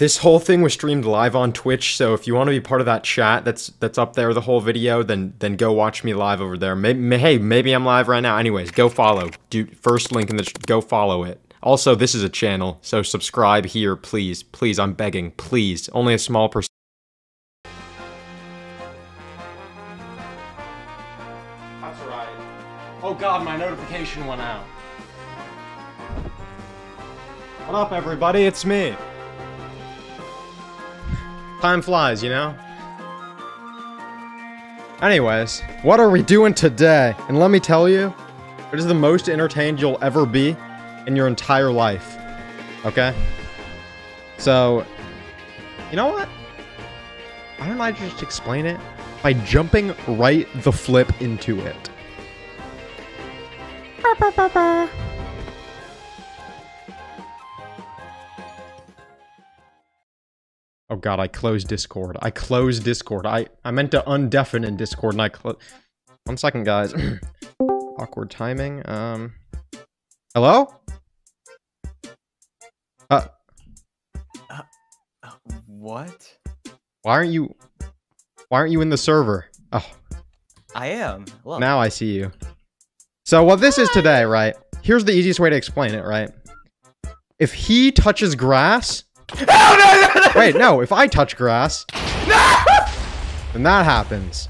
This whole thing was streamed live on Twitch, so if you want to be part of that chat that's that's up there the whole video, then then go watch me live over there. Maybe, hey, maybe I'm live right now. Anyways, go follow. Do first link in the go follow it. Also, this is a channel, so subscribe here, please. Please, I'm begging. Please. Only a small percent. That's right. Oh god, my notification went out. What up, everybody? It's me. Time flies, you know? Anyways, what are we doing today? And let me tell you, it is the most entertained you'll ever be in your entire life. Okay? So, you know what? Why don't I just explain it by jumping right the flip into it? Oh god, I closed Discord. I closed Discord. I, I meant to undeafen in Discord and I closed... One second, guys. Awkward timing. Um... Hello? Uh... Uh, what? Why aren't you... Why aren't you in the server? Oh, I am. Look. now I see you. So what this is today, right? Here's the easiest way to explain it, right? If he touches grass... Wait, no, if I touch grass... Then that happens.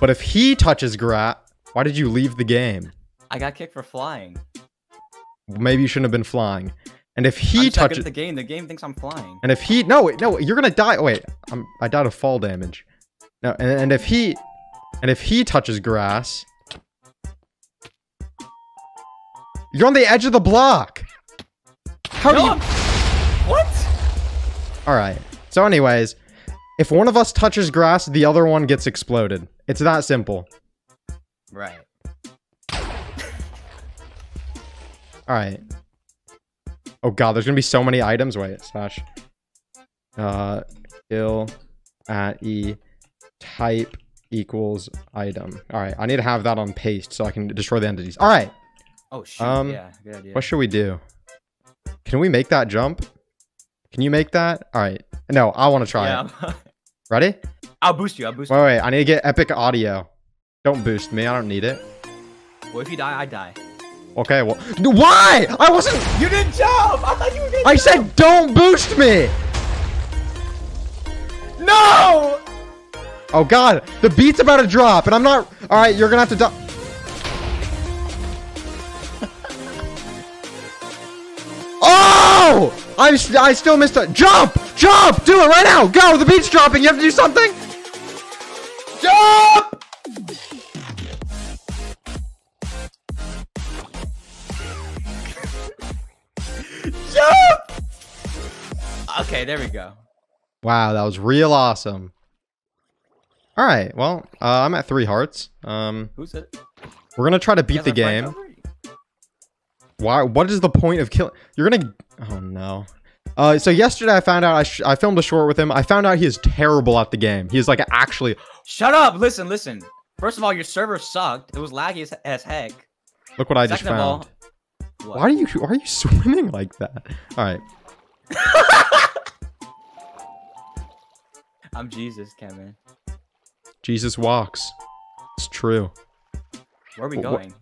But if he touches grass... Why did you leave the game? I got kicked for flying. Maybe you shouldn't have been flying. And if I'm he just not good touches... the game. The game thinks I'm flying. And if he... No, wait, no, you're gonna die... Wait, I'm, I died of fall damage. No, and, and if he... And if he touches grass... You're on the edge of the block! How do you... I'm- What? Alright. So anyways, if one of us touches grass, the other one gets exploded. It's that simple. Right. Alright. Oh god, there's gonna be so many items. Wait, slash. Uh, kill at e type equals item. Alright, I need to have that on paste so I can destroy the entities. Alright, Oh shoot. Um, yeah. Good idea. what should we do? Can we make that jump? Can you make that? Alright. No, I want to try it. Ready? I'll boost you. I'll boost Wait, wait, I need to get epic audio. Don't boost me, I don't need it. Well, if you die, I die. Okay, well, why? I wasn't. You didn't jump. I thought you were gonna. I said don't boost me. no. Oh God, the beat's about to drop, and I'm not. All right, you're gonna have to die. oh! I'm. st- I still missed a jump. Jump! Do it right now. Go. The beat's dropping. You have to do something. Jump! Jump. Okay, there we go. Wow, that was real awesome. All right, well, uh, I'm at three hearts. Um, Who's it? we're gonna try to beat the game. Why? What is the point of killing? You're gonna. Oh no. Uh, so yesterday I found out I, sh- I filmed a short with him. I found out he is terrible at the game. He is like actually. Shut up. Listen, listen. First of all, your server sucked. It was laggy as, as heck. Look what I just Second found. all, what? Why are you? Why are you swimming like that? All right. I'm Jesus, Kevin. Jesus walks. It's true. Where are we going?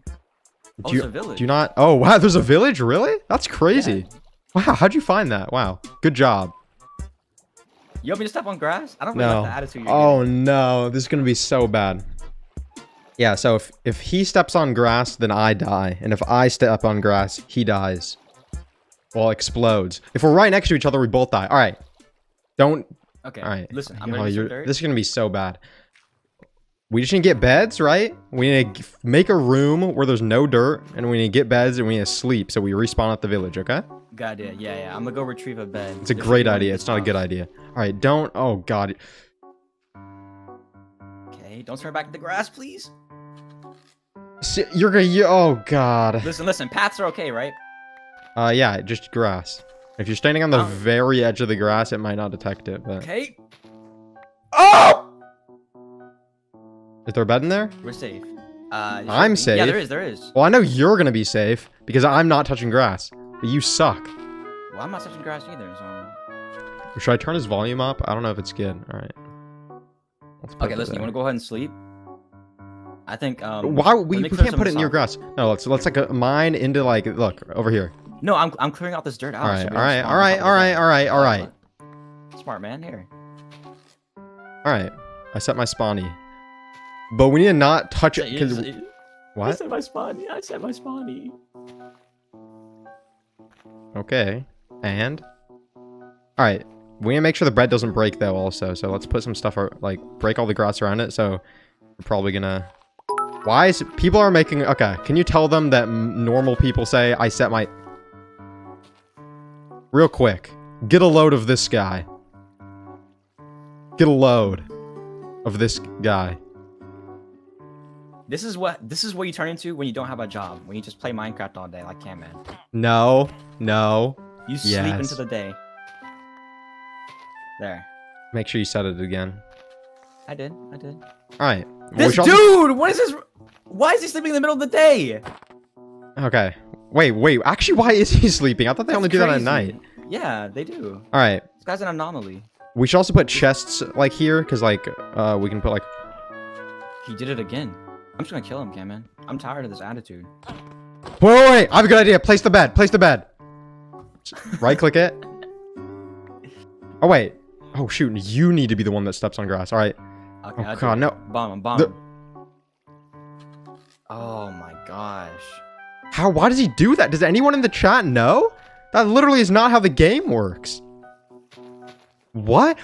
Oh, Do you, a village. do you not? Oh wow, there's a village. Really? That's crazy. Wow, how'd you find that? Wow, good job. You want me to step on grass? I don't really No. like the attitude you're Oh getting. no, this is gonna be so bad. Yeah, so if if he steps on grass, then I die, and if I step on grass, he dies. Well, explodes. If we're right next to each other, we both die. All right. Don't. Okay. All right. Listen, I'm Oh, gonna get some you're- dirt. this is gonna be so bad. We just need to get beds, right? We need to make a room where there's no dirt, and we need to get beds, and we need to sleep, so we respawn at the village. Okay? Good idea. Yeah, yeah. I'm gonna go retrieve a bed. It's a great be one in idea. It's not a good idea. All right. Don't. Oh God. Okay, don't turn back to the grass, please. You're gonna. You, oh God. Listen, listen. Paths are okay, right? Uh, yeah, just grass. If you're standing on the Oh. very edge of the grass, it might not detect it. But Okay. Oh! is there a bed in there? We're safe. Uh, I'm safe. Yeah, there is. There is. Well, I know you're gonna be safe because I'm not touching grass. But you suck. Well, I'm not touching grass either, so. Should I turn his volume up? I don't know if it's good. All right. Let's Okay, it listen. You want to go ahead and sleep? I think. Um, Why we, we can't put it of in your grass? No, let's let's like a mine into like look over here. No, I'm I'm clearing out this dirt out. All right, so all we don't right, spawn all on right, top of all the right, bed. all right, all right, Smart man here. all right. I set my spawny, but we need to not touch it because I what? said my spawny. I said my spawny. Okay, and all right. We need to make sure the bread doesn't break though. Also, so let's put some stuff like break all the grass around it. So we're probably gonna. Why is people are making okay? Can you tell them that normal people say I set my real quick? Get a load of this guy. Get a load of this guy. This is what this is what you turn into when you don't have a job. When you just play Minecraft all day, like Cam Man. No, no. You sleep Yes. into the day. There. Make sure you set it again. I did. I did. All right. This dude, what is this? Why is he sleeping in the middle of the day? Okay. Wait, wait. Actually, why is he sleeping? I thought they That's only do that at night. Yeah, they do. All right. This guy's an anomaly. We should also put chests like here, cause like uh we can put like. He did it again. I'm just gonna kill him, Cam Man. I'm tired of this attitude. Wait, wait, wait. I have a good idea. Place the bed. Place the bed. Right click it. Oh wait. Oh shoot. You need to be the one that steps on grass. All right. Okay, Oh god, no. Bomb him, bomb The-. Oh my gosh. How? Why does he do that? Does anyone in the chat know? That literally is not how the game works. What?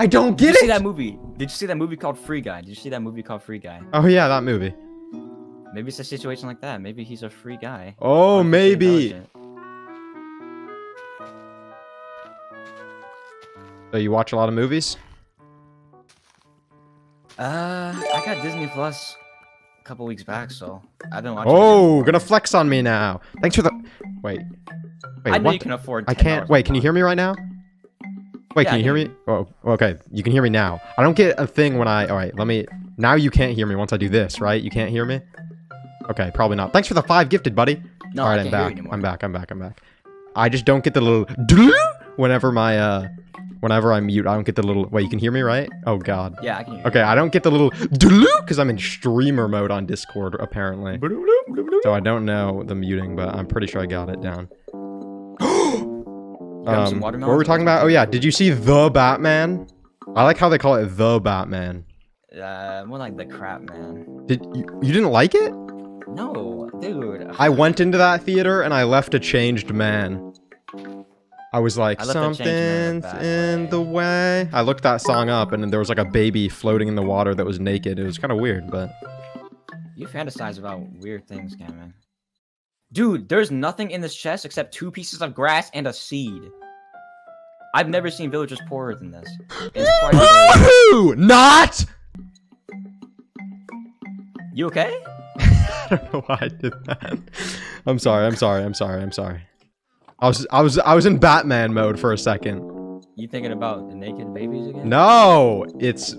I don't get it! Did you see that movie? Did you see that movie called Free Guy? Did you see that movie called Free Guy? Oh yeah, that movie. Maybe it's a situation like that. Maybe he's a free guy. Oh, maybe. So you watch a lot of movies? Uh, I got Disney Plus a couple weeks back, so I've been watching. Oh, gonna flex on me now. Thanks for the. Wait. Wait. I know what you can afford. I $10 can't. Wait. Can you hear me right now? Wait. Yeah, can you hear me? Oh. Okay. You can hear me now. I don't get a thing when I. All right. Let me. Now you can't hear me once I do this, right? You can't hear me. Okay. Probably not. Thanks for the five gifted, buddy. No, all I right. Hear you back. I'm back. I'm back. I'm back. I just don't get the little. Whenever my uh. Whenever I mute, I don't get the little. Wait. You can hear me, right? Oh God. Yeah, I can hear. Okay, I don't get the little because I'm in streamer mode on Discord apparently. So I don't know the muting, but I'm pretty sure I got it down. Um, what were we talking about? Oh yeah, did you see the Batman? I like how they call it the Batman. Uh, more like the crap, man. Did you, you didn't like it? No, dude. I went into that theater and I left a changed man. I was like, I left a changed man in something's in way." the way. I looked that song up and there was like a baby floating in the water that was naked. It was kind of weird, but You fantasize about weird things, Cameron. Dude, there's nothing in this chest except two pieces of grass and a seed. I've never seen villagers poorer than this. It's. Not. you okay? I don't know why I did that. I'm sorry. I'm sorry. I'm sorry. I'm sorry. I was I was I was in Batman mode for a second. You thinking about the naked babies again? No, it's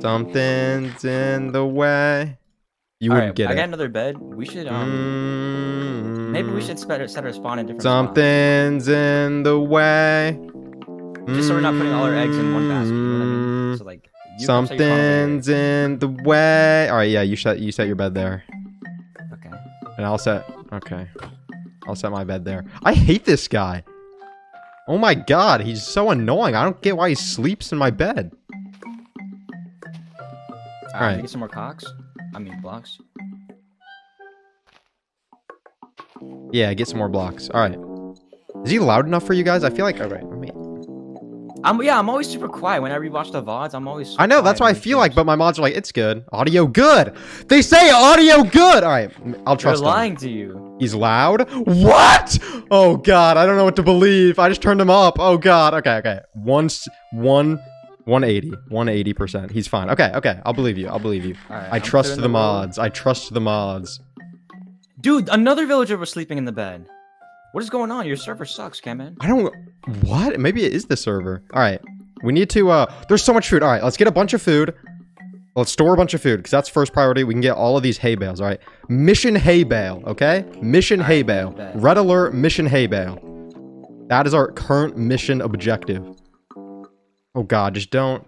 something's in the way. You All wouldn't right, get I got another bed. We should um maybe we Mm, should set, set our spawn in different spots. Something's in the way. Just so we're not putting all our eggs in one basket. You know I mean? So like you can set your spawn over here. Something's in the way. All right, yeah, you set you set your bed there, Okay. and I'll set. Okay, I'll set my bed there. I hate this guy. Oh my god, he's so annoying. I don't get why he sleeps in my bed. All Alright. right. Get some more cocks. I mean blocks. Yeah, get some more blocks. All right. Is he loud enough for you guys? I feel like. All right. Let me. I'm yeah. I'm always super quiet when I rewatch the vods. I'm always. I know that's why I feel like, but my mods are like, it's good. Audio good. They say audio good. All right, I'll trust. They're trust him. lying to you. He's loud. What? Oh god, I don't know what to believe. I just turned him up. Oh god. Okay, okay. One, one, 180, 180 percent. He's fine. Okay, okay. I'll believe you. I'll believe you. Right, I I'm trust clearing the mods. I trust the mods. Dude, another villager was sleeping in the bed. What is going on? Your server sucks, Cameron. I don't. What? Maybe it is the server. All right. We need to. uh There's so much food. All right. Let's get a bunch of food. Let's store a bunch of food because that's first priority. We can get all of these hay bales. All right. Mission hay bale. Okay. Mission hay bale. Red alert. Mission hay bale. That is our current mission objective. Oh god, just don't.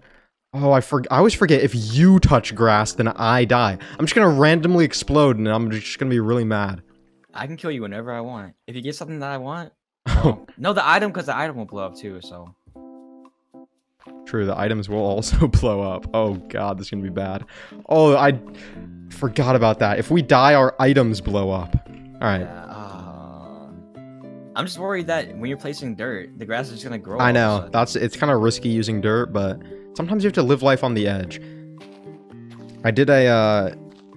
Oh, I forg I always forget if you touch grass, then I die. I'm just gonna randomly explode and I'm just gonna be really mad. I can kill you whenever I want. If you get something that I want, Oh, no, the item because the item will blow up too. So true. The items will also blow up. Oh god, this is gonna be bad. Oh, I forgot about that. If we die, our items blow up. All right. yeah. uh, I'm just worried that when you're placing dirt, the grass is just gonna grow. I all of a know that's it's kind of risky using dirt, but sometimes you have to live life on the edge. I did a uh,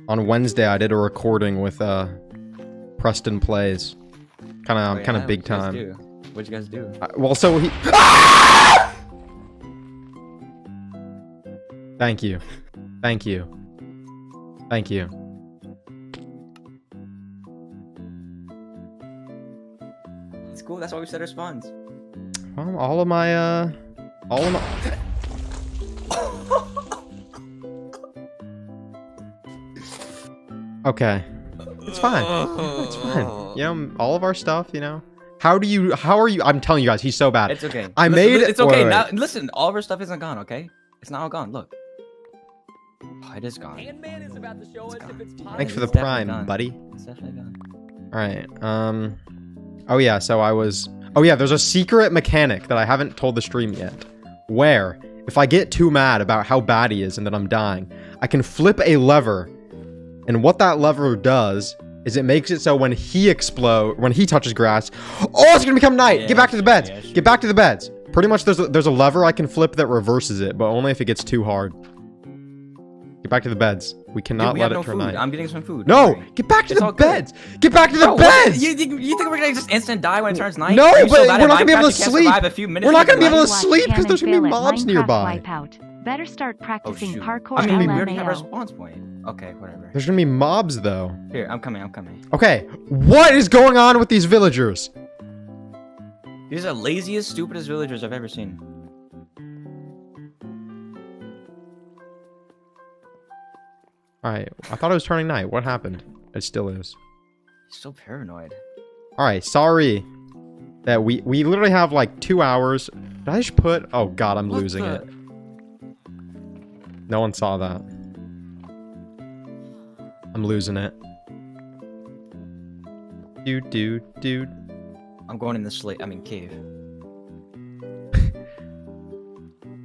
on Wednesday. I did a recording with uh, Preston plays, kind Oh, of yeah, kind of big what'd you guys time. What'd you guys do? Uh, well, so he. Thank you, thank you, thank you. It's cool. That's why we set our spawns. Well, all of my uh, all of my. Okay. It's fine. It's fine. You know, all of our stuff, you know. How do you how are you I'm telling you guys, he's so bad. It's okay. I Listen, made- li- It's okay wait, now. wait. Listen, all of our stuff isn't gone. Okay, it's not all gone. Look. Oh, it is gone. Man is about to show us if it's Thanks for the It's prime, buddy. It's definitely gone. All right. Um Oh yeah, so I was Oh yeah, there's a secret mechanic that I haven't told the stream yet. Where if I get too mad about how bad he is and that I'm dying, I can flip a lever. And what that lever does is it makes it so when he explode, when he touches grass, oh, it's gonna become night. Yeah, Get back to the beds. yeah. Get back to the beds. Pretty much, there's a, there's a lever I can flip that reverses it, but only if it gets too hard. Get back to the beds. We Dude, cannot we let have it no turn food. night. I'm getting some food. no, don't get back to It's the all good. beds. Get back to the Bro, what? beds. You, you, you think we're gonna just instant die when it turns night? No, Are you so but we're not gonna be able to you can't sleep. a few minutes We're not gonna be able to sleep because there's gonna be mobs nearby. Wipeout. Better start Oh practicing shoot. parkour I mean, we already have our LMAO. spawn point. Okay, whatever. There's gonna be mobs though. Here, I'm coming. I'm coming. Okay, what is going on with these villagers? These are the laziest, stupidest villagers I've ever seen. All right, I thought it was turning night. What happened? It still is. So paranoid. All right, sorry that we we literally have like two hours. Did I just put? Oh God, I'm What losing the- it. No one saw that. I'm losing it. Dude, dude, dude. I'm going in the slate. I mean, cave.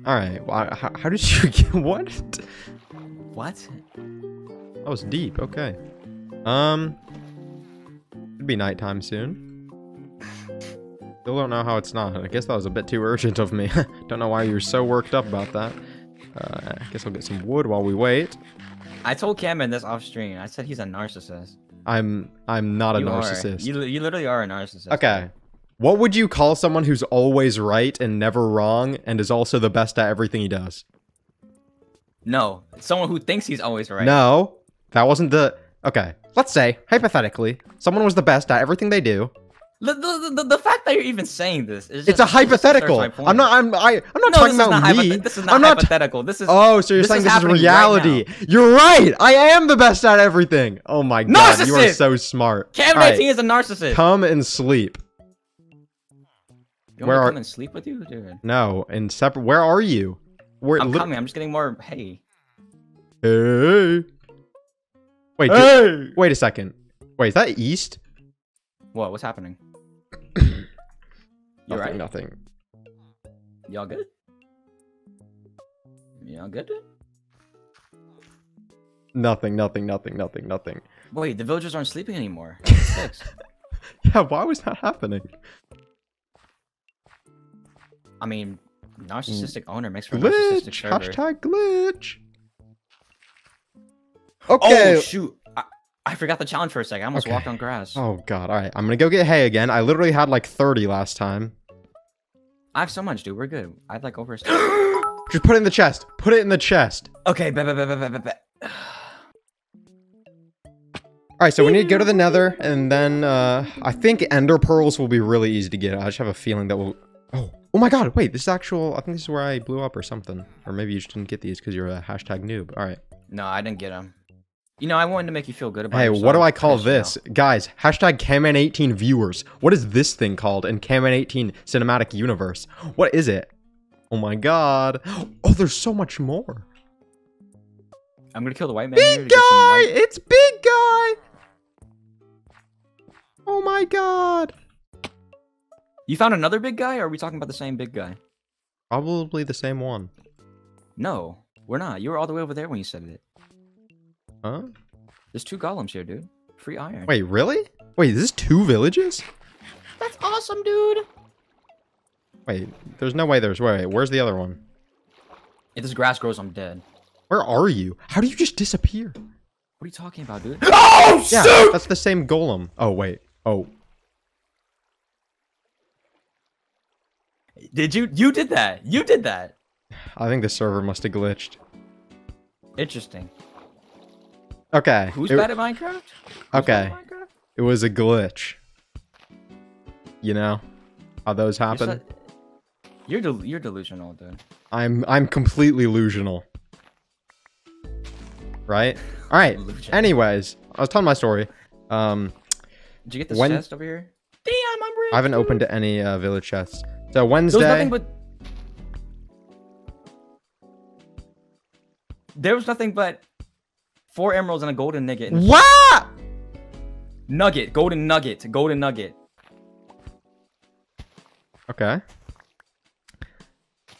All right. Well, how, how did you get what? What? That was deep. Okay. Um. It'd be nighttime soon. Still don't know how it's not. I guess that was a bit too urgent of me. don't know why you were so worked up about that. Uh, I guess I'll get some wood while we wait. I told Cameron this off stream. I said he's a narcissist. I'm I'm not a you narcissist. Are. You, you literally are a narcissist. Okay. What would you call someone who's always right and never wrong and is also the best at everything he does? No, someone who thinks he's always right. No, that wasn't the. Okay, let's say hypothetically, someone was the best at everything they do. The, the, the, the fact that you're even saying this is It's a just hypothetical. I'm not. I'm. I, I'm not No, talking about not me. This is not I'm not. hypothetical. This is oh, so you're this saying is this is happening right reality? You're right. I am the best at everything. Oh my god, you are so smart. Cameron Alright, 18 is a narcissist. Come and sleep. you where want me to are- come and sleep with you, dude? No, in separate. Where are you? Where? I'm coming. I'm just getting more. Hey. Hey. Wait. did- Hey. wait a second. Wait, is that east? What? What's happening? You nothing. right? Nothing. Y'all good? Y'all good? Nothing. Nothing. Nothing. Nothing. Nothing. Wait, the villagers aren't sleeping anymore. Yeah. Why was that happening? I mean, narcissistic owner makes for a Glitch. narcissistic server. Hashtag glitch. Okay. Oh shoot! I, I forgot the challenge for a second. I almost Okay. walked on grass. Oh god. All right. I'm gonna go get hay again. I literally had like 30 last time. I have so much, dude. We're good. I'd like over. Just put it in the chest. Put it in the chest. okay, bet, bet, bet, bet, bet. All right. So we need to go to the Nether, and then uh, I think Ender pearls will be really easy to get. I just have a feeling that we'll. Oh. Oh my god. Wait. This is actual. I think this is where I blew up or something. Or maybe you just didn't get these because you're a hashtag noob. All right. No, I didn't get him. You know, I wanted to make you feel good about Hey, yourself. what do I call you know. this? Guys, hashtag camman18 viewers. What is this thing called in camman18 cinematic universe? What is it? Oh my god. Oh, there's so much more. I'm gonna kill the white man Big get some guy! white- It's big guy! Oh my god. You found another big guy, or are we talking about the same big guy? Probably the same one. No, we're not. You were all the way over there when you said it. Huh? There's two golems here, dude. Free iron. Wait, really? Wait, is this two villages? that's awesome, dude. Wait, there's no way there's. Wait, wait, where's the other one? If this grass grows, I'm dead. Where are you? How do you just disappear? What are you talking about, dude? Oh, yeah, that's the same golem. Oh, wait. Oh, Did you? You did that. You did that. I think the server must have glitched. Interesting. Okay. Who's it, bad at Minecraft? Who's Okay. at Minecraft? It was a glitch. You know how those You're, happen? so- you're, del- you're delusional, dude. I'm I'm completely illusional. Right? All right. Anyways, I was telling my story. Um, Did you get this When- chest over here? Damn, I'm rich. I haven't dude. opened any uh, village chests. So Wednesday. There was nothing but. There was nothing but four emeralds and a golden nugget. What? Nugget, golden nugget, golden nugget. Okay.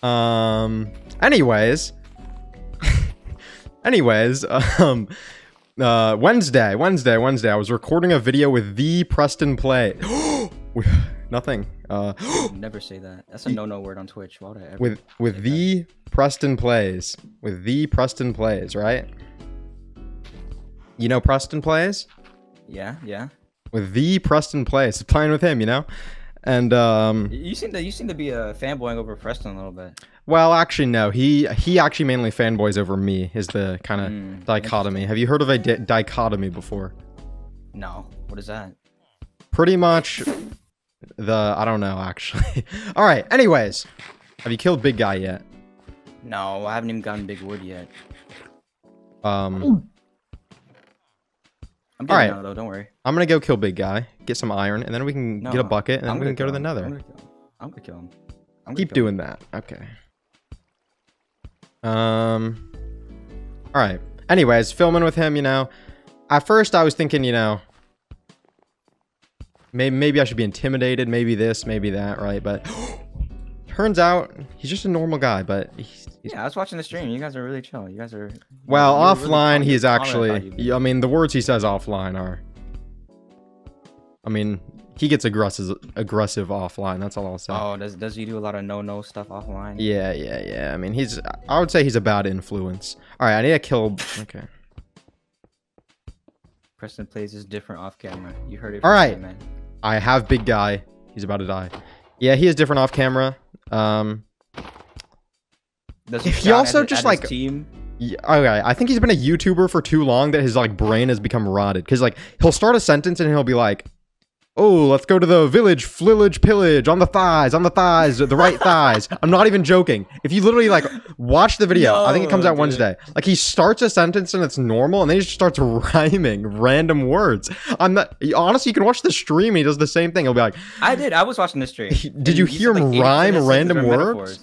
Um. Anyways. anyways. Um. Uh. Wednesday. Wednesday. Wednesday. I was recording a video with the Preston Play. Nothing. Uh. Never say that. That's a no-no word on Twitch. Why would I ever? with with the Preston Plays. With the Preston Plays. Right. You know Preston Plays. Yeah, yeah. With the Preston Plays. Playing with him. You know. And um. You seem to you seem to be a fanboying over Preston a little bit. Well, actually, no. He he actually mainly fanboys over me. Is the kind of Hmm, dichotomy. Have you heard of a di- dichotomy before? No, what is that? Pretty much the I don't know actually. All right. Anyways, have you killed big guy yet? No, I haven't even gotten big wood yet. Um, I'm getting right. now though. Don't worry. I'm gonna go kill big guy, get some iron, and then we can No, get a bucket, and I'm we gonna can go to the nether. I'm gonna kill him. I'm gonna kill him. I'm gonna Keep kill doing him. that. Okay. Um. All right. Anyways, filming with him, you know. At first, I was thinking, you know, maybe maybe I should be intimidated, maybe this, maybe that, right? But turns out he's just a normal guy. But he's, he's Yeah, I was watching the stream. You guys are really chill. You guys are. well really offline. calm- he's actually. You, I mean, the words he says offline are. I mean, he gets aggressive aggressive offline. That's all I'll say. Oh, does does he do a lot of no no stuff offline? Yeah, yeah, yeah. I mean, he's. I would say he's a bad influence. All right, I need to kill. Okay. Preston plays is different off camera. You heard it. All right. I have big guy. He's about to die. Yeah, he is different off camera. Um. Does He shout also at just, at like- team. Yeah, okay, I think he's been a YouTuber for too long that his like brain has become rotted. Cause like he'll start a sentence and he'll be like, "Oh, let's go to the village, flillage, pillage, on the thighs, on the thighs, the right thighs." I'm not even joking. If you literally like watch the video, I think it comes out dude. Wednesday. Like he starts a sentence and it's normal, and then he just starts rhyming random words. I'm not honestly. You can watch the stream. He does the same thing. He'll be like, I did. I was watching the stream. He- did you said, hear like, him 80% rhyme random words?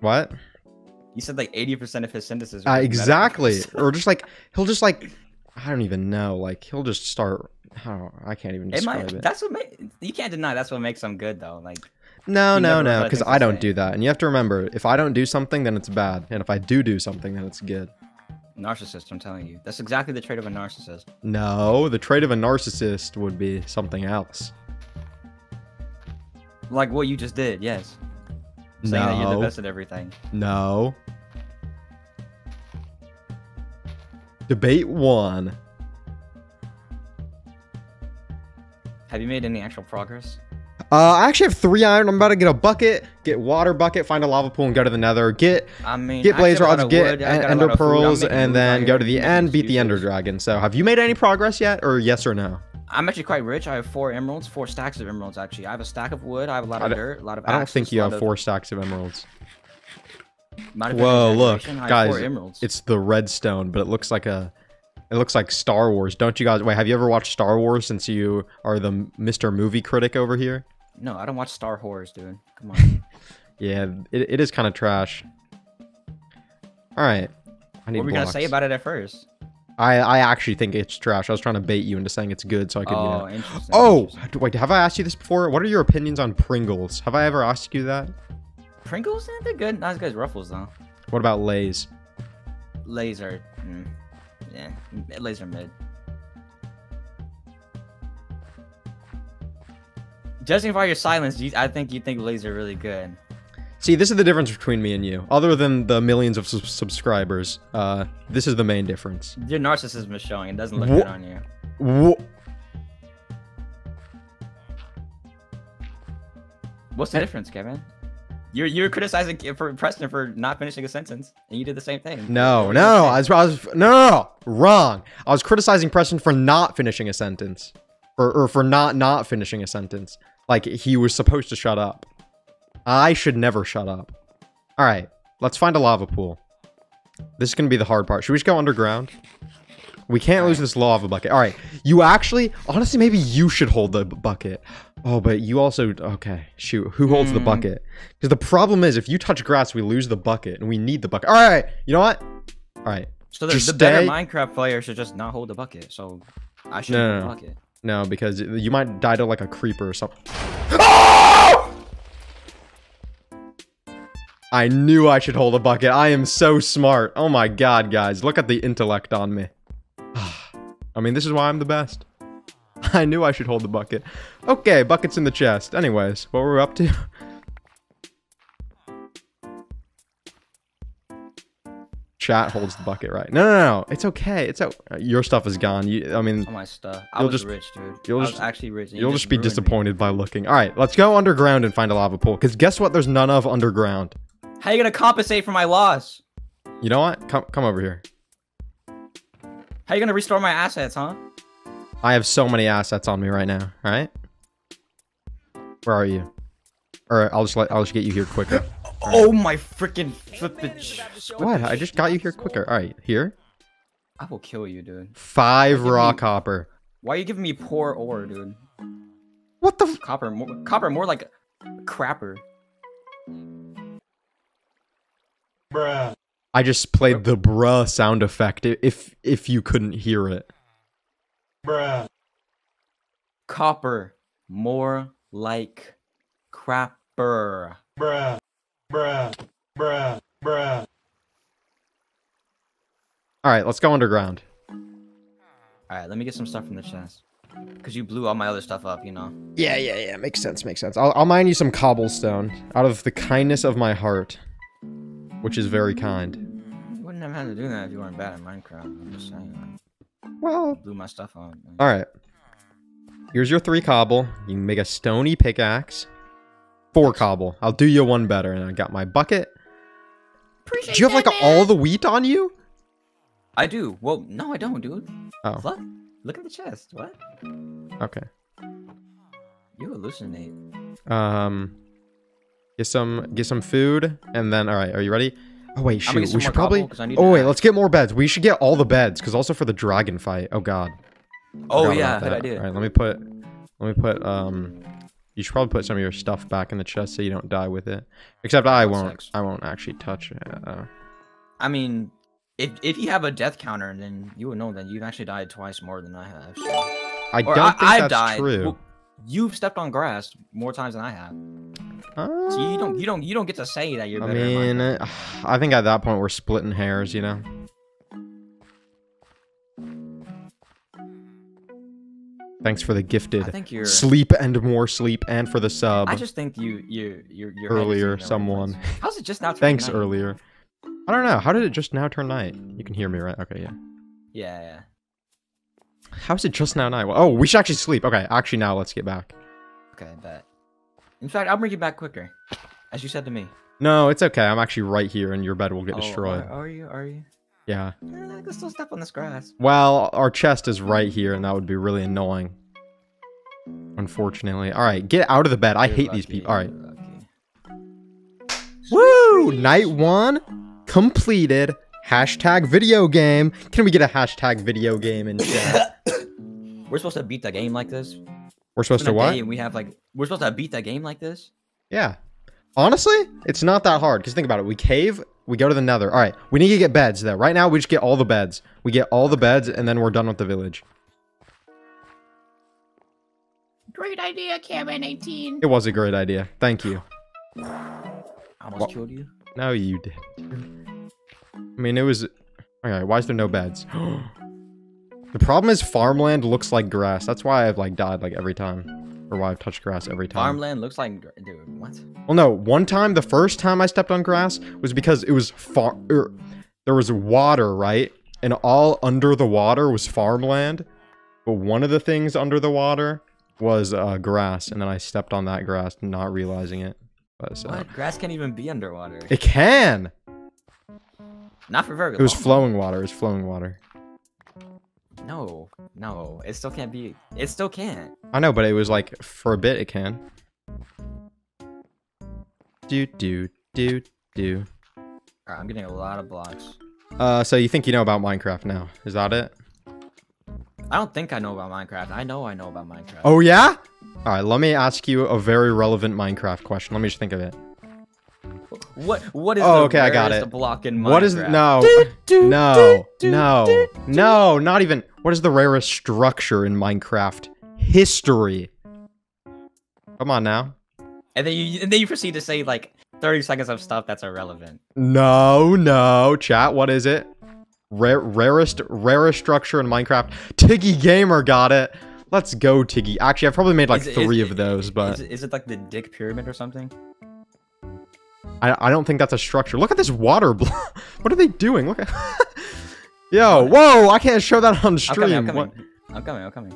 "What?" You said like 80% of his sentences. Uh, exactly. or just like he'll just like I don't even know. Like he'll just start. I don't. know, I can't even It describe might. it. That's what make, you can't deny. That's what makes them good though. Like No, no, no. Because I don't do that, and you have to remember, if I don't do something, then it's bad, and if I do do something, then it's good. narcissist. I'm telling you. That's exactly the trait of a narcissist. No, the trait of a narcissist would be something else. Like what you just did. Yes. Saying that you're the best at everything. no. Debate one. Have you made any actual progress? Uh, I actually have three iron. I'm about to get a bucket, get water bucket, find a lava pool, and go to the nether. Get I mean, get blaze rods, get wood, I en- got a ender lot of food, I'm pearls, and then go to the end, beat the ender dragon. So, have you made any progress yet, or yes or no? I'm actually quite rich. I have four emeralds, four stacks of emeralds. Actually, I have a stack of wood. I have a lot of dirt, a lot of. I don't axes, think you have four stacks of emeralds. might have been Whoa, look, exaggeration, I have guys, emeralds. It's the redstone, but it looks like a It looks like Star Wars. Don't you guys? Wait, have you ever watched Star Wars since you are the Mr. Movie critic over here? No, I don't watch Star Wars, dude. Come on. Yeah, it, it is kind of trash. All right. I need what were you gonna say about it at first? I I actually think it's trash. I was trying to bait you into saying it's good so I could. you know. Oh, interesting. Oh, interesting. wait. Have I asked you this before? What are your opinions on Pringles? Have I ever asked you that? Pringles, eh, they're good. Not as good as Ruffles though. What about Lay's? Laser, mm, yeah, laser mid. Judging by your silence, you, I think you think laser really good. See, this is the difference between me and you. Other than the millions of sub- subscribers, uh, this is the main difference. Your narcissism is showing. It doesn't look good on you. Wha- What's the Eh. difference, Kevin? You're you're criticizing for Preston for not finishing a sentence, and you did the same thing. No, no, I was, I was no, no, no, wrong. I was criticizing Preston for not finishing a sentence, or, or for not not finishing a sentence. Like he was supposed to shut up. I should never shut up. All right, let's find a lava pool. This is gonna be the hard part. Should we just go underground? We can't lose this lava bucket. All right, you actually, honestly, maybe you should hold the bucket. Oh, but you also, okay, shoot, who holds the Hmm. bucket? Because the problem is, if you touch grass, we lose the bucket, and we need the bucket. All right, you know what? All right, So the, the better Minecraft player should just not hold the bucket. So I should No, hold no, bucket. no, because you might die to like a creeper or something. I knew I should hold a bucket. I am so smart. Oh my god, guys. Look at the intellect on me. I mean, this is why I'm the best. I knew I should hold the bucket. Okay, bucket's in the chest. Anyways, what were we up to? Chat holds the bucket, right? No, no, no. It's okay. It's o- Your stuff is gone. You, I mean, All my stuff. I was just- rich, dude. you'll I just- was actually rich. you You'll just be ruined me. disappointed by looking. All right, let's go underground and find a lava pool. Because guess what? There's none of underground. How you gonna compensate for my loss? You know what? Come, come over here. How you gonna restore my assets, huh? I have so many assets on me right now. All right. Where are you? Or I'll just let I'll just get you here quicker. Oh my freaking flippin' sh- What? I just got you here quicker. All right, here. I will kill you, dude. Five Give me- raw copper. Why are you giving me poor ore, dude? What the? F- Copper, more, copper, more like crapper. Bruh. I just played the bruh sound effect. If if you couldn't hear it. Copper, more like crapper. Bruh. Bruh. Bruh. Bruh. All right, let's go underground. All right, let me get some stuff from the chest. Cause you blew all my other stuff up, you know. Yeah, yeah, yeah. Makes sense. Makes sense. I'll, I'll mine you some cobblestone out of the kindness of my heart, which is very kind. You wouldn't have had to do that if you weren't bad at Minecraft. I'm just saying. Well, Blew my stuff up. man. all right. Here's your three cobble. You can make a stony pickaxe. Four cobble. I'll do you one better. And I got my bucket. Appreciate Do you have like all the wheat on you? I do. Well, no, I don't, dude. Oh, Look, look at the chest. What? okay. You hallucinate. Um, get some get some food, and then all right. Are you ready? Oh wait, shoot. We should probably. Oh wait, let's get more beds. We should get all the beds, because also for the dragon fight. Oh god. Oh yeah, good idea. All right, let me put, let me put. Um, you should probably put some of your stuff back in the chest so you don't die with it. Except I won't. sec. I won't actually touch it. Uh, I mean, if if you have a death counter, then you would know that you've actually died twice more than I have. so- I don't I, think I've that's died. true. Well, you've stepped on grass more times than I have. Uh, So you don't you don't you don't get to say that you're I mean, uh, I think at that point we're splitting hairs. You know. Thanks for the gifted I think you're. sleep and more sleep, and for the sub. I just think you you you your head is in earlier, someone. How's it just now? Thanks night? earlier. I don't know. How did it just now turn night? You can hear me, right? Okay, yeah. Yeah, yeah. How is it just now night? Oh, we should actually sleep. Okay, actually now let's get back. Okay, bet. In fact, I'll bring you back quicker, as you said to me. No, it's okay. I'm actually right here, and your bed will get Oh, destroyed. Are, are you? Are you? Yeah. Eh, I can still step on this grass. Well, our chest is right here, and that would be really annoying. Unfortunately. All right, get out of the bed. I You're hate these people. All right. Woo! Night one completed. Hashtag video game. Can we get a hashtag video game in chat? We're supposed to beat the game like this. We're supposed to been what? and we have like we're supposed to beat the game like this. Yeah. Honestly, it's not that hard. Because think about it. We cave, we go to the nether. All right, we need to get beds though. Right now, we just get all the beds. We get all the beds, and then we're done with the village. Great idea, Cameron 18. It was a great idea. Thank you. I almost Wha- killed you. No, you did. I mean, it was. Okay, why is there no beds? the problem is farmland looks like grass. That's why I've like died like every time, or why I've touched grass every time. Farmland looks like dude. What? Well, no. One time, the first time I stepped on grass was because it was far. Er, there was water, right? And all under the water was farmland. But one of the things under the water was uh, grass, and then I stepped on that grass, not realizing it. But, so- What? Grass can't even be underwater. It can. Not for very It was long. flowing water. It was flowing water. No, no, it still can't be. It still can't. I know, but it was like for a bit it can. Do do do do. Alright, I'm getting a lot of blocks. Uh, so you think you know about Minecraft now? Is that it? I don't think I know about Minecraft. I know I know about Minecraft. Oh yeah. All right, let me ask you a very relevant Minecraft question. Let me just think of it. What? What is Oh, the okay, I got rarest it. block in Minecraft? What is no, no, no, no, not even. What is the rarest structure in Minecraft history? Come on now. And then you and then you proceed to say like 30 seconds of stuff that's irrelevant. No, no, chat. What is it? Rare, rarest, rarest structure in Minecraft. Tiggy Gamer got it. Let's go, Tiggy. Actually, I've probably made like Is three is- of those, but is, it- is it like the Dick Pyramid or something? I, I don't think that's a structure. Look at this water block. what are they doing? Look at. Yo, whoa! I can't show that on I'm stream. coming. I'm coming. What? I'm coming. I'm coming.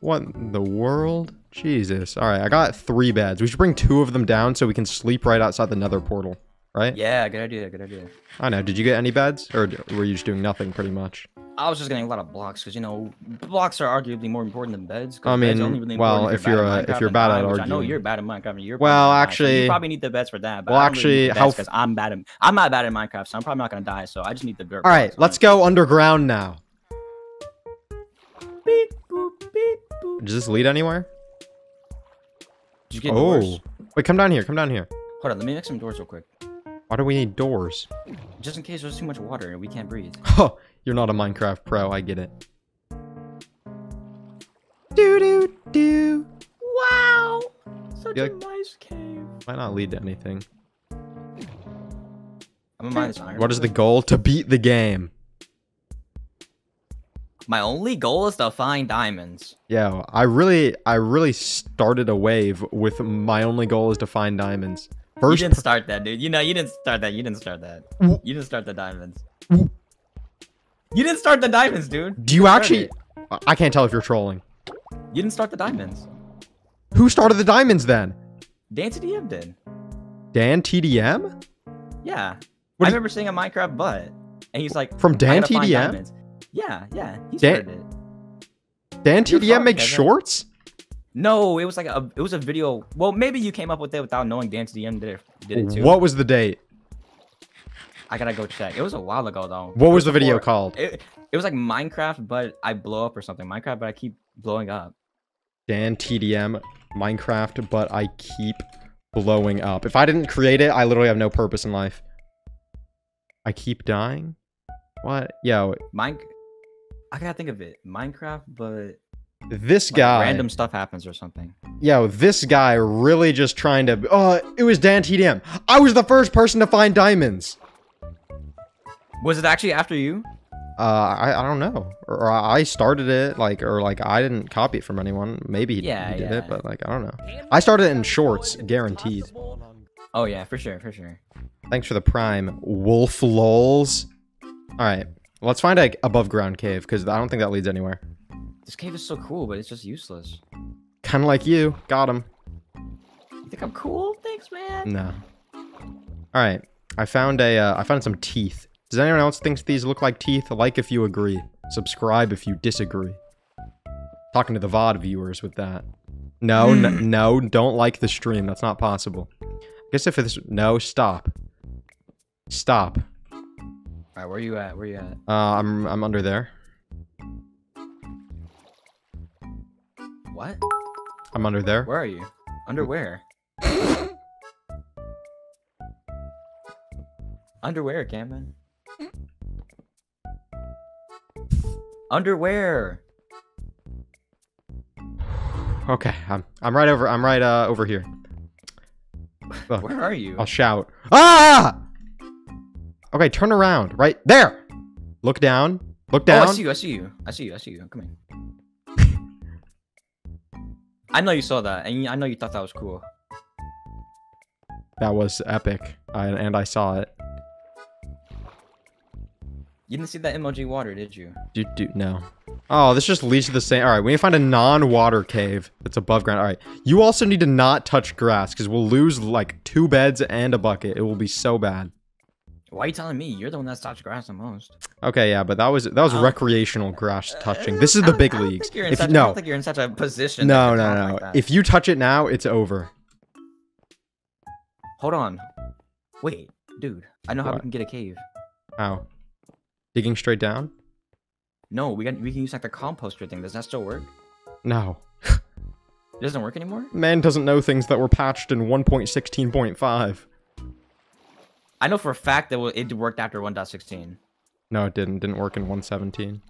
What in the world? Jesus. All right, I got three beds. We should bring two of them down so we can sleep right outside the Nether portal. Right? Yeah, good idea. Good idea. I know. Did you get any beds, or were you just doing nothing, pretty much? I was just getting a lot of blocks because you know blocks are arguably more important than beds. I mean, really well, if you're, bad if you're bad at which I know you're bad at Minecraft. And you're Well, probably not, so actually- you probably need the beds for that. But well, I don't really actually, need the how beds 'cause I'm bad at I'm not bad at Minecraft, so I'm probably not gonna die. So I just need the dirt. All right, let's go underground now. Beep, boop, beep, boop. Does this lead anywhere? Did you get Oh, doors? wait, come down here. Come down here. Hold on, let me make some doors real quick, Why do we need doors? just in case there's too much water and we can't breathe. Oh, you're not a Minecraft pro. I get it. Do do do. Wow. Such You a nice cave. Might not lead to anything. I'm gonna iron. What is the goal? To beat the game. My only goal is to find diamonds. Yeah, I really, I really started a wave with my only goal is to find diamonds. You didn't start that, dude. You know, you didn't start that. You didn't start that. You didn't start the diamonds. You didn't start the diamonds, dude. do you started actually? I- can't tell if you're trolling. You didn't start the diamonds. Who started the diamonds then? Dan TDM did. Dan TDM? Yeah. What I remember seeing a Minecraft butt, and he's like, From Dan TDM? Yeah, yeah. He Dan- started it. Dan You're TDM makes shorts? No, it was like a. It was a video. Well, maybe you came up with it without knowing Dan TDM did it. Did it too. What was the date? I gotta go check. It was a while ago though. What It was the video called? It, it was like Minecraft, but I blow up or something. Minecraft, but I keep blowing up. Dan TDM Minecraft, but I keep blowing up. If I didn't create it, I literally have no purpose in life. I keep dying? What? Yo, Mine. I gotta think of it. Minecraft, but this like, guy. random stuff happens or something. Yo, this guy really just trying to. Oh, it was Dan TDM. I was the first person to find diamonds. Was it actually after you? Uh, I, I don't know, or, or I started it, like, or like I didn't copy it from anyone. Maybe he, Yeah, he did yeah. it, but like I don't know. I started it in shorts, guaranteed. Oh yeah, for sure, for sure. Thanks for the prime, Wolf Lols. All right, let's find a above ground cave because I don't think that leads anywhere. This cave is so cool, but it's just useless. Kind of like you, got him. You think I'm cool? Thanks, man. No. All right, I found a. Uh, I found some teeth. Does anyone else think these look like teeth? Like if you agree. Subscribe if you disagree. Talking to the VOD viewers with that. No, no, don't like the stream. That's not possible. I guess if it's no, stop. Stop. Alright, where are you at? Where are you at? Uh, I'm I'm under there. What? I'm under there. Where are you? Under where? Underwear, Cameron. Underwear. Okay, I'm I'm right over. I'm right uh over here. Look, Where are you? I'll shout. Ah! Okay, turn around. Right there. Look down. Look down. Oh. I see you. I see you. I see you. I see you. Come in. I know you saw that, and I know you thought that was cool. That was epic, I, and I saw it. You didn't see that emoji water, did you? Do do no. Oh, this just leads to the same. All right, we need to find a non-water cave that's above ground. All right, you also need to not touch grass because we'll lose like two beds and a bucket. It will be so bad. Why are you telling me? You're the one that's touched grass the most. Okay, yeah, but that was that was recreational grass uh, touching. This is the big leagues. you're in If such, you, I no, don't think you're in such a position. that no, no, no. like if you touch it now, it's over. Hold on. Wait, dude. I know how we can get a cave. How? Digging straight down? No, we got we can use like the composter thing. Does that still work? No. It doesn't work anymore. Man doesn't know things that were patched in 1.16.5. I know for a fact that it worked after 1.16. No, it didn't. Didn't work in 117.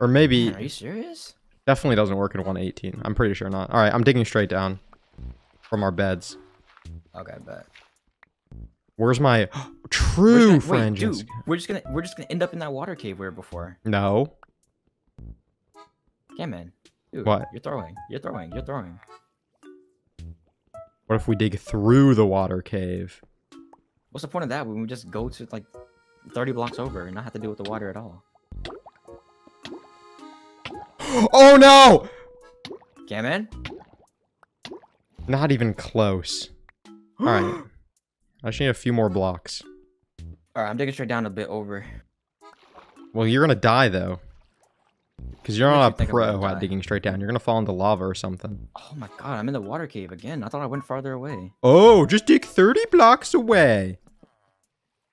Or maybe are you serious? definitely doesn't work in 118. I'm pretty sure not. All right, I'm digging straight down from our beds. Okay, bet. Where's my true gonna- friend? Wait, dude, we're just gonna we're just gonna end up in that water cave we were before. No. Yeah, man. Dude, What? You're throwing. You're throwing. You're throwing. What if we dig through the water cave? What's the point of that when we just go to like 30 blocks over and not have to deal with the water at all? Oh no! Man. Not even close. All right. I just need a few more blocks. All right, I'm digging straight down a bit over. Well, you're gonna die though. Because you're not a you think I'm pro at digging straight down. You're gonna fall into lava or something. Oh my god, I'm in the water cave again. I thought I went farther away. Oh, just dig 30 blocks away.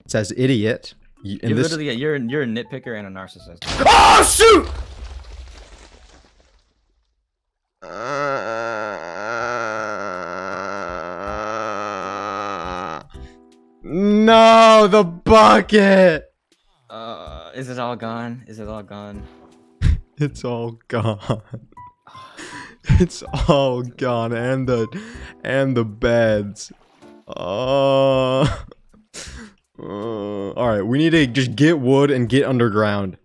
It says idiot. Y- In You're this... literally you're you're a nitpicker and a narcissist. Oh shoot! No, the bucket. Uh, is it all gone? Is it all gone? It's all gone. It's all gone, and the and the beds. Uh, uh, all right, we need to just get wood and get underground,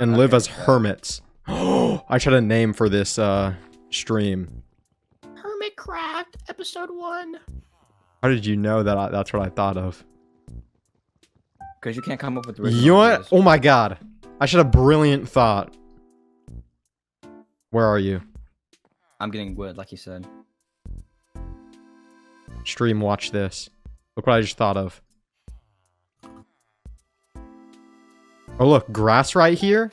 and live as hermits. I tried a name for this uh stream. Hermitcraft, episode one. How did you know that? I, that's what I thought of. Because you can't come up with You original know what? Oh my god, I should have brilliant thought. Where are you? I'm getting wood, like you said. Stream, watch this. Look what I just thought of. Oh, look, grass right here.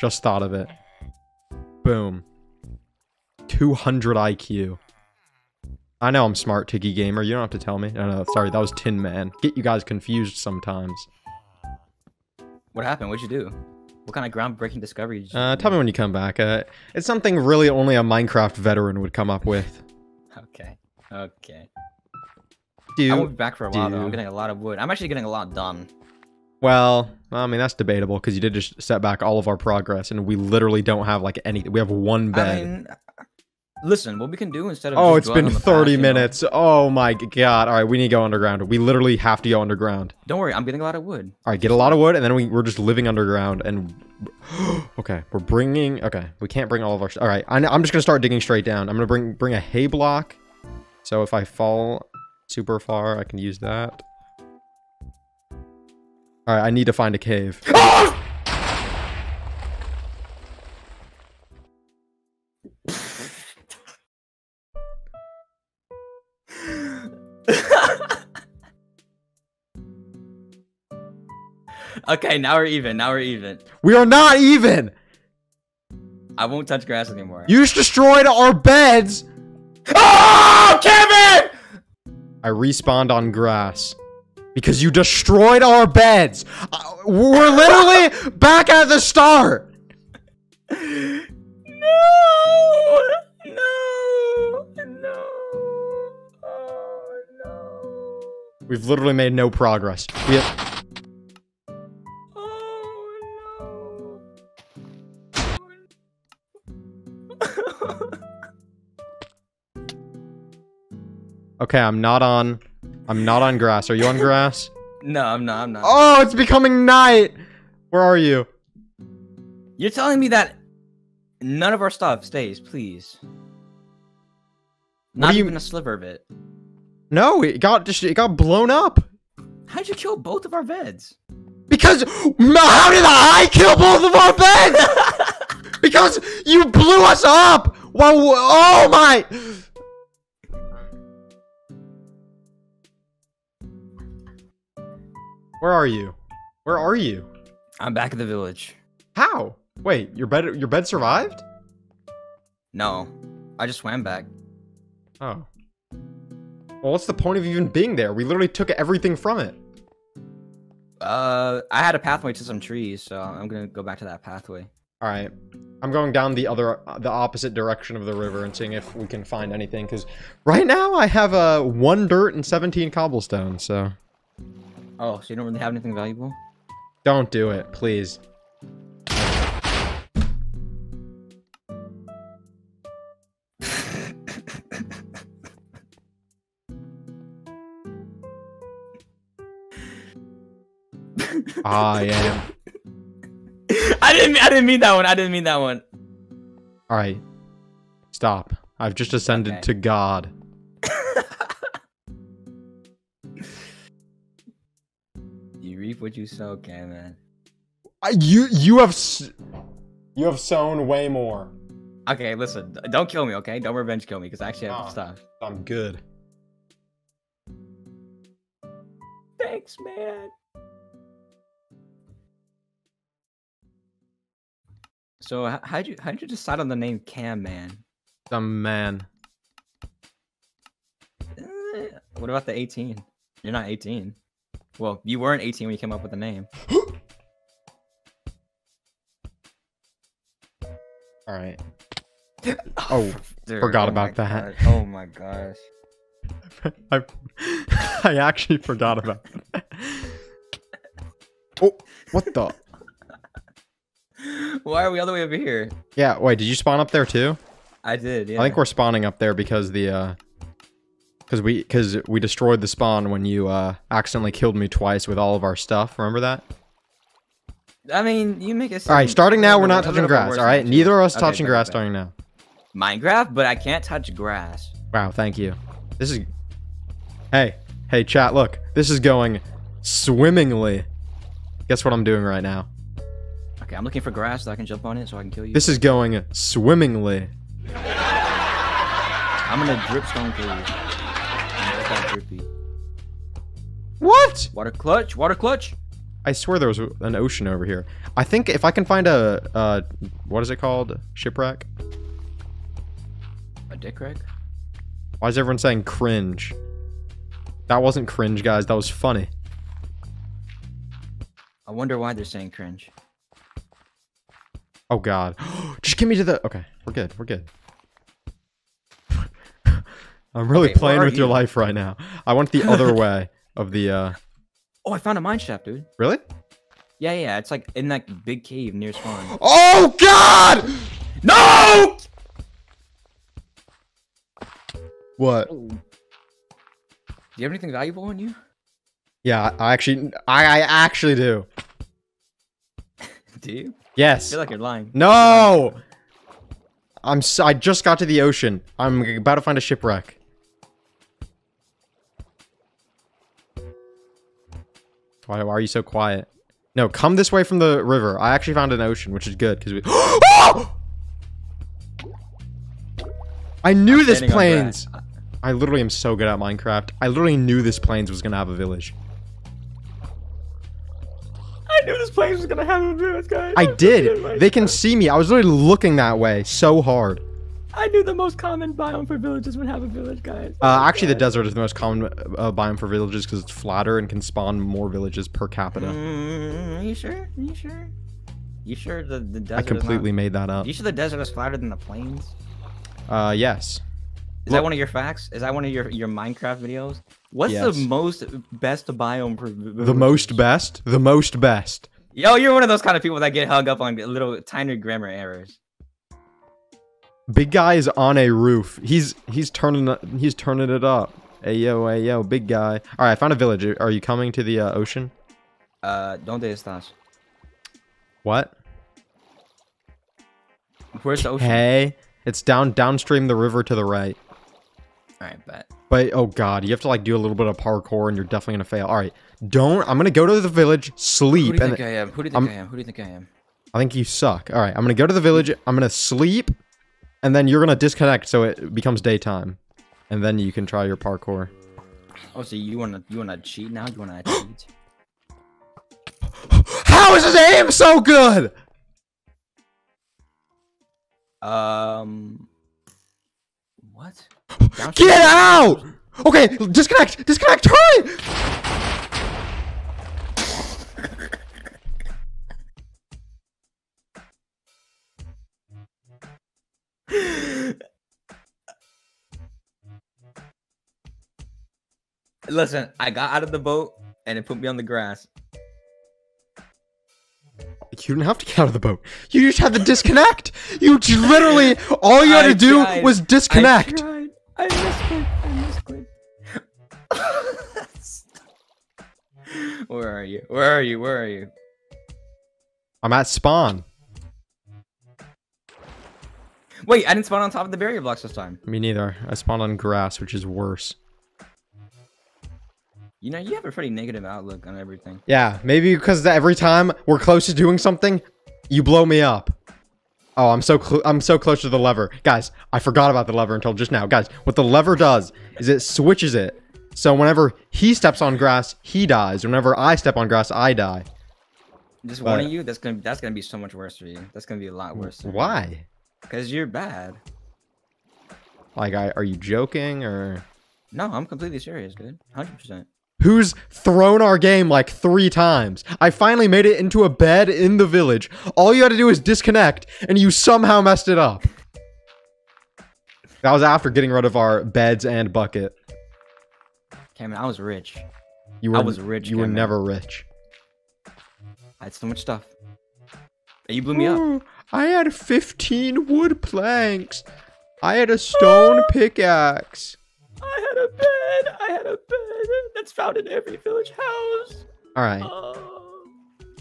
Just thought of it. Boom. 200 IQ. I know I'm smart, Tiggy Gamer. You don't have to tell me. No, no, sorry, that was Tin Man. Get you guys confused sometimes. What happened? What'd you do? What kind of groundbreaking discovery did you Uh, tell me when you come back. Uh, it's something really only a Minecraft veteran would come up with. Okay. Okay. I Dude, won't be back for a while though. I'm getting a lot of wood. I'm actually getting a lot done. Well, I mean that's debatable because you did just set back all of our progress, and we literally don't have like any. We have one bed. I mean, uh, listen, what we can do instead of oh, it's been on the 30 you know- minutes. Oh my god! All right, we need to go underground. We literally have to go underground. Don't worry, I'm getting a lot of wood. All right, get a lot of wood, and then we, we're just living underground. And okay, we're bringing. Okay, we can't bring all of our. All right, I, I'm just gonna start digging straight down. I'm gonna bring bring a hay block. So if I fall super far, I can use that. All right, I need to find a cave. okay, now we're even. Now we're even. We are not even. I won't touch grass anymore. You just destroyed our beds. Oh, Kevin! I respawned on grass Because you destroyed our beds. Uh, we're literally back at the start. No! No! No! Oh no! We've literally made no progress. We have, Oh no! okay, I'm not on. I'm not on grass. Are you on grass? no, I'm not. I'm not. Oh, it's becoming night. Where are you? You're telling me that none of our stuff stays, please. Not you- even a sliver of it. No, it got just it got blown up. How'd you kill both of our beds? Because how did I kill both of our beds? because you blew us up. Wow! Oh my! Where are you? Where are you? I'm back at the village. How? Wait, your bed your bed survived? No, I just swam back. Oh. Well, what's the point of even being there? We literally took everything from it. Uh, I had a pathway to some trees, so I'm gonna go back to that pathway. All right. I'm going down the other, the opposite direction of the river and seeing if we can find anything. Because right now I have uh, one dirt and 17 cobblestone. So Oh, so you don't really have anything valuable? don't do it, please. I am. I didn't. I didn't mean that one. I didn't mean that one. All right. Stop. I've just ascended Okay. to God. Reap what you sow, Cam, man. I, you you have s- you have sown way more. Okay, listen. Don't kill me, okay? Don't revenge kill me, because I actually have Oh. stuff. I'm good. Thanks, man. So, how'd you how'd you decide on the name Cam, man? Some man. Eh, What about the 18? You're not 18. Well, you weren't 18 when you came up with the name. All right. Oh, Dude, forgot oh about that. gosh, Oh my gosh. I I actually forgot about that. Oh, what the? Why are we all the way over here? Yeah, wait, did you spawn up there too? I did, yeah. I think we're spawning up there because the uh cuz we cuz we destroyed the spawn when you uh accidentally killed me twice with all of our stuff. Remember that? I mean, you make it All right, starting now we're not touching grass, all right? it Neither of us Okay, touching grass starting now. Minecraft, but I can't touch grass. Wow, thank you. This is Hey, hey chat, look. This is going swimmingly. Guess what I'm doing right now? Okay, I'm looking for grass so I can jump on it so I can kill you. This is going swimmingly. I'm gonna dripstone kill you. It's drippy. What? Water clutch, water clutch. I swear there was an ocean over here. I think if I can find a uh what is it called? Shipwreck? A dick wreck. Why is everyone saying cringe? That wasn't cringe, guys. That was funny. I wonder why they're saying cringe. Oh god. Just get me to the Okay, we're good. We're good. I'm really Okay, playing with your life right now. I went the other way of the uh Oh, I found a mine shaft, dude. Really? Yeah, yeah, it's like in that big cave near spawn. Oh god! No! What? Do you have anything valuable on you? Yeah, I actually I, I actually do. Do you? Yes. I feel like you're lying. No! I'm s I just got to the ocean. I'm about to find a shipwreck. Why, why are you so quiet? No, come this way from the river. I actually found an ocean, which is good because we. Ah! I knew this Standing on plains. I literally am so good at Minecraft. I literally knew this plains was gonna have a village. I knew this place was gonna have a village, guys. I did. They can see me. I was literally looking that way so hard. I knew the most common biome for villages would have a village, guys. Uh, actually, the desert is the most common uh, biome for villages because it's flatter and can spawn more villages per capita. Mm, you sure? Are you sure? You sure the the desert? I completely made that up. not... You sure the desert is flatter than the plains? Uh, yes. Is that one of your facts? Is that one of your your Minecraft videos? What's Yes. the most best biome for vi- The most best. The most best. Yo, you're one of those kind of people that get hung up on little tiny grammar errors. Big guy is on a roof. He's he's turning it- he's turning it up. Hey yo, hey yo, big guy. All right, I found a village. Are you coming to the uh, ocean? Uh, donde estás? What? Where's the ocean? Hey, it's down downstream the river to the right. All right, bet. But oh god, you have to like do a little bit of parkour, and you're definitely gonna fail. All right, don't. I'm gonna go to the village, sleep. Who do you think I am? Who do you think I'm- I am? Who do you think I am? I think you suck. All right, I'm gonna go to the village. I'm gonna sleep, and then you're gonna disconnect so it becomes daytime, and then you can try your parkour. Oh, so you wanna you wanna cheat now? You wanna cheat? How is his aim so good? Um, what? Get out! Okay, disconnect, disconnect, hurry! Listen, I got out of the boat and it put me on the grass. You didn't have to get out of the boat. You just had to disconnect. You literally all you had I to do tried. was disconnect. I. I misclicked. I misclicked. Where are you? Where are you? Where are you? I'm at spawn. Wait, I didn't spawn on top of the barrier blocks this time. Me neither. I spawned on grass, which is worse. You know, you have a pretty negative outlook on everything. Yeah, maybe because every time we're close to doing something, you blow me up. Oh, I'm so cl- I'm so close to the lever, guys. I forgot about the lever until just now, guys. What the lever does is it switches it. So whenever he steps on grass, he dies. Whenever I step on grass, I die. Just But- warning you, that's gonna that's gonna be so much worse for you. That's gonna be a lot worse. Why? Because you're bad. Like, I, are you joking or? No, I'm completely serious, dude. Hundred percent. Who's thrown our game like three times? I finally made it into a bed in the village. All you had to do is disconnect, and you somehow messed it up. That was after getting rid of our beds and bucket. Cameron, I was rich. You were I was rich, You were never rich. I had so much stuff. You blew me up. Ooh, I had 15 wood planks. I had a stone ah! pickaxe. I had a bed. I had a bed that's found in every village house. All right. Oh.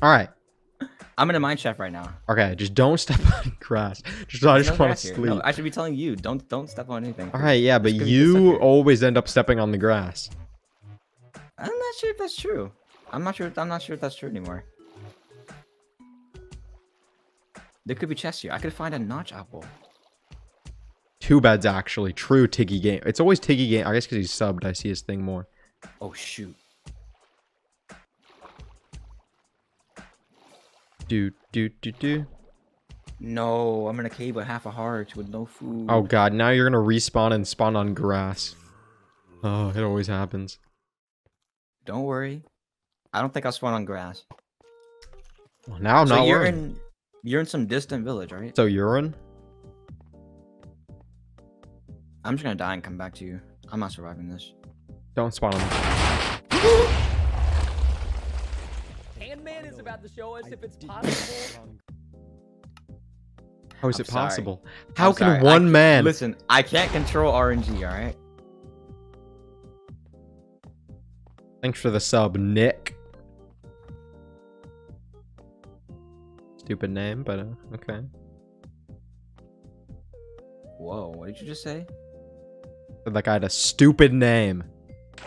All right. I'm in a mine shaft right now. Okay. Just don't step on grass. Just I just no want grass to sleep. No, I should be telling you, don't don't step on anything. All right. Yeah, but you you always end up stepping on the grass. I'm not sure if that's true. I'm not sure. I'm not sure if that's true anymore. There could be chests here. I could find a notch apple. Two beds actually. True Tiggy game. It's always Tiggy game. I guess because he's subbed, I see his thing more. Oh shoot. Do do do do. No, I'm in a cave with half a heart with no food. Oh god, now you're gonna respawn and spawn on grass. Oh, it always happens. Don't worry. I don't think I'll spawn on grass. Well, now I'm so not you're worried. in you're in some distant village, right? So urine? I'm just gonna die and come back to you. I'm not surviving this. Don't spawn on. Can Man is about to show us if it's possible. How is I'm it sorry. possible? How I'm can sorry, one c- man? Listen, I can't control RNG, alright? Thanks for the sub, Nick. Stupid name, but uh, okay. Whoa, what did you just say? That guy had a stupid name.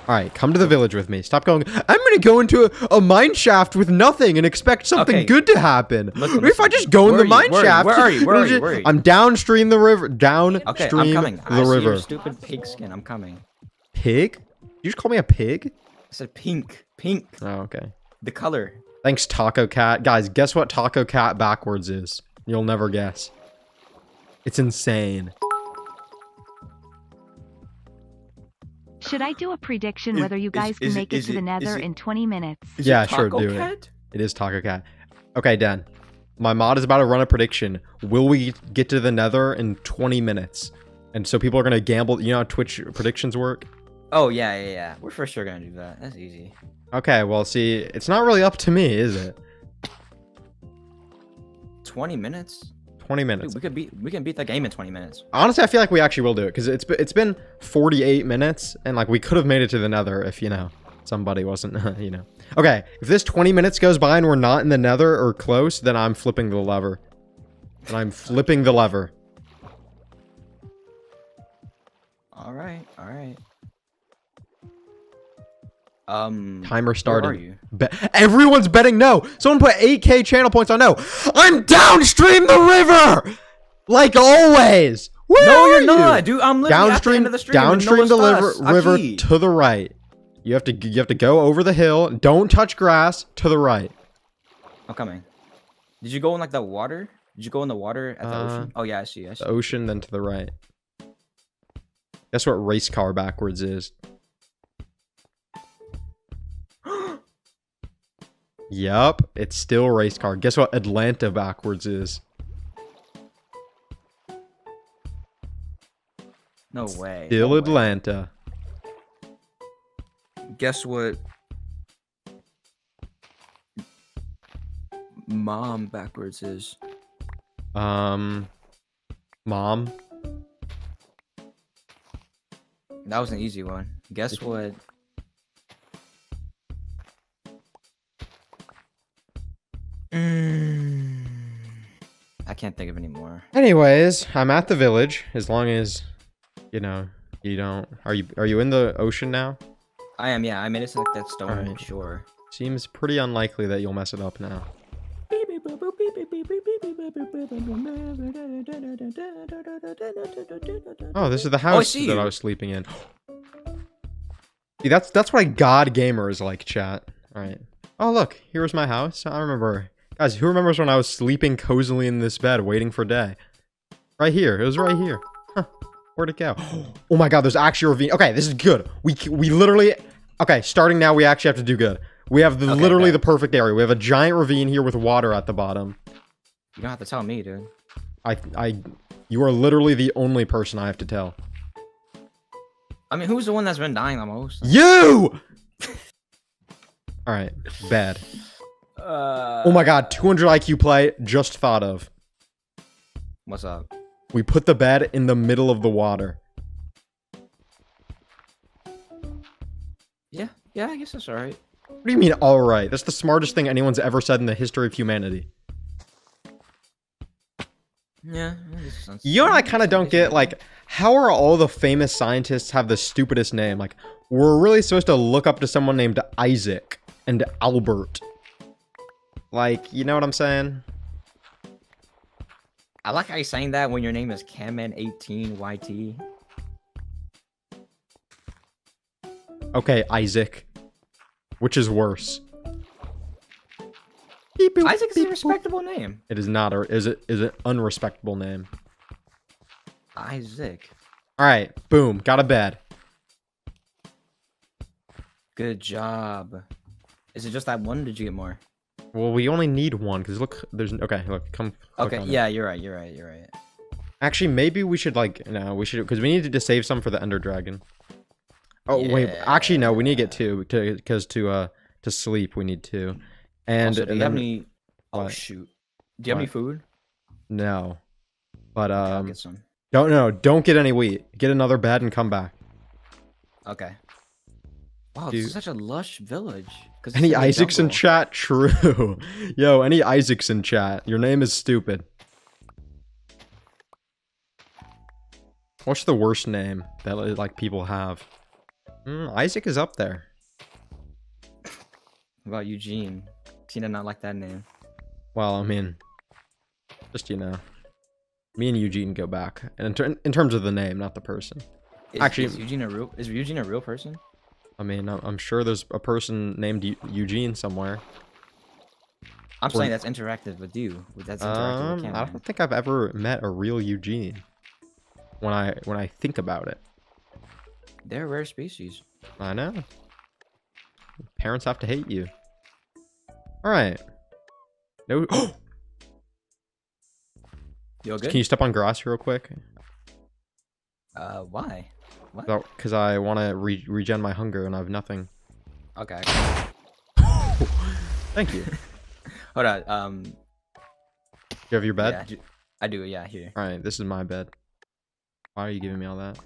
All right, come to the village with me. Stop going. I'm gonna go into a, a mine shaft with nothing and expect something Okay. good to happen. Listen, what if I just go in the mine Where shaft? Where are you? Where are you? Where are you? I'm downstream the river. Downstream Okay, I'm coming. the I river. stupid pig skin. I'm coming. Pig? You just call me a pig? I said pink. Pink. Oh, okay. The color. Thanks, Taco Cat. Guys, guess what Taco Cat backwards is? You'll never guess. It's insane. Should I do a prediction whether you guys is, is, can make it, to the nether in 20 minutes? yeah, sure, do cat? it. It is Taco Cat. Okay, Dan. My mod is about to run a prediction. Will we get to the nether in 20 minutes? And so people are going to gamble. You know how Twitch predictions work? Oh, yeah, yeah, yeah. We're for sure going to do that. That's easy. Okay, well, see, it's not really up to me, is it? 20 minutes? 20 Dude, minutes. we could beat we can beat that game in 20 minutes. Honestly, I feel like we actually will do it because it's it's been 48 minutes and like we could have made it to the nether if you know somebody wasn't you know. Okay, if this 20 minutes goes by and we're not in the nether or close, then I'm flipping the lever. And I'm flipping the lever. All right, all right. Um, Timer started. you? Be- Everyone's betting no. Someone put 8k channel points on no. I'm downstream the river, like always. Where No, you're you? not, dude. I'm literally at the Downstream, end of the stream. downstream the river, river to the right. You have to you have to go over the hill. Don't touch grass to the right. I'm coming. Did you go in like the water? Did you go in the water at the Uh, ocean? Oh yeah, I see. I see. The ocean, then to the right. That's what race car backwards is? Yup, it's still race car. Guess what Atlanta backwards is? No way. Still no way. Atlanta. Guess what? Mom backwards is. Um, mom. That was an easy one. Guess what? Mm, I can't think of any more. Anyways, I'm at the village. As long as, you know, you don't. Are you are you in the ocean now? I am, yeah. I made it to like that stone Alright. shore. Seems pretty unlikely that you'll mess it up now. Oh, this is the house see that. I was sleeping in. See, that's that's what a god gamer is like, chat. All right. Oh, look, here's my house. I remember, guys. Who remembers when I was sleeping cozily in this bed, waiting for day? Right here. It was right here. Huh. Where'd it go? Oh my god, there's actually a ravine. Okay, this is good. We we literally. Okay, starting now, we actually have to do good. We have the, Okay, literally bet. the perfect area. We have a giant ravine here with water at the bottom. You don't have to tell me, dude. I I, you are literally the only person I have to tell. I mean, who's the one that's been dying the most? You! Alright, bad. Uh, Oh my god, 200 IQ play, just thought of. What's up? We put the bed in the middle of the water. Yeah, yeah. I guess that's alright. What do you mean, alright? That's the smartest thing anyone's ever said in the history of humanity. Yeah. You and I kind of don't get? Like, how are all the famous scientists have the stupidest name? Like, we're really supposed to look up to someone named Isaac and Albert. Like, you know what I'm saying? I like how you're saying that when your name is Camman18YT. Okay, Isaac. Which is worse? Beep, boop, Isaac is a beep, boop. respectable name. It is not, or is it? Is it unrespectable name? Isaac. All right, boom, got a bed. Good job. Is it just that one? Did you get more? Well, we only need one because look, there's okay. Look, come. Okay, on it. yeah, you're right. You're right. You're right. Actually, maybe we should like no, we should because we need to save some for the Ender Dragon. Oh wait, actually no, we need to get two to because to uh to sleep we need two, and, also, do and you have any? Oh what? shoot. Do you have any food? no, but Okay, I'll um get some. don't no don't get any wheat. Get another bed and come back. Okay. Wow, this is such a lush village. it's Any Isaacs in chat? True. Yo, any Isaacs in chat? Your name is stupid. What's the worst name that like people have? Mm, Isaac is up there. What about Eugene? Tina not like that name. Well, I mean, just you know, me and Eugene go back, and in, ter- in terms of the name, not the person. Is, Actually- is Eugene a real? Is Eugene a real person? I mean, I'm, sure there's a person named Eu- Eugene somewhere. I'm Or- saying that's interactive with you. That's interactive Um, with I don't think I've ever met a real Eugene. When I when I think about it, They're a rare species. I know. Parents have to hate you. All right. No. You all Can you step on grass real quick? Uh, why? What? Because I want to re- regen my hunger and I have nothing. Okay. Thank you. Hold on. Um. You have your bed? Yeah, I do. Yeah, here. All right, this is my bed. Why are you giving me all that?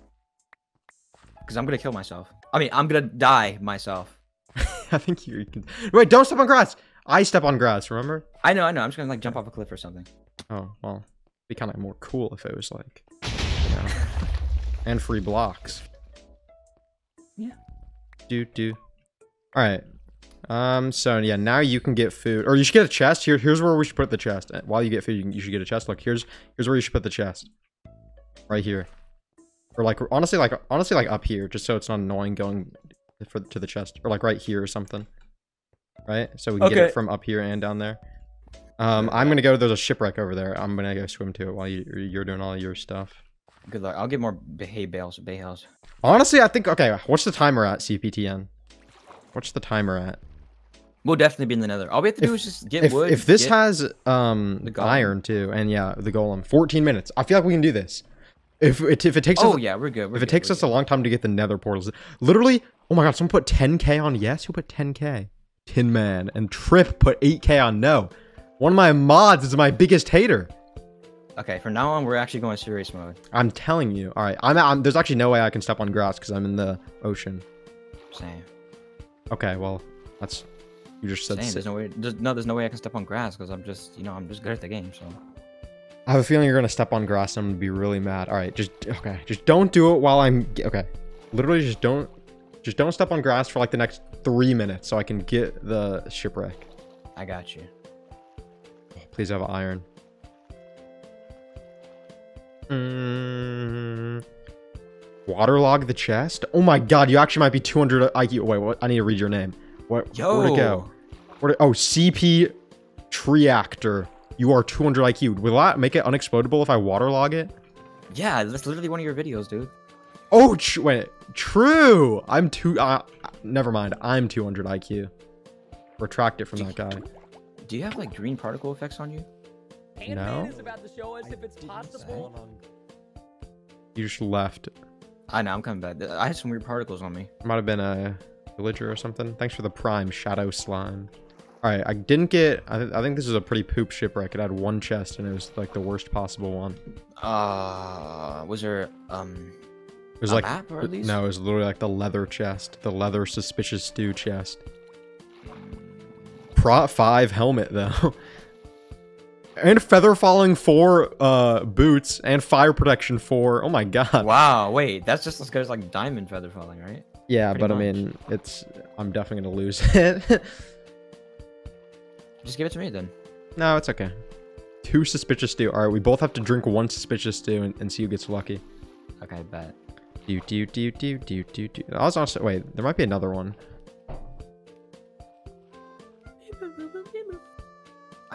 Because I'm gonna kill myself. I mean, I'm gonna die myself. I think you can. Wait, don't step on grass. I step on grass. Remember? I know. I know. I'm just gonna like jump off a cliff or something. Oh well, be kind of more cool if it was like, you know, and free blocks. Yeah. Do do. All right. Um. So yeah, now you can get food, or you should get a chest. Here, here's where we should put the chest. While you get food, you, can, you should get a chest. Look, here's here's where you should put the chest. Right here. Or like honestly, like honestly, like up here, just so it's not annoying going for to the chest, or like right here or something. Right. So we can get it from up here and down there. Um, I'm gonna go. There's a shipwreck over there. I'm gonna go swim to it while you, you're doing all your stuff. Good luck. I'll get more hay bales, bay bales. Honestly, I think okay. What's the timer at CPTN? What's the timer at? We'll definitely be in the nether. All we have to do is just get If, wood. if this has um the iron too, and yeah, the golem, 14 minutes. I feel like we can do this. If it if it takes Oh us yeah, we're good. We're if it takes us a long time to get the nether portals, literally, oh my god, someone put 10k on yes. Who put 10k? Tin Man and Trip put 8k on no. One of my mods is my biggest hater. Okay, from now on, we're actually going serious mode. I'm telling you. All right, I'm, I'm there's actually no way I can step on grass because I'm in the ocean. Same. Okay, well, that's you just said. Same. There's no way. There's, no, there's no way I can step on grass because I'm just, you know, I'm just good at the game. So. I have a feeling you're gonna step on grass and I'm gonna be really mad. All right, just okay, just don't do it while I'm okay. Literally, just don't, just don't step on grass for like the next three minutes so I can get the shipwreck. I got you. Please have iron. Mm, waterlog the chest. Oh my god, you actually might be 200 IQ. Wait, what? I need to read your name. What? Yo. Where'd it go? Where oh, CP Triactor. You are 200 IQ. Will that make it unexplodable if I waterlog it? Yeah, that's literally one of your videos, dude. Oh, tr- wait. True. I'm two. Uh, never mind. I'm 200 IQ. Retract it from that guy. Do you have like green particle effects on you? Ant-Man No. is about to show us if it's possible. You just left. I know. I'm coming back. I had some weird particles on me. Might have been a villager or something. Thanks for the prime shadow slime. All right, I didn't get. I, th- I think this is a pretty poop shipwreck. It had one chest and it was like the worst possible one. Uh, was there um? It was A like map, or at least? no, it was literally like the leather chest, the leather suspicious stew chest. Prot five helmet though, and feather falling four uh boots and fire protection four. Oh my god. Wow. Wait, that's just as good as like diamond feather falling, right? Yeah, Pretty but I mean, it's. I'm definitely gonna lose it. Just give it to me then. no, it's okay. Two suspicious stew. All right, we both have to drink one suspicious stew and, and see who gets lucky. Okay, bet. Do do do do do do do. I was also wait. There might be another one.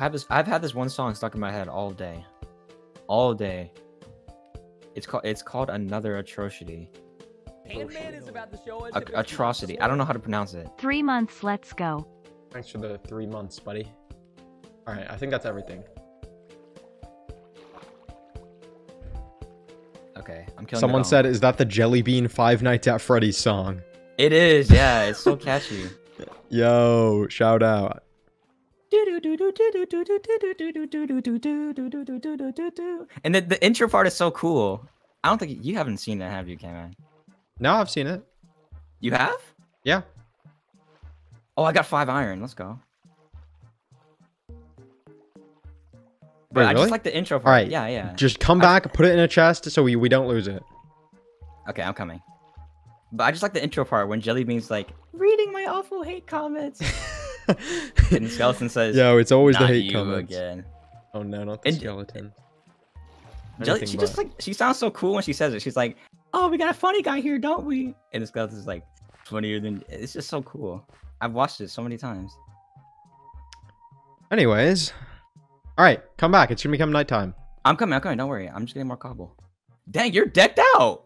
I have this. I've had this one song stuck in my head all day, all day. It's called. It's called another atrocity. Ant-Man is about to show A- atrocity. I don't know how to pronounce it. Three months, let's go. Thanks for the three months, buddy. All right, I think that's everything. Okay, I'm killing. Someone said, "Is that the Jelly Bean Five Nights at Freddy's song?" it is. Yeah, it's so catchy. Yo, shout out. And the, the intro part is so cool. I don't think you haven't seen it, have you, Cameron? No, I've seen it. You have? Yeah. Oh, I got five iron. Let's go. But Wait, I really? just like the intro part. All right. Yeah, yeah. Just come back, put it in a chest, so we we don't lose it. Okay, I'm coming. But I just like the intro part when Jelly Bean's like reading my awful hate comments, and Skeleton says, Yo, it's always the hate you comments. again." Oh no, not the And- skeleton. Jelly, Anything she just like she sounds so cool when she says it. She's like, "Oh, we got a funny guy here, don't we?" And the skeleton's like, "Funnier than." It's just so cool. I've watched it so many times. Anyways, all right, come back. It's gonna become nighttime. I'm coming. I'm coming. Don't worry. I'm just getting more cobble. Dang, you're decked out.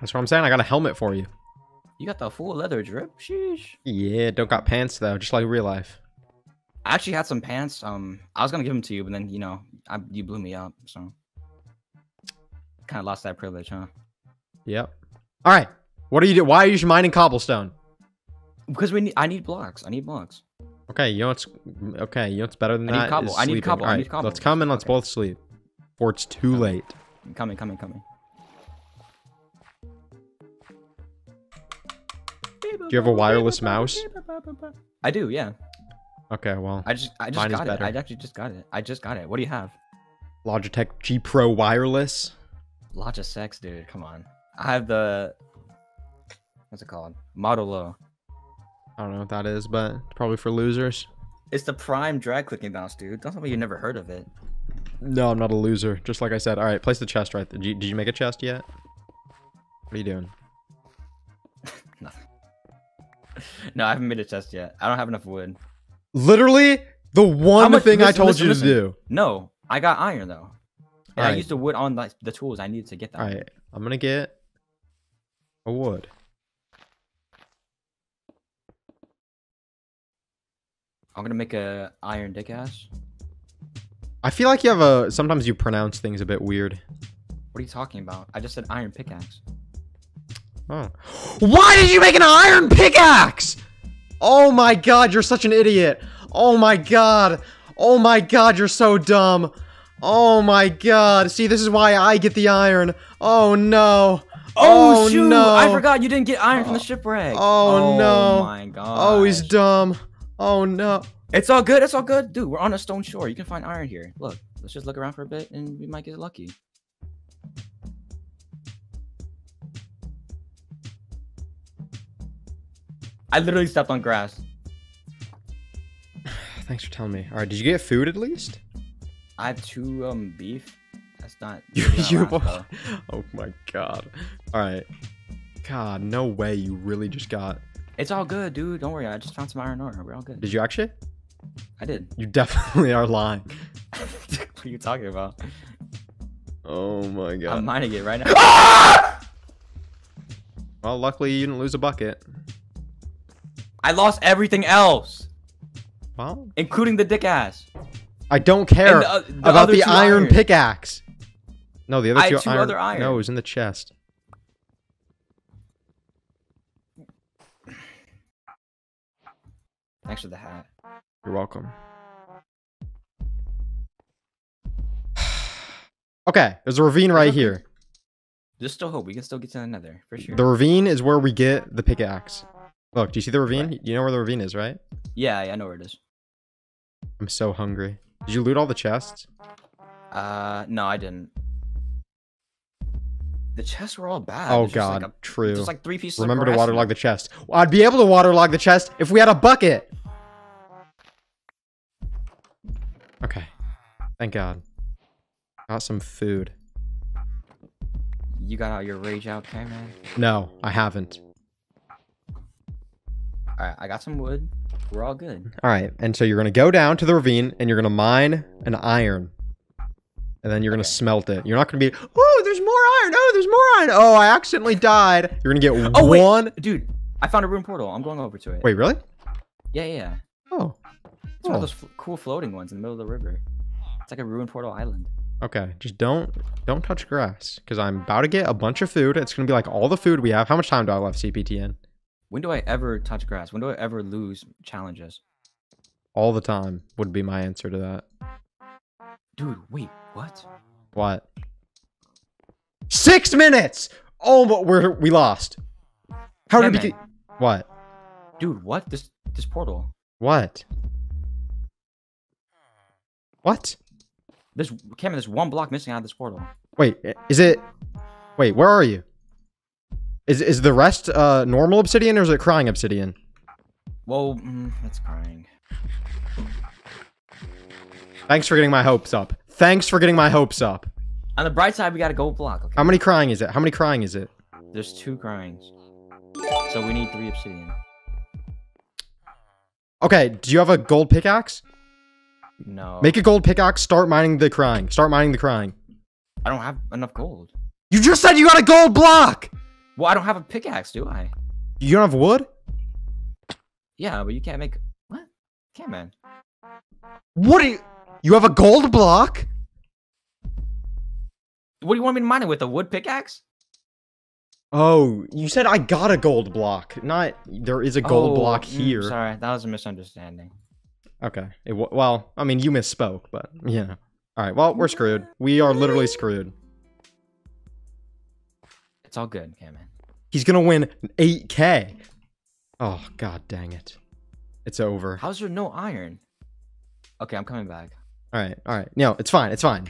That's what I'm saying. I got a helmet for you. You got the full leather drip. Sheesh. Yeah, don't got pants though, just like real life. I actually had some pants. Um, I was gonna give them to you, but then you know, I, you blew me up, so kind of lost that privilege, huh? Yep. All right. What are you do? Why are you mining cobblestone? Because we need. I need blocks. I need blocks. Okay, you know what's okay. You know what's better than I need that? cobble, I need cobble, I need cobble. Let's come and let's Okay. both sleep, or it's too late. Coming, coming, coming. Do you have a wireless mouse? I do. Yeah. Okay, well, I just, I just got it. I actually just got it. I just got it. What do you have? Logitech G Pro wireless. Sex, dude. Come on. I have the. What's it called? Model O. I don't know what that is, but it's probably for losers. It's the prime drag clicking mouse, dude. Don't tell me you never heard of it. No, I'm not a loser. Just like I said. All right, place the chest right there. Did you, did you make a chest yet? What are you doing? no, I haven't made a chest yet. I don't have enough wood. Literally the one much- thing I told listen, you listen. to do. No, I got iron though. And I used the wood on like the tools I needed to get that. All right, I'm gonna get a wood. I'm gonna make a iron dick ass. I feel like you have a. Sometimes you pronounce things a bit weird. What are you talking about? I just said iron pickaxe. Oh. Why did you make an iron pickaxe? Oh my god, you're such an idiot. Oh my god. Oh my god, you're so dumb. Oh my god. See, this is why I get the iron. Oh no. Oh, Oh, shoot! no. I forgot you didn't get iron from the shipwreck. Oh, oh no. Oh my god. Oh, he's dumb. Oh no. It's all good. It's all good, dude. We're on a stone shore. You can find iron here. Look, let's just look around for a bit, and we might get lucky. I literally stepped on grass. Thanks for telling me. All right, did you get food at least? I have two um beef. That's not. You, not. Oh my god. All right. God, no way you really just got. It's all good, dude. Don't worry. I just found some iron ore. We're all good. Did you actually? I did. You definitely are lying. what are you talking about? Oh my god. I'm mining it right now. Well, luckily you didn't lose a bucket. I lost everything else, Well, including the dick ass. I don't care the, uh, the about the iron, iron. pickaxe. No, the other I two, two iron. other iron. No, it was in the chest. Thanks for the hat. You're welcome. okay, there's a ravine right here. There's still hope. We can still get to the nether for sure. The ravine is where we get the pickaxe. Look, do you see the ravine? You know where the ravine is, right? Yeah, yeah, I know where it is. I'm so hungry. Did you loot all the chests? Uh, no, I didn't. The chests were all bad. oh god, like, a- true. Just like three pieces. Remember to waterlog the chest. I'd be able to waterlog the chest if we had a bucket. Okay. Thank God. Got some food. You got out your rage out, okay, man. No, I haven't. All right, I got some wood. We're all good. All right, and so you're gonna go down to the ravine and you're gonna mine an iron, and then you're gonna smelt it. You're not gonna be, oh, there's more iron. Oh, there's more iron. Oh, I accidentally died. You're gonna get Oh, wait. one. Dude, I found a ruined portal. I'm going over to it. Wait, really? Yeah, yeah. Oh, It's one Oh. of those cool floating ones in the middle of the river. It's like a ruined portal island. okay. Just don't don't touch grass, because I'm about to get a bunch of food. It's gonna be like all the food we have. How much time do I have left, CPTN? When do I ever touch grass? When do I ever lose challenges? All the time would be my answer to that. Dude, wait, what? What? Six minutes. Oh, but we're we lost. How did we get? What? Dude, what? This this portal. What? What? There's Cameron, there's one block missing out of this portal. Wait, is it? Wait, where are you? Is is the rest uh normal obsidian or is it crying obsidian? Well, mm, that's crying. Thanks for getting my hopes up. Thanks for getting my hopes up. On the bright side, we got a gold block. Okay. How many crying is it? How many crying is it? There's two cryings. So we need three obsidian. Okay, do you have a gold pickaxe? No. Make a gold pickaxe. Start mining the crying. Start mining the crying. I don't have enough gold. You just said you got a gold block. Well, I don't have a pickaxe, do I? You don't have wood? Yeah, but you can't make what? Can't man. What do you? You have a gold block? What do you want me to mine it with? A wood pickaxe? Oh, you said I got a gold block. Not there is a gold Oh, block mm, here. sorry, that was a misunderstanding. Okay. It, well, I mean, you misspoke, but yeah. All right. Well, we're screwed. We are literally screwed. It's all good, man. He's gonna win 8k. Oh god dang it. It's over. How's there no iron? Okay, I'm coming back. All right. All right. No, it's fine. It's fine.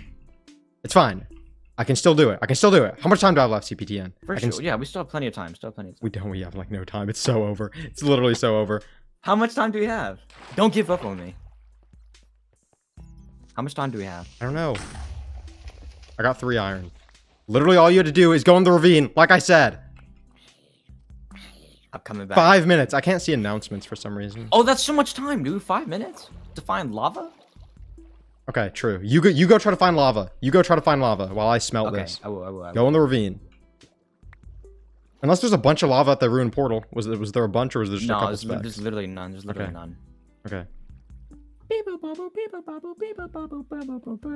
It's fine. I can still do it. I can still do it. How much time do I have left, CPTN? For I can sure. Yeah, we still have plenty of time. Still have plenty of time. we don't. We have like no time. It's so over. It's literally so over. How much time do we have? Don't give up on me. How much time do we have? I don't know. I got three iron. Literally, all you had to do is go in the ravine, like I said. I'm coming back. Five minutes. I can't see announcements for some reason. Oh, that's so much time, dude. Five minutes to find lava. Okay, true. You go. You go try to find lava. You go try to find lava while I smelt Okay, this. I will. I will. I will. Go in the ravine. Unless there's a bunch of lava at the ruined portal. Was there, was there a bunch or was there just a No, couple there's, li- there's literally none. There's literally Okay. none. Okay.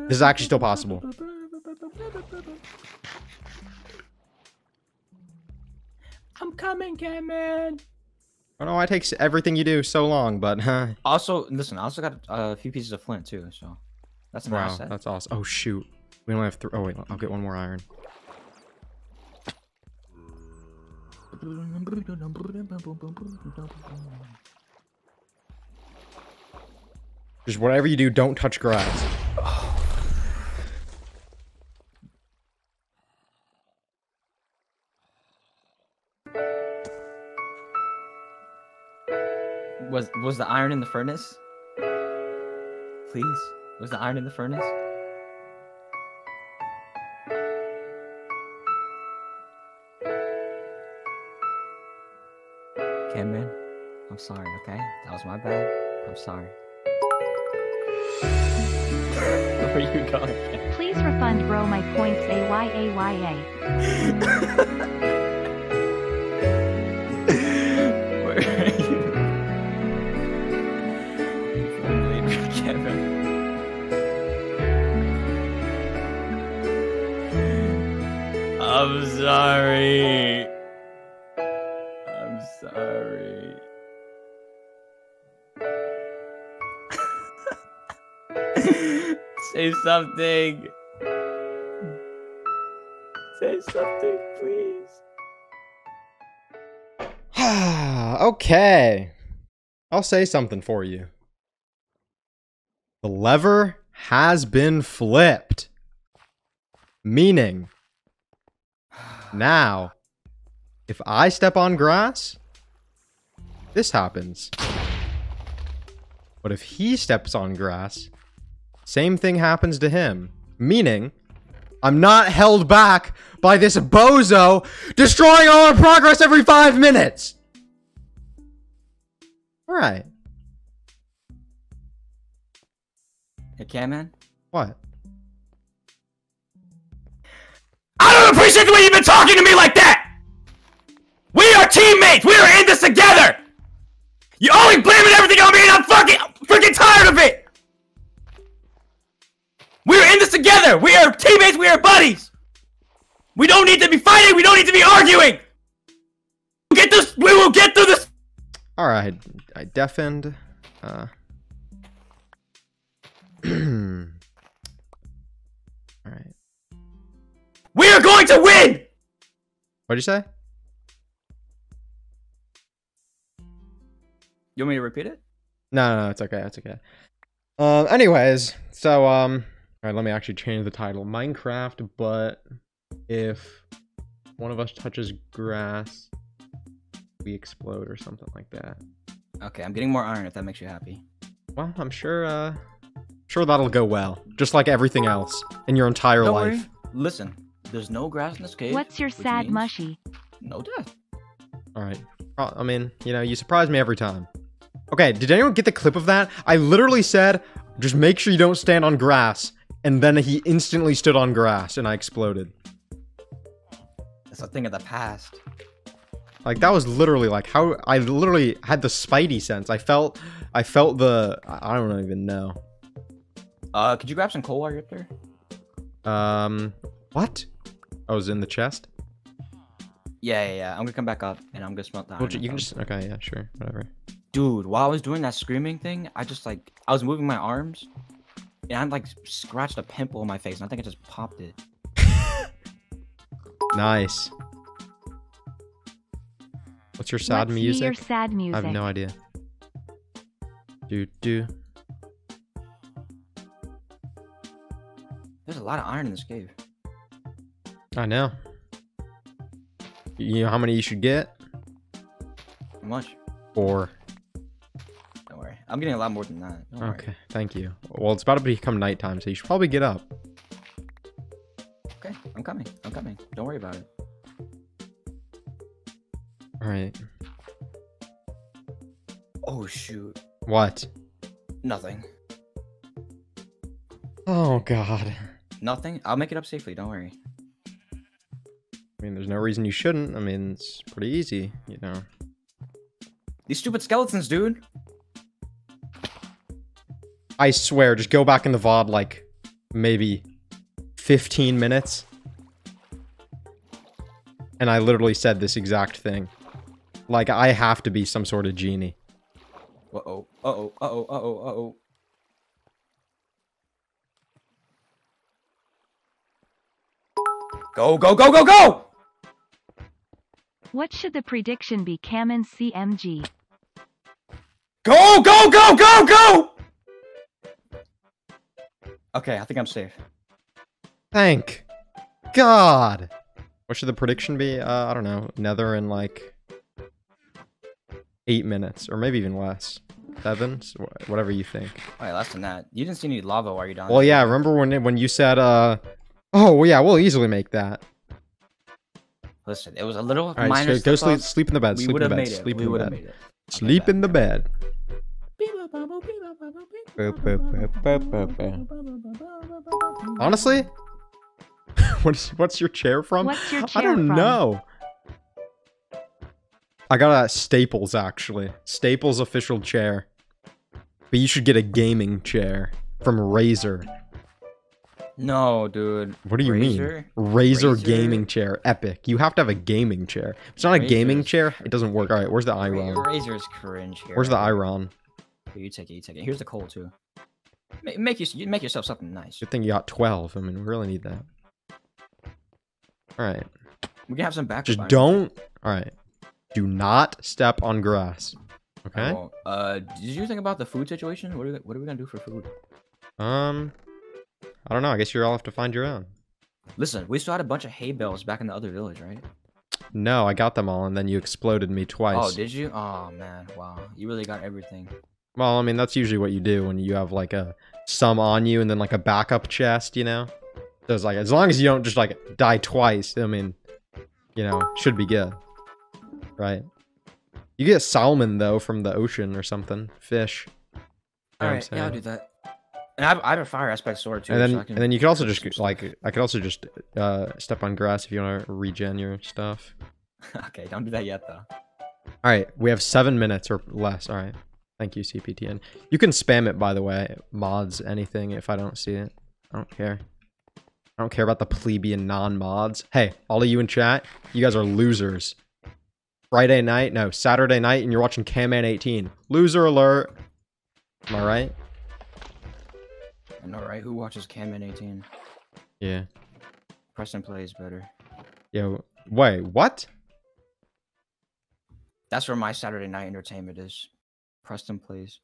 This is actually still possible. I'm coming, Cameron. I don't know why it takes everything you do so long, but huh. Also, listen. I also got a few pieces of flint too, so that's an Wow, asset. that's awesome. Oh shoot. We only have three. Oh wait, I'll get one more iron. Just whatever you do, don't touch grass. Was was the iron in the furnace? Please, was the iron in the furnace? Cameron, I'm sorry. Okay, that was my bad. I'm sorry. Where are you going? Cam? Please refund bro my points AYAYA. Where I'm sorry. I'm sorry. Say something. Say something, please. okay. I'll say something for you. The lever has been flipped. Meaning, now, if I step on grass, this happens. But if he steps on grass, same thing happens to him. Meaning, I'm not held back by this bozo destroying all our progress every five minutes. All right. Hey, Cameron. What? I don't appreciate the way you've been talking to me like that! We are teammates! We are in this together! You always blaming everything on me and I'm fucking freaking tired of it! We are in this together! We are teammates, we are buddies! We don't need to be fighting, we don't need to be arguing! We'll get this we will get through this All right. I deafened. Uh. All right. We are going to win! What'd you say? You want me to repeat it? No, no, no, it's okay. It's okay. Um. Anyways, so um. All right. Let me actually change the title. Minecraft, but if one of us touches grass, we explode or something like that. Okay, I'm getting more iron if that makes you happy. Well, I'm sure. Uh. Sure, that'll go well. Just like everything else in your entire Don't life. worry. Listen, there's no grass in this cave. What's your sad mushy? No death. All right. Uh, I mean, you know, you surprise me every time. Okay, did anyone get the clip of that? I literally said, just make sure you don't stand on grass. And then he instantly stood on grass and I exploded. That's a thing of the past. Like that was literally like how I literally had the spidey sense. I felt I felt the I I don't even know. Uh, could you grab some coal while you're up there? Um what? I was in the chest? Yeah, yeah, yeah. I'm gonna come back up and I'm gonna smelt that. Well, you can just okay, yeah, sure. Whatever. Dude, while I was doing that screaming thing, I just like I was moving my arms, and I like scratched a pimple on my face, and I think I just popped it. Nice. What's your sad Let's music? your sad music. I have no idea. Do do. There's a lot of iron in this cave. I know. You know how many you should get? How much? Four. Don't worry. I'm getting a lot more than that. Don't worry. Okay, thank you. Well, it's about to become nighttime, so you should probably get up. Okay, I'm coming. I'm coming. Don't worry about it. All right. Oh shoot. What? Nothing. Oh God. Nothing. I'll make it up safely. Don't worry. Mean, there's no reason you shouldn't. I mean, it's pretty easy, you know. These stupid skeletons, dude. I swear, just go back in the VOD like maybe 15 minutes. And I literally said this exact thing. Like, I have to be some sort of genie. Uh oh. Uh oh. Uh oh. Uh oh. Uh oh. Go, go, go, go, go! What should the prediction be? Kamen CMG. Go, go, go, go, go! Okay, I think I'm safe. Thank God. What should the prediction be? Uh, I don't know. Nether in like eight minutes, or maybe even less. Seven, whatever you think. Wait, less than that. You didn't see any lava while you're down Well, yeah. Remember when when you said, uh, oh yeah, we'll easily make that. Listen, it was a little All right, minor so go sleep, up. sleep in the bed. We Sleep would in have the bed. made it. Sleep We in the would have bed. made it. Sleep in the. Honestly, what's what's your chair from? What's your chair I don't from? know. I got a Staples actually. Staples official chair. But you should get a gaming chair from Razer. No, dude. What do you Razer? mean? Razor, Razer? gaming chair. Epic. You have to have a gaming chair. If it's not a gaming chair, it doesn't work. All right, where's the iron? Razor's cringe here. Where's the iron? Here, you take it. You take it. Here's the coal too. Ma- Make you you make yourself something nice. Good thing you got 12. I mean, we really need that. All right. We can have some backup. Just don't. All right. Do not step on grass. Okay. Oh, uh, did you think about the food situation? What are we, what are we gonna do for food? Um, I don't know. I guess you all have to find your own. Listen, we still had a bunch of hay bales back in the other village, right? No, I got them all, and then you exploded me twice. Oh, did you? Oh man, wow, you really got everything. Well, I mean, that's usually what you do when you have like a some on you and then like a backup chest, you know. So it's like as long as you don't just like die twice, I mean, you know, should be good, right? You get salmon though from the ocean or something, fish. You know what I'm right, yeah, I'll do that. And I have, I have a fire aspect sword too. and then so can and then you could also just like I could also just uh step on grass if you want to regen your stuff. okay, don't do that yet though. All right, we have seven minutes or less. All right, thank you, CPTN. You can spam it by the way, mods, anything if I don't see it. I don't care. I don't care about the plebeian non-mods. Hey, all of you in chat, you guys are losers. Friday night, no, Saturday night, and you're watching camman18. Loser alert. Am I right? I know, right? Who watches camman18? Yeah. PrestonPlayz better. Yo, wait, what? That's where my Saturday night entertainment is. PrestonPlayz.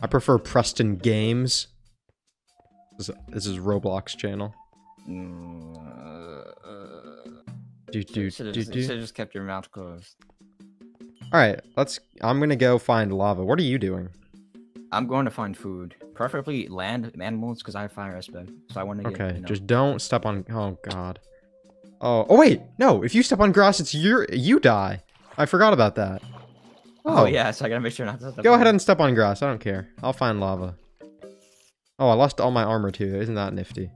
I prefer Preston Games. This is, this is Roblox channel. Mm, uh, uh, Do do should have just kept your mouth closed. All right, let's. I'm gonna go find lava. What are you doing? I'm going to find food, preferably land animals, because I have fire aspect. So I want to get. Okay, you know- just don't step on. Oh God. Oh, oh wait, no. If you step on grass, it's your. You die. I forgot about that. Oh, oh. yeah, so I gotta make sure not to. step Go ahead and step on grass. I don't care. I'll find lava. Oh, I lost all my armor too. Isn't that nifty?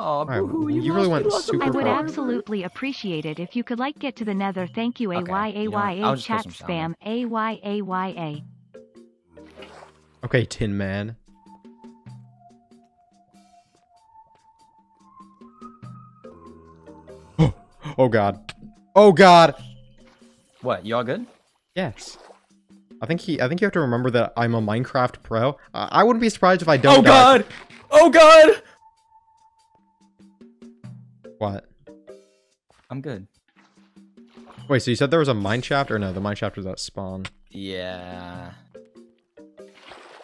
Oh, right, boo-hoo, you you, really lost went super me. I would far. absolutely appreciate it if you could like get to the nether. Thank you. A Okay, Y you A know what? Y I'll A just kill chat some spam. A Y A Y A. Okay, Tin Man. oh god. Oh god. What? You all good? Yes. I think he. I think you have to remember that I'm a Minecraft pro. I, I wouldn't be surprised if I don't. Oh die. god! Oh god! What? I'm good. Wait. So you said there was a mine shaft, or no? The mine shaft was at spawn. Yeah.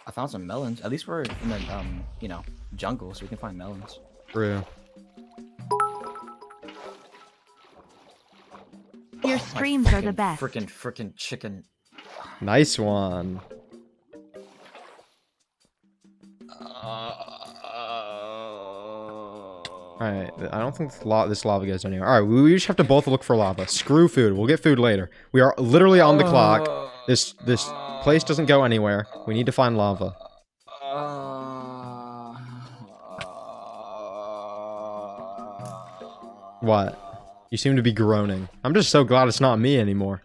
I found some melons. At least we're in the um, you know, jungle, so we can find melons. True. Your streams are the best. Freaking, freaking chicken. Nice one. Alright, I don't think this this lava goes anywhere. Alright, we we just have to both look for lava. Screw food. We'll get food later. We are literally on the clock. This this place doesn't go anywhere. We need to find lava. What? You seem to be groaning. I'm just so glad it's not me anymore.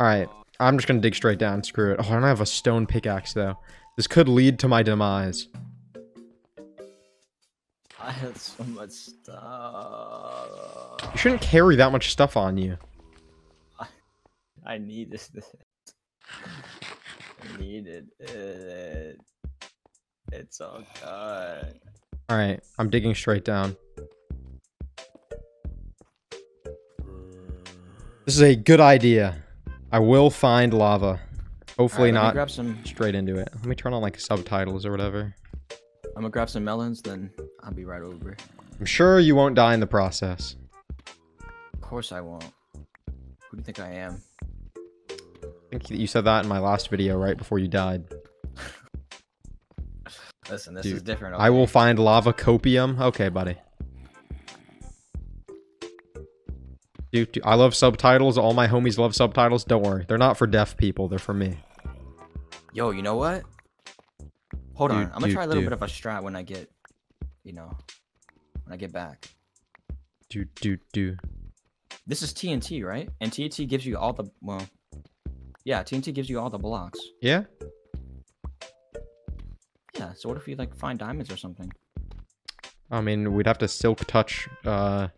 Alright, I'm just gonna dig straight down. Screw it. Oh, I don't have a stone pickaxe, though. This could lead to my demise. I have so much stuff. You shouldn't carry that much stuff on you. I I need this. this. I needed it. It's all good. Alright, I'm digging straight down. This is a good idea. I will find lava. Hopefully me not grab some. straight into it. Let me turn on like subtitles or whatever. I'm gonna grab some melons, then I'll be right over. I'm sure you won't die in the process. Of course I won't. Who do you think I am? I think you said that in my last video right before you died. Listen, this Dude, is different. I will find lava copium. Okay, buddy. Dude, I love subtitles. All my homies love subtitles. Don't worry. They're not for deaf people. They're for me. Yo, you know what? Hold on. I'm gonna dude, try a little dude. bit of a strat when I get, you know, when I get back. Do, do, do. This is TNT, right? And TNT gives you all the well, yeah, TNT gives you all the blocks. Yeah? Yeah. So what if you like find diamonds or something? I mean, we'd have to silk touch, uh...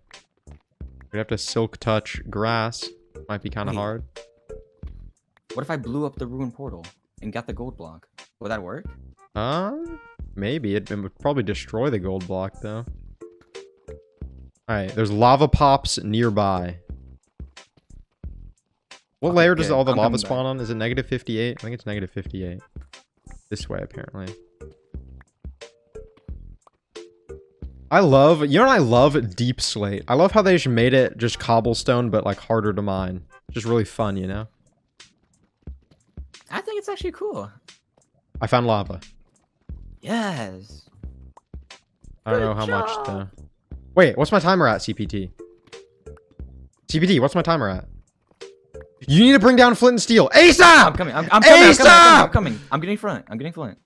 We'd have to silk touch grass. Might be kind of hard. What if I blew up the ruined portal and got the gold block? Would that work? Uh, maybe. It, it would probably destroy the gold block, though. Alright, there's lava pops nearby. What Okay, layer does good. all the I'm lava spawn on? Is it negative 58? I think it's negative 58. This way, apparently. I love, you know I love? Deepslate. I love how they just made it just cobblestone, but like harder to mine. Just really fun, you know? I think it's actually cool. I found lava. Yes. I don't Good know how much though. Wait, what's my timer at, CPT? CPT, what's my timer at? You need to bring down flint and steel. I'm ASAP! coming. I'm, I'm coming. I'm coming, I'm ASAP! coming. I'm coming. I'm getting flint. I'm getting flint.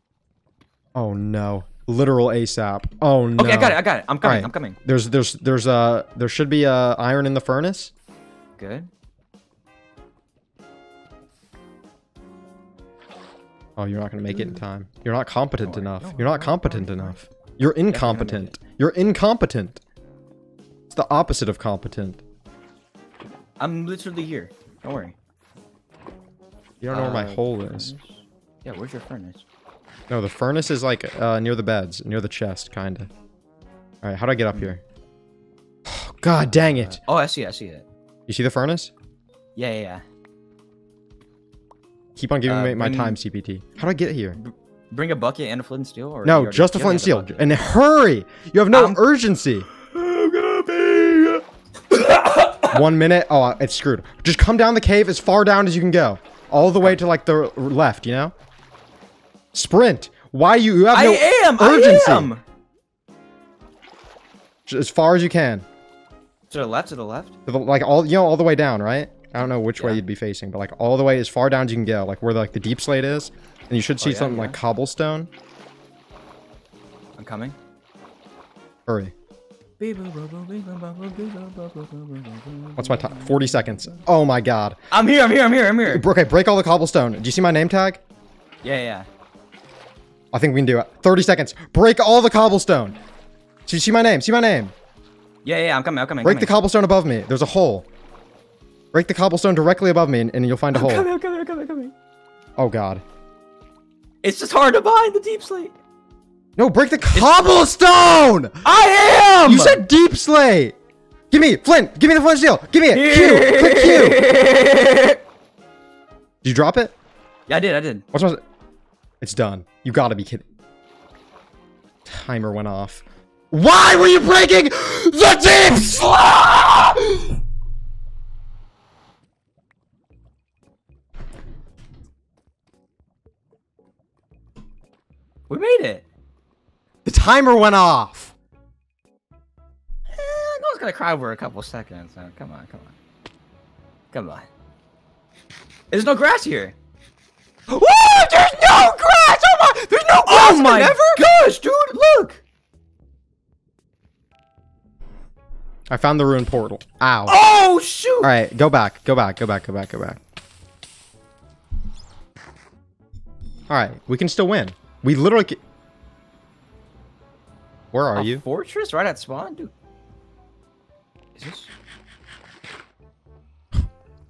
Oh no. Literal ASAP. Oh no. Okay, I got it. I got it. I'm coming. Alright. I'm coming. There's there's there's uh there should be uh iron in the furnace. Good. Oh, you're not gonna make it in time. You're not competent enough. You're not competent enough. You're incompetent. You're incompetent. It's the opposite of competent. I'm literally here. Don't worry. You don't know where my Uh, hole is. Yeah, where's your furnace? No, the furnace is like uh, near the beds, near the chest, kinda. All right, how do I get Hmm. up here? God dang it! Oh, I see it. I see it. You see the furnace? Yeah, yeah, yeah. Keep on giving Uh, me my bring- time, CPT. How do I get here? Bring a bucket and a flint and steel, or No, just a flint and steel. the And hurry! You have no I'm- urgency. I'm gonna be. One minute. Oh, it's screwed. Just come down the cave as far down as you can go, all the way to like the left. You know. Sprint. Why you? You have I no am. urgency. I am. Just As far as you can. To the left. To the left. To the- Like all you know, all the way down, right? I don't know which way you'd be facing, but like all the way as far down as you can go, like where like the deepslate is, and you should see Oh, yeah, something yeah. like cobblestone. I'm coming. Hurry. What's my time? 40 seconds. Oh my god. I'm here, I'm here, I'm here, I'm here. Okay, break all the cobblestone. Do you see my name tag? Yeah, yeah. I think we can do it. 30 seconds. Break all the cobblestone. See, see my name. See my name. Yeah, yeah, I'm coming, I'm coming. Break the cobblestone above me. There's a hole. Break the cobblestone directly above me, and, and you'll find a I'm hole. coming, I'm coming, I'm coming, I'm coming. Oh god. It's just hard to find the deepslate. No, break the cobblestone! I am! You said deepslate. Give me Flint. Give me the flint steel. Give me it. Q. Click Q. Did you drop it? Yeah, I did, I did. What's my? It's done. You gotta be kidding. Timer went off. Why were you breaking the deep slate? We made it. The timer went off. Eh, I was gonna cry over a couple seconds. So come on, come on. Come on. There's no grass here. Woo! There's no grass. Oh my! There's no grass. Oh my ever. gosh, dude, look! I found the ruined portal. Ow. Oh shoot! All right, go back. Go back. Go back. Go back. Go back. All right, we can still win. We literally. Where are A you? Fortress right at spawn, dude. Is this?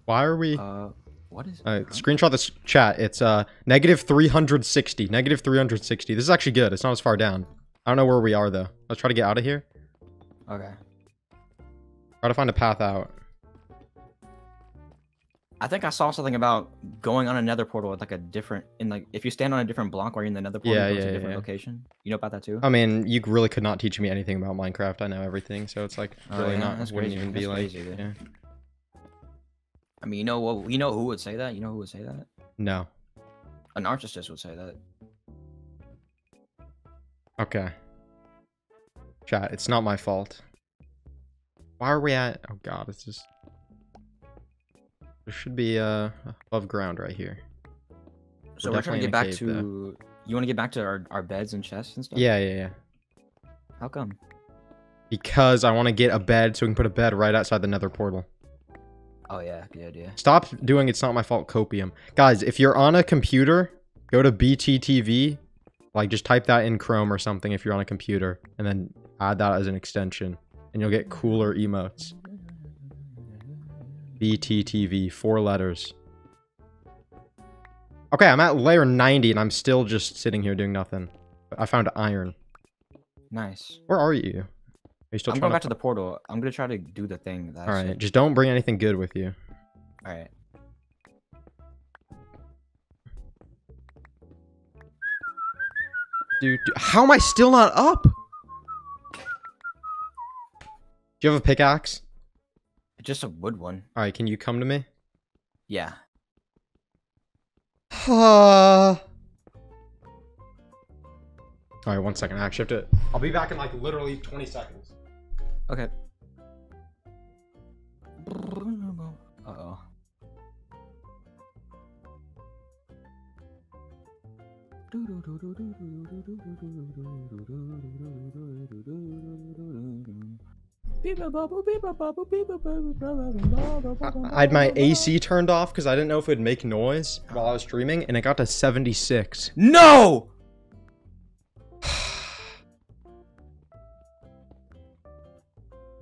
Why are we? Uh, what is? All right, screenshot this chat. It's uh negative 360. Negative 360. This is actually good. It's not as far down. I don't know where we are though. Let's try to get out of here. Okay. Try to find a path out. I think I saw something about going on another portal with like a different in like if you stand on a different block while you're in the nether portal, Yeah, goes to a different yeah. location. You know about that too? I mean, you really could not teach me anything about Minecraft. I know everything, so it's like Oh, really yeah? not. That's wouldn't crazy. even be That's like. crazy, dude. yeah. I mean, you know what? You know who would say that? You know who would say that? No. A narcissist would say that. Okay. Chat, it's not my fault. Why are we at? Oh god, it's just. There should be uh above ground right here. So We're we're, trying to get back cave, to. though. You want to get back to our, our beds and chests and stuff? Yeah, yeah, yeah. How come? Because I want to get a bed so we can put a bed right outside the nether portal. Oh yeah, good idea. Stop doing it's not my fault copium. Guys, if you're on a computer, go to BTTV. Like just type that in Chrome or something if you're on a computer and then add that as an extension and you'll get cooler emotes. BTTV, four letters. Okay, I'm at layer 90 and I'm still just sitting here doing nothing. I found iron. Nice. Where are you? Are you still I'm trying going back to... to the portal. I'm gonna try to do the thing. That I All right, said. just don't bring anything good with you. All right. Dude, dude, how am I still not up? Do you have a pickaxe? Just a wood one. All right, can you come to me? Yeah. All right, one second. I actually have to. I'll be back in like literally 20 seconds. Okay. Uh oh. I, I had my AC turned off because I didn't know if it would make noise while I was streaming, and it got to 76. No!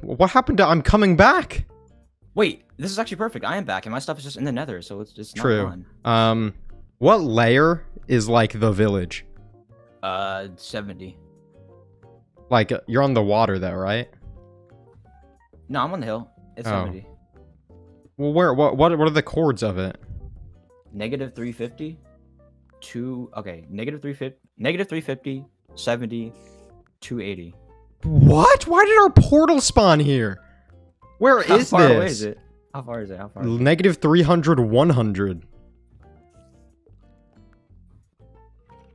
What happened to I'm coming back? Wait, this is actually perfect. I am back, and my stuff is just in the nether, so it's just not True. gone. Um, what layer is like the village? Uh, 70. Like you're on the water though, right? No, I'm on the hill. It's Oh. 70. Well, where? What? What? What are the coords of it? Negative 350. Two. Okay, negative 350. Negative 350. 70. 280. What? Why did our portal spawn here? Where is How far this? away is it? How far is it? How far? Is it? Negative 300, 100.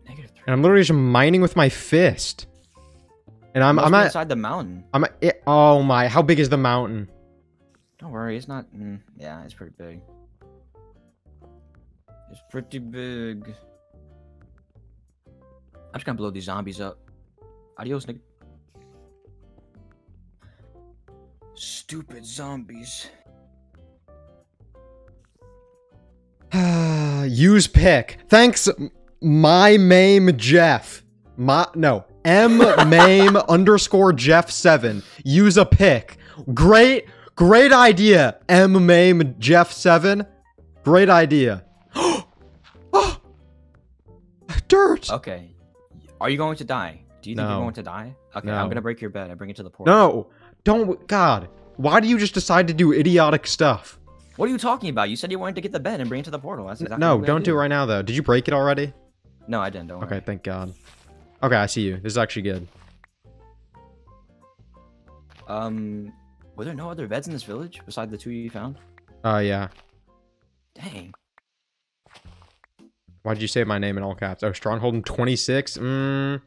Negative 3. And I'm literally just mining with my fist. And I'm, I'm at, inside the mountain. I'm at, it, oh my, how big is the mountain? Don't worry, it's not. Mm, yeah, it's pretty big. It's pretty big. I'm just gonna blow these zombies up. Adios, nigga. Stupid zombies. Use pick. Thanks, my mame Jeff. My no M mame underscore Jeff seven. Use a pick. Great, great idea. M mame Jeff seven. Great idea. oh, dirt. Okay. Are you going to die? Do you think No. you're going to die? Okay, No. I'm gonna break your bed. I bring it to the portal. No, don't. God, why do you just decide to do idiotic stuff? What are you talking about? You said you wanted to get the bed and bring it to the portal. That's exactly no, don't do it right now though. Did you break it already? No, I didn't. Don't Okay, worry. thank God. Okay, I see you. This is actually good. Um, were there no other beds in this village besides the two you found? Uh, yeah. Dang. Why did you say my name in all caps? Oh, Stronghold in 26? Mmm.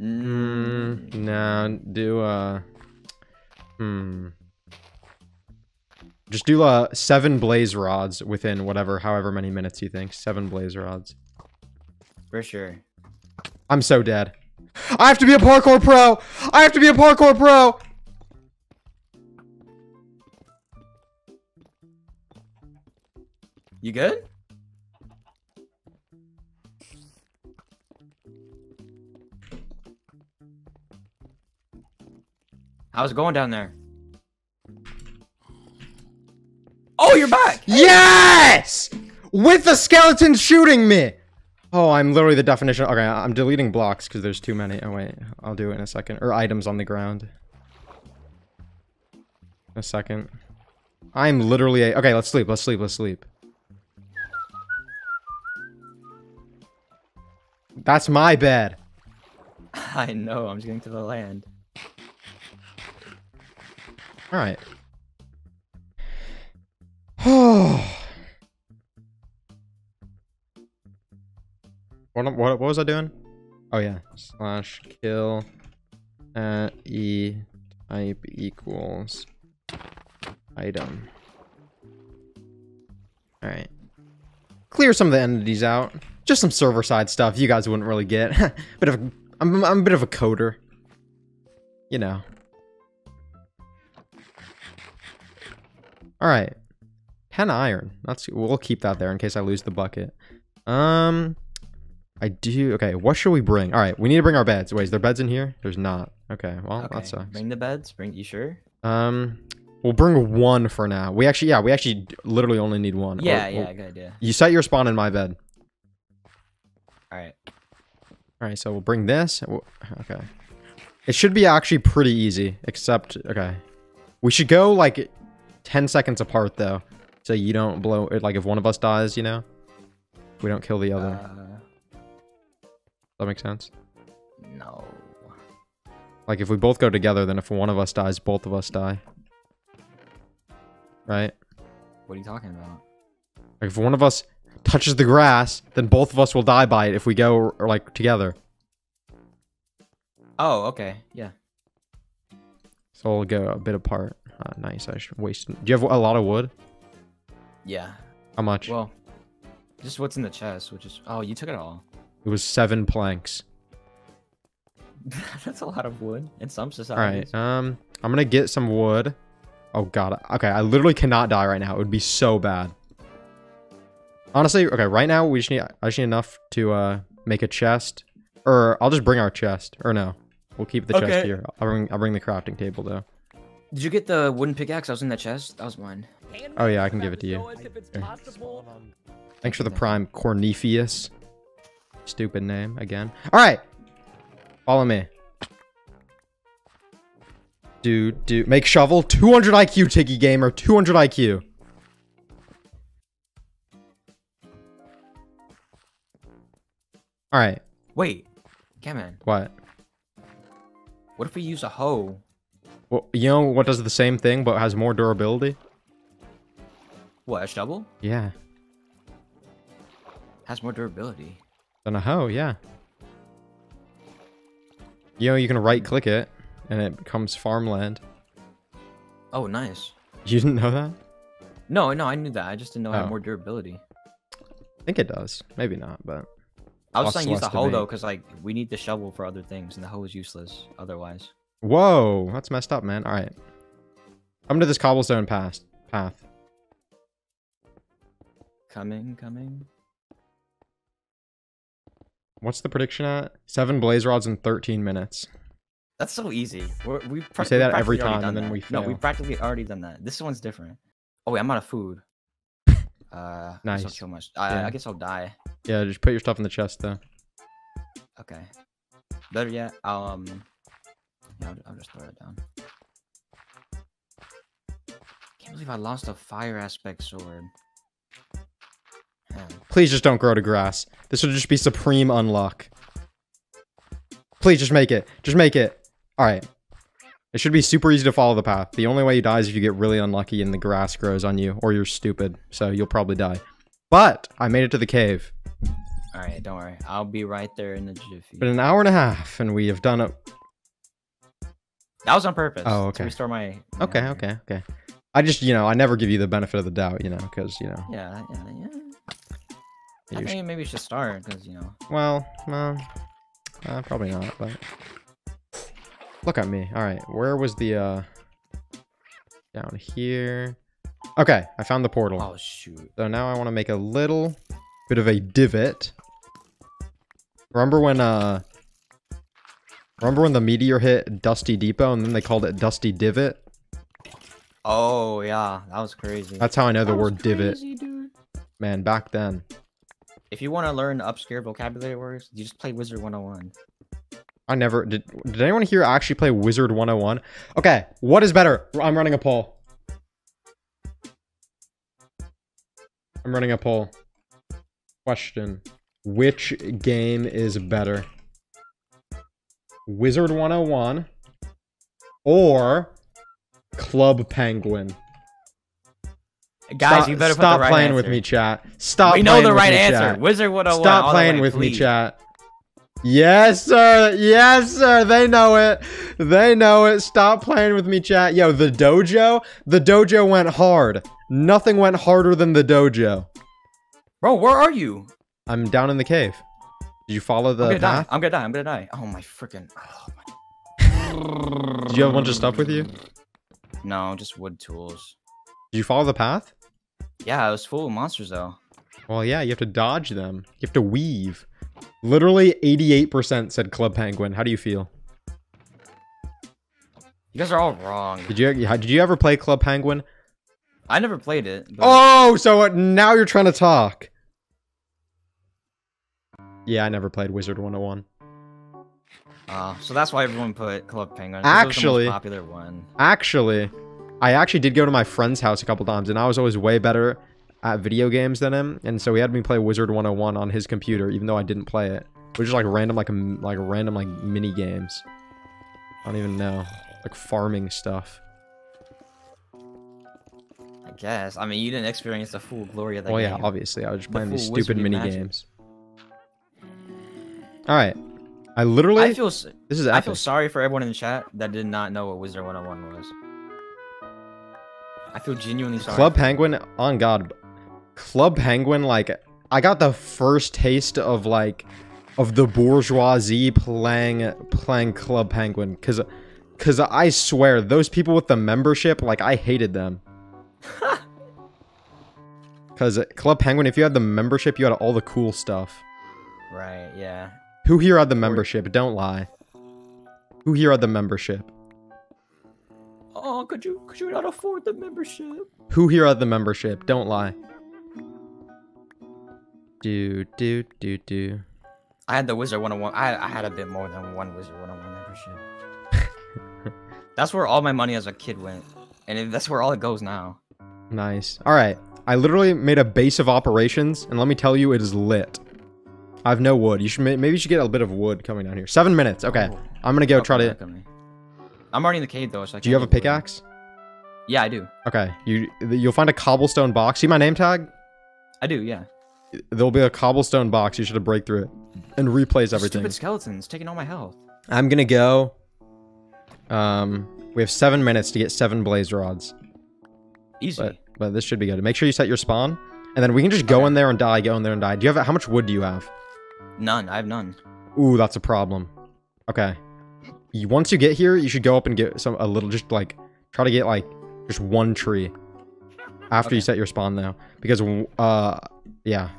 Mm, Mm, no, do, uh. Hmm. Just do, uh, seven blaze rods within whatever, however many minutes you think. Seven blaze rods. for sure. I'm so dead. I have to be a parkour pro! I have to be a parkour pro! You good? How's it going down there? Oh, you're back! Yes! With the skeleton shooting me! Oh, I'm literally the definition. Okay, I'm deleting blocks because there's too many. Oh, wait. I'll do it in a second. Or items on the ground. A second. I'm literally a... Okay, let's sleep. Let's sleep. Let's sleep. That's my bed. I know, I'm just getting to the land. Alright. Oh. What, what, what was I doing? Oh yeah, slash kill at e type equals item. Alright. Clear some of the entities out. Just some server side stuff you guys wouldn't really get. bit of a, I'm, I'm a bit of a coder. You know. Alright. 10 iron. That's we'll keep that there in case I lose the bucket. Um I do okay, what should we bring? Alright, we need to bring our beds. Wait, is there beds in here? There's not. Okay, well Okay, that sucks. bring the beds. Bring. You sure? Um we'll bring one for now. We actually yeah, we actually literally only need one. Yeah, yeah, good idea. You set your spawn in my bed. All right. Alright, so we'll bring this. We'll- Okay. It should be actually pretty easy, except okay. We should go like 10 seconds apart though. So you don't blow it like if one of us dies, you know? We don't kill the other. Uh, that make sense? no. Like if we both go together, then if one of us dies, both of us die. Right? What are you talking about? Like if one of us touches the grass, then both of us will die by it if we go or, like together. Oh, okay. Yeah. So we'll go a bit apart. Ah, nice. I should waste. Do you have a lot of wood? Yeah. How much? Well, just what's in the chest, which is oh, you took it all. It was seven planks. That's a lot of wood in some societies. right. Um, I'm gonna get some wood. Oh god. Okay, I literally cannot die right now. It would be so bad. Honestly, okay. Right now, we just need. I just need enough to uh make a chest, or I'll just bring our chest. Or no, we'll keep the chest here. I'll bring. I'll bring the crafting table though. Did you get the wooden pickaxe? I was in the chest. That was mine. Oh, yeah, I can give it to you. Thanks for the prime, Cornelius. Stupid name again. All right, follow me. Do do make shovel 200 IQ, Tiggy gamer 200 IQ. All right, Wait, Cameron. what? What if we use a hoe? Well, you know what does the same thing but has more durability? What a shovel? Yeah, Has more durability. Than a hoe. Yeah. You know you can right click it and it becomes farmland. Oh, nice. You didn't know that? No, no, I knew that. I just didn't know it Oh. had more durability. I think it does. Maybe not, but I was saying use the hoe though, because like we need the shovel for other things, and the hoe is useless otherwise. Whoa, that's messed up, man. All right. Come to this cobblestone path. Path. Coming, coming. What's the prediction at? Seven blaze rods in 13 minutes. That's so easy. We're, we've pra- say we've that every time, and then that. we No, we fail. practically already done that. This one's different. Oh wait, I'm out of food. Uh, Nice. kill much. I, Yeah. I guess I'll die. Yeah, just put your stuff in the chest, though. Okay. Better yet, I'll um. Yeah, I'll, I'll just throw it down. Can't believe I lost a fire aspect sword. Please just don't grow to grass. This would just be supreme unluck. Please just make it. Just make it. All right. It should be super easy to follow the path. The only way you die is if you get really unlucky and the grass grows on you, or you're stupid. So you'll probably die. But I made it to the cave. All right, don't worry. I'll be right there in the jiffy. Been an hour and a half, and we have done it. That was on purpose. Oh, okay. To restore my. Okay, know, okay, okay. I just, you know, I never give you the benefit of the doubt, you know, because, you know. Yeah, yeah, yeah. I think maybe we should start because you know. well, no, uh, probably not, but. Look at me. All right, where was the, uh. Down here. Okay, I found the portal. Oh shoot. So now I want to make a little bit of a divot. Remember when, uh. Remember when the meteor hit Dusty Depot and then they called it Dusty Divot? Oh yeah, that was crazy. That's how I know the That was word divot. crazy, dude. Man, back then. If you want to learn obscure vocabulary words, you just play Wizard 101. I never did. Did anyone here actually play Wizard 101? Okay, what is better? I'm running a poll. I'm running a poll. Question: Which game is better? Wizard 101 or Club Penguin? Guys, stop, you better stop put the right playing answer. with me, chat. Stop. We know the right answer. chat. Wizard 101. Stop all the playing way, with me, chat. Yes, sir. Yes, sir. They know it. They know it. Stop playing with me, chat. Yo, the dojo. The dojo went hard. Nothing went harder than the dojo. Bro, where are you? I'm down in the cave. Did you follow the I'm gonna die. I'm gonna die. I'm gonna die. Oh my freaking. Oh my. Did you have a bunch of stuff with you? No, just wood tools. You follow the path? Yeah, it was full of monsters though. Well, yeah. You have to dodge them. You have to weave. Literally 88% said Club Penguin. How do you feel? You guys are all wrong. Did you did you ever play Club Penguin? I never played it. But Oh, so uh, now you're trying to talk. Yeah, I never played Wizard 101. Uh, so that's why everyone put Club Penguin. 'cause it was the most Actually- popular one. Actually, I actually did go to my friend's house a couple times, and I was always way better at video games than him, and so he had me play Wizard 101 on his computer, even though I didn't play it. It was just like random, like like random, like mini games. I don't even know, like farming stuff. I guess. I mean, you didn't experience the full glory of that Well, yeah, obviously, I was just The playing these stupid mini magic. games. All right, I literally. I feel. this is I feel sorry for everyone in the chat that did not know what Wizard 101 was. I feel genuinely sorry. Club. Penguin, on God, Club Penguin, like I got the first taste of like of the bourgeoisie playing playing Club Penguin, cause cause I swear those people with the membership, like I hated them. Cause Club Penguin, if you had the membership, you had all the cool stuff. Right. Yeah. Who here had the membership? Don't lie. Who here had the membership? Oh, could you could you not afford the membership? Who here had the membership? Don't lie. Do do do do. I had the Wizard 101. I I had a bit more than one Wizard 101 membership. that's where all my money as a kid went, and it, that's where all it goes now. Nice. All right. I literally made a base of operations, and let me tell you, it is lit. I have no wood. You should maybe you should get a bit of wood coming down here. Seven minutes. Okay. Oh. I'm gonna go try Okay, to. Look at me. I'm already in the cave though, so I Do you have a pickaxe? Yeah, I do. Okay. You you'll find a cobblestone box. See my name tag? I do. Yeah. There'll be a cobblestone box. You should have break through it and replays everything. Stupid skeletons taking all my health. I'm gonna go. Um, we have seven minutes to get seven blaze rods, Easy. but but this should be good. Make sure you set your spawn, and then we can just go Okay. in there and die. Go in there and die. Do you have how much wood do you have? None. I have none. Ooh, that's a problem. Okay. You, once you get here, you should go up and get some a little, just like try to get like just one tree after you set your spawn though, because uh yeah.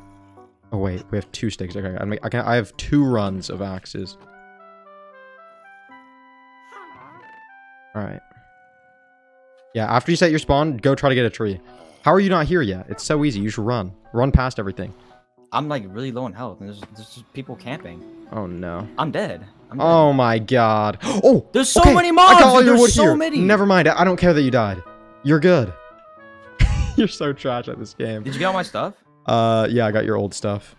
Oh wait, we have two sticks. Okay, I, mean, I can I have two runs of axes. All right. Yeah, after you set your spawn, go try to get a tree. How are you not here yet? It's so easy. You should run. Run past everything. I'm like really low in health, and there's, there's just people camping. Oh no. I'm dead. I'm dead. Oh my god. Oh! There's so okay, many I mobs, got all your there's wood so here. many. Never mind. I I don't care that you died. You're good. You're so trash at this game. Did you get all my stuff? Uh, yeah, I got your old stuff,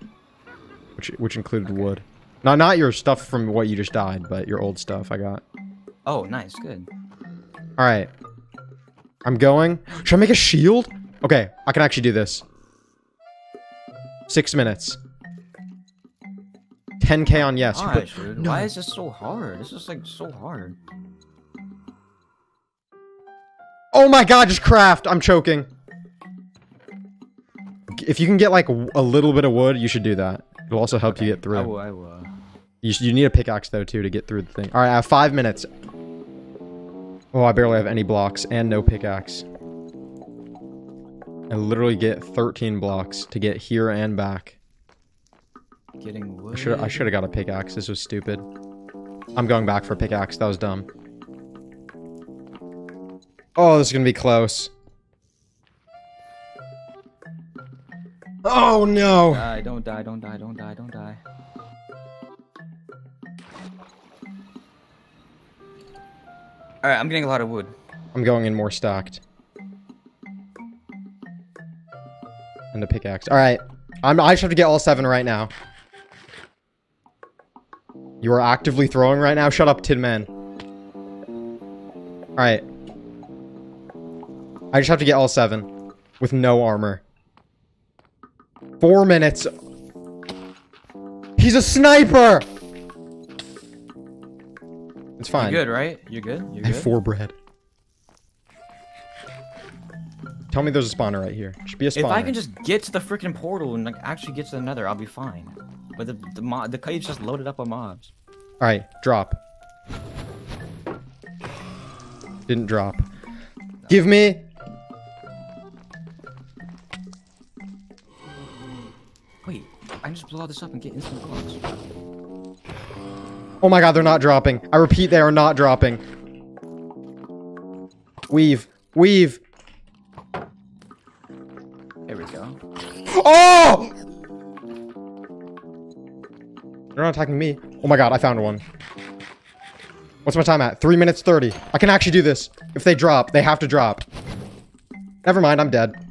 which which included wood. Not not your stuff from what you just died, but your old stuff I got. Oh, nice, good. All right. I'm going. Should I make a shield? Okay, I can actually do this. Six minutes. 10k on yes. Gosh, put- dude, no. why is this so hard? This is like so hard. Oh my god, just craft. I'm choking. If you can get like a little bit of wood, you should do that. It'll also help you get I through. will. I will. You, you need a pickaxe though too to get through the thing. All right, I have five minutes. Oh, I barely have any blocks and no pickaxe. I literally get 13 blocks to get here and back. Getting I wood. should I should have got a pickaxe. This was stupid. I'm going back for a pickaxe. That was dumb. Oh, this is gonna be close. Oh no! Die, don't die, don't die, don't die, don't die. Alright, I'm getting a lot of wood. I'm going in more stacked. And a pickaxe. All right, I'm. I just have to get all seven right now. You are actively throwing right now. Shut up, Tin Man. All right. I just have to get all seven with no armor. Four minutes. He's a sniper. It's fine. You're good, right? You're good? You're I have good? four bread. Tell me there's a spawner right here. Should be a spawner. If I can just get to the freaking portal and like actually get to the nether, I'll be fine. But the the, mo- the cave's just loaded up with mobs. All right, drop. Didn't drop. Give me. Wait, I just blow all this up and get instant blocks. Oh my god, they're not dropping. I repeat, they are not dropping. Weave. Weave. Oh! They're not attacking me. Oh my god, I found one. What's my time at? 3 minutes 30. I can actually do this. If they drop, they have to drop. Never mind, I'm dead.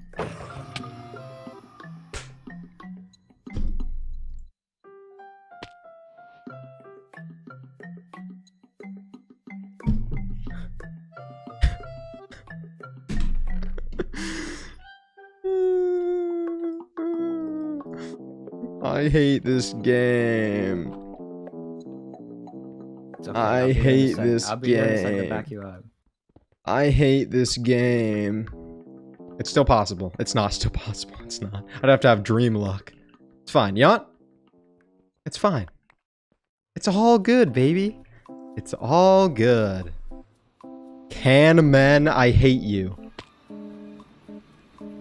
I hate this game. Okay, I I'll be here in a hate this I'll be here in a sec to game. back you up. I hate this game. It's still possible. It's not still possible. It's not. I'd have to have dream luck. It's fine. Yacht? It's fine. It's all good, baby. It's all good. Camman, I hate you.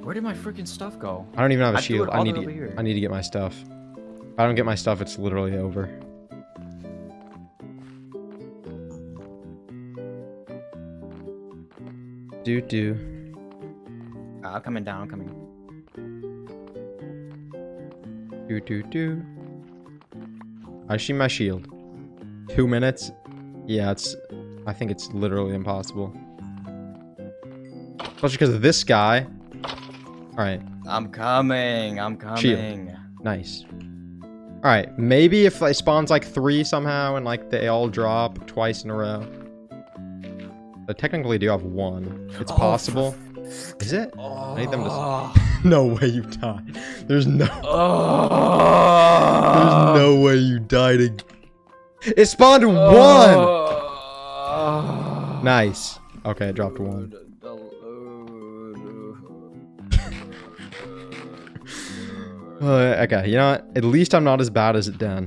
Where did my freaking stuff go? I don't even have a I shield. I need to here. I need to get my stuff. If I don't get my stuff, it's literally over. Do do. Uh, I'm coming down. I'm coming. Do do do. I see my shield. Two minutes? Yeah, it's. I think it's literally impossible. Especially because of this guy. Alright, I'm coming. I'm coming. Shield. nice. Alright, maybe if it spawns like three somehow and like they all drop twice in a row. But technically do have one. It's Oh, possible. Is it? Oh. need them to No way you died. There's no Oh. There's no way you died ag- It spawned one! Nice. Okay, it dropped one. Uh, okay, you know what? At least I'm not as bad as Den.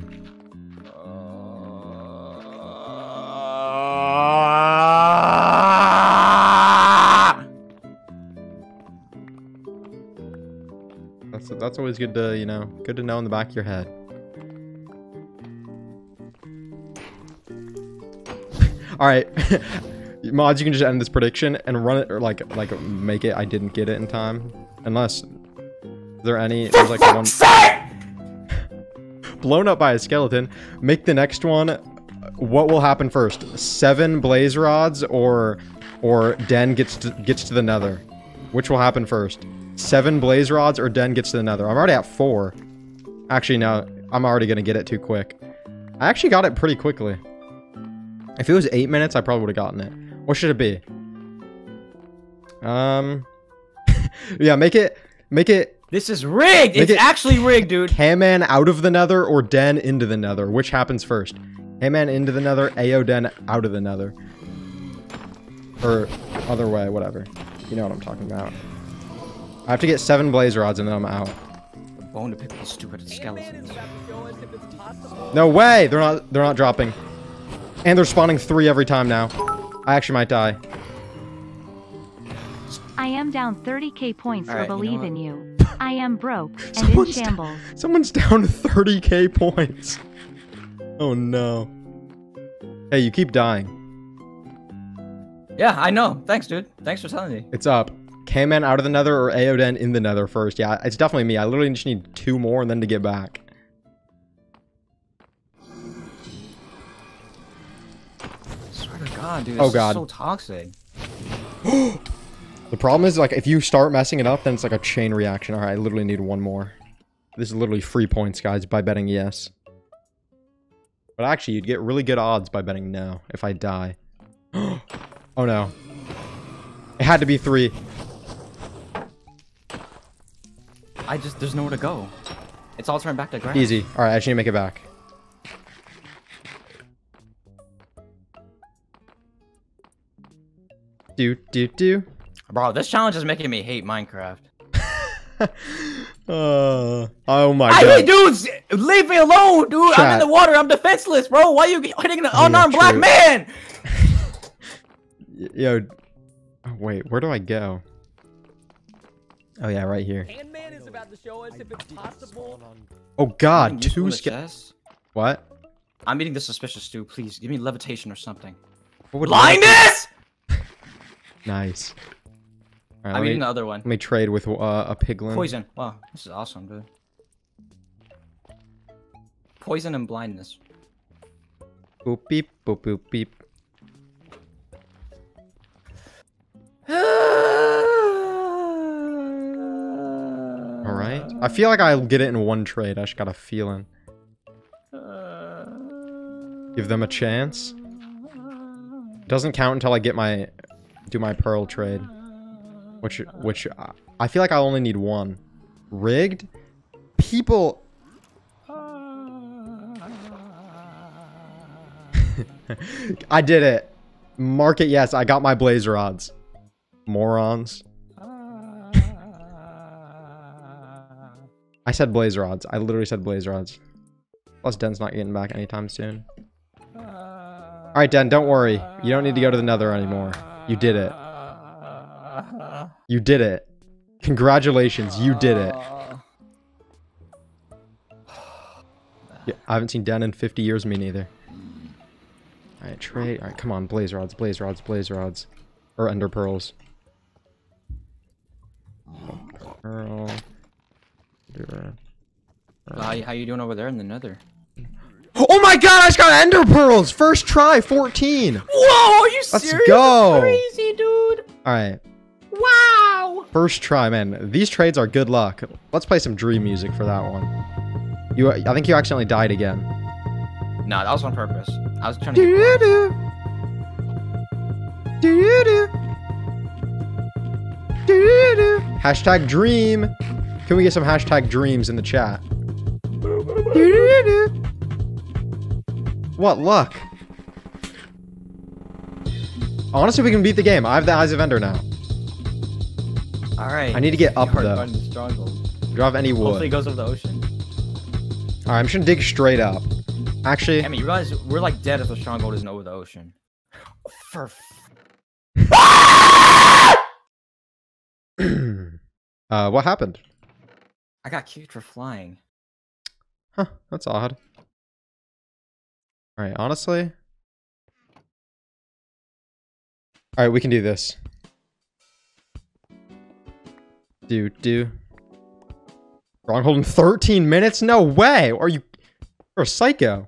That's that's always good to you know good to know in the back of your head. All right, mods, you can just end this prediction and run it or like like make it. I didn't get it in time, unless there any there's like one blown up by a skeleton. Make the next one. What will happen first? Seven blaze rods or or Den gets to, gets to the Nether. Which will happen first? Seven blaze rods or Den gets to the Nether. I'm already at four. Actually, no, I'm already gonna get it too quick. I actually got it pretty quickly. If it was eight minutes, I probably would have gotten it. What should it be? Um, yeah, make it, make it This is rigged. Make It's it- actually rigged, dude. Haman out of the Nether or Den into the Nether. Which happens first? Haman into the Nether, AyoDen out of the Nether, or other way, whatever. You know what I'm talking about. I have to get seven blaze rods and then I'm out. Bone to pick these stupid Ant-Man skeletons. is about to show us if it's possible. No way! They're not. They're not dropping. And they're spawning three every time now. I actually might die. I am down 30k points Alright, for you know believe in you. I am broke and in Someone's down- shambles. Someone's down 30k points. Oh no. Hey, you keep dying. Yeah, I know. Thanks, dude. Thanks for telling me. It's up. K-Man out of the nether or AyoDen in the nether first. Yeah, it's definitely me. I literally just need two more and then to get back. I swear to God, dude. Oh, this is God. so toxic. The problem is, like, if you start messing it up, then it's like a chain reaction. All right, I literally need one more. This is literally free points, guys, by betting yes. But actually, you'd get really good odds by betting no if I die. oh, no. It had to be three. I just there's nowhere to go. It's all turned back to grass. Easy. All right, I just need to make it back. Do, do, do. Bro, this challenge is making me hate Minecraft. Uh, oh my I god. hate dudes. Leave me alone, dude. I'm in the water. I'm defenseless, bro. Why are you hitting an Oh, yeah, unarmed black man? Yo, oh, wait, where do I go? Oh yeah, right here. Ant-Man is about to show us if it's possible. Oh god, two the ske- chest? What? I'm eating the suspicious stew. Please give me levitation or something. What would Blindness! Nice. Alright, I'm eating me, the other one. let me trade with uh, a piglin. Poison. Wow, this is awesome, dude. Poison and blindness. Boop beep, boop boop beep. Alright. I feel like I'll get it in one trade. I just got a feeling. Give them a chance. Doesn't count until I get my do my pearl trade. Which uh, which I- I feel like I only need one. Rigged? People uh, I did it. Mark it yes, I got my blaze rods. Morons. I said blaze rods. I literally said blaze rods. Plus Den's not getting back anytime soon. Alright, Den, don't worry. You don't need to go to the nether anymore. You did it. You did it. Congratulations, you did it. Yeah, I haven't seen Den in 50 years, me neither. Alright, trade. Alright, come on, blaze rods, blaze rods, blaze rods. Or ender pearls. Pearl. Ender- How, you doing over there in the nether? Oh my god, I just got ender pearls! First try, 14! Whoa, are you Let's serious? go. That's crazy, dude. Alright, Wow. first try, man. These trades are good luck. Let's play some dream music for that one. You, I think you accidentally died again. No, that was on purpose. I was trying to. Do-do-do. Do-do-do. Do-do-do. Hashtag dream. Can we get some hashtag dreams in the chat? Do-do-do. What luck? Honestly, we can beat the game. I have the Eyes of Ender now. All right. I need to get up, Hard though. button stronghold. you have any Hopefully it wood? goes over the ocean. All right, I'm just gonna dig straight up. Actually, I mean, you realize we're like dead if the stronghold isn't over the ocean. For f- uh, what happened? I got kicked for flying. Huh, that's odd. All right, honestly. All right, we can do this. Do do. Stronghold in 13 minutes? No way. Are you you're a psycho?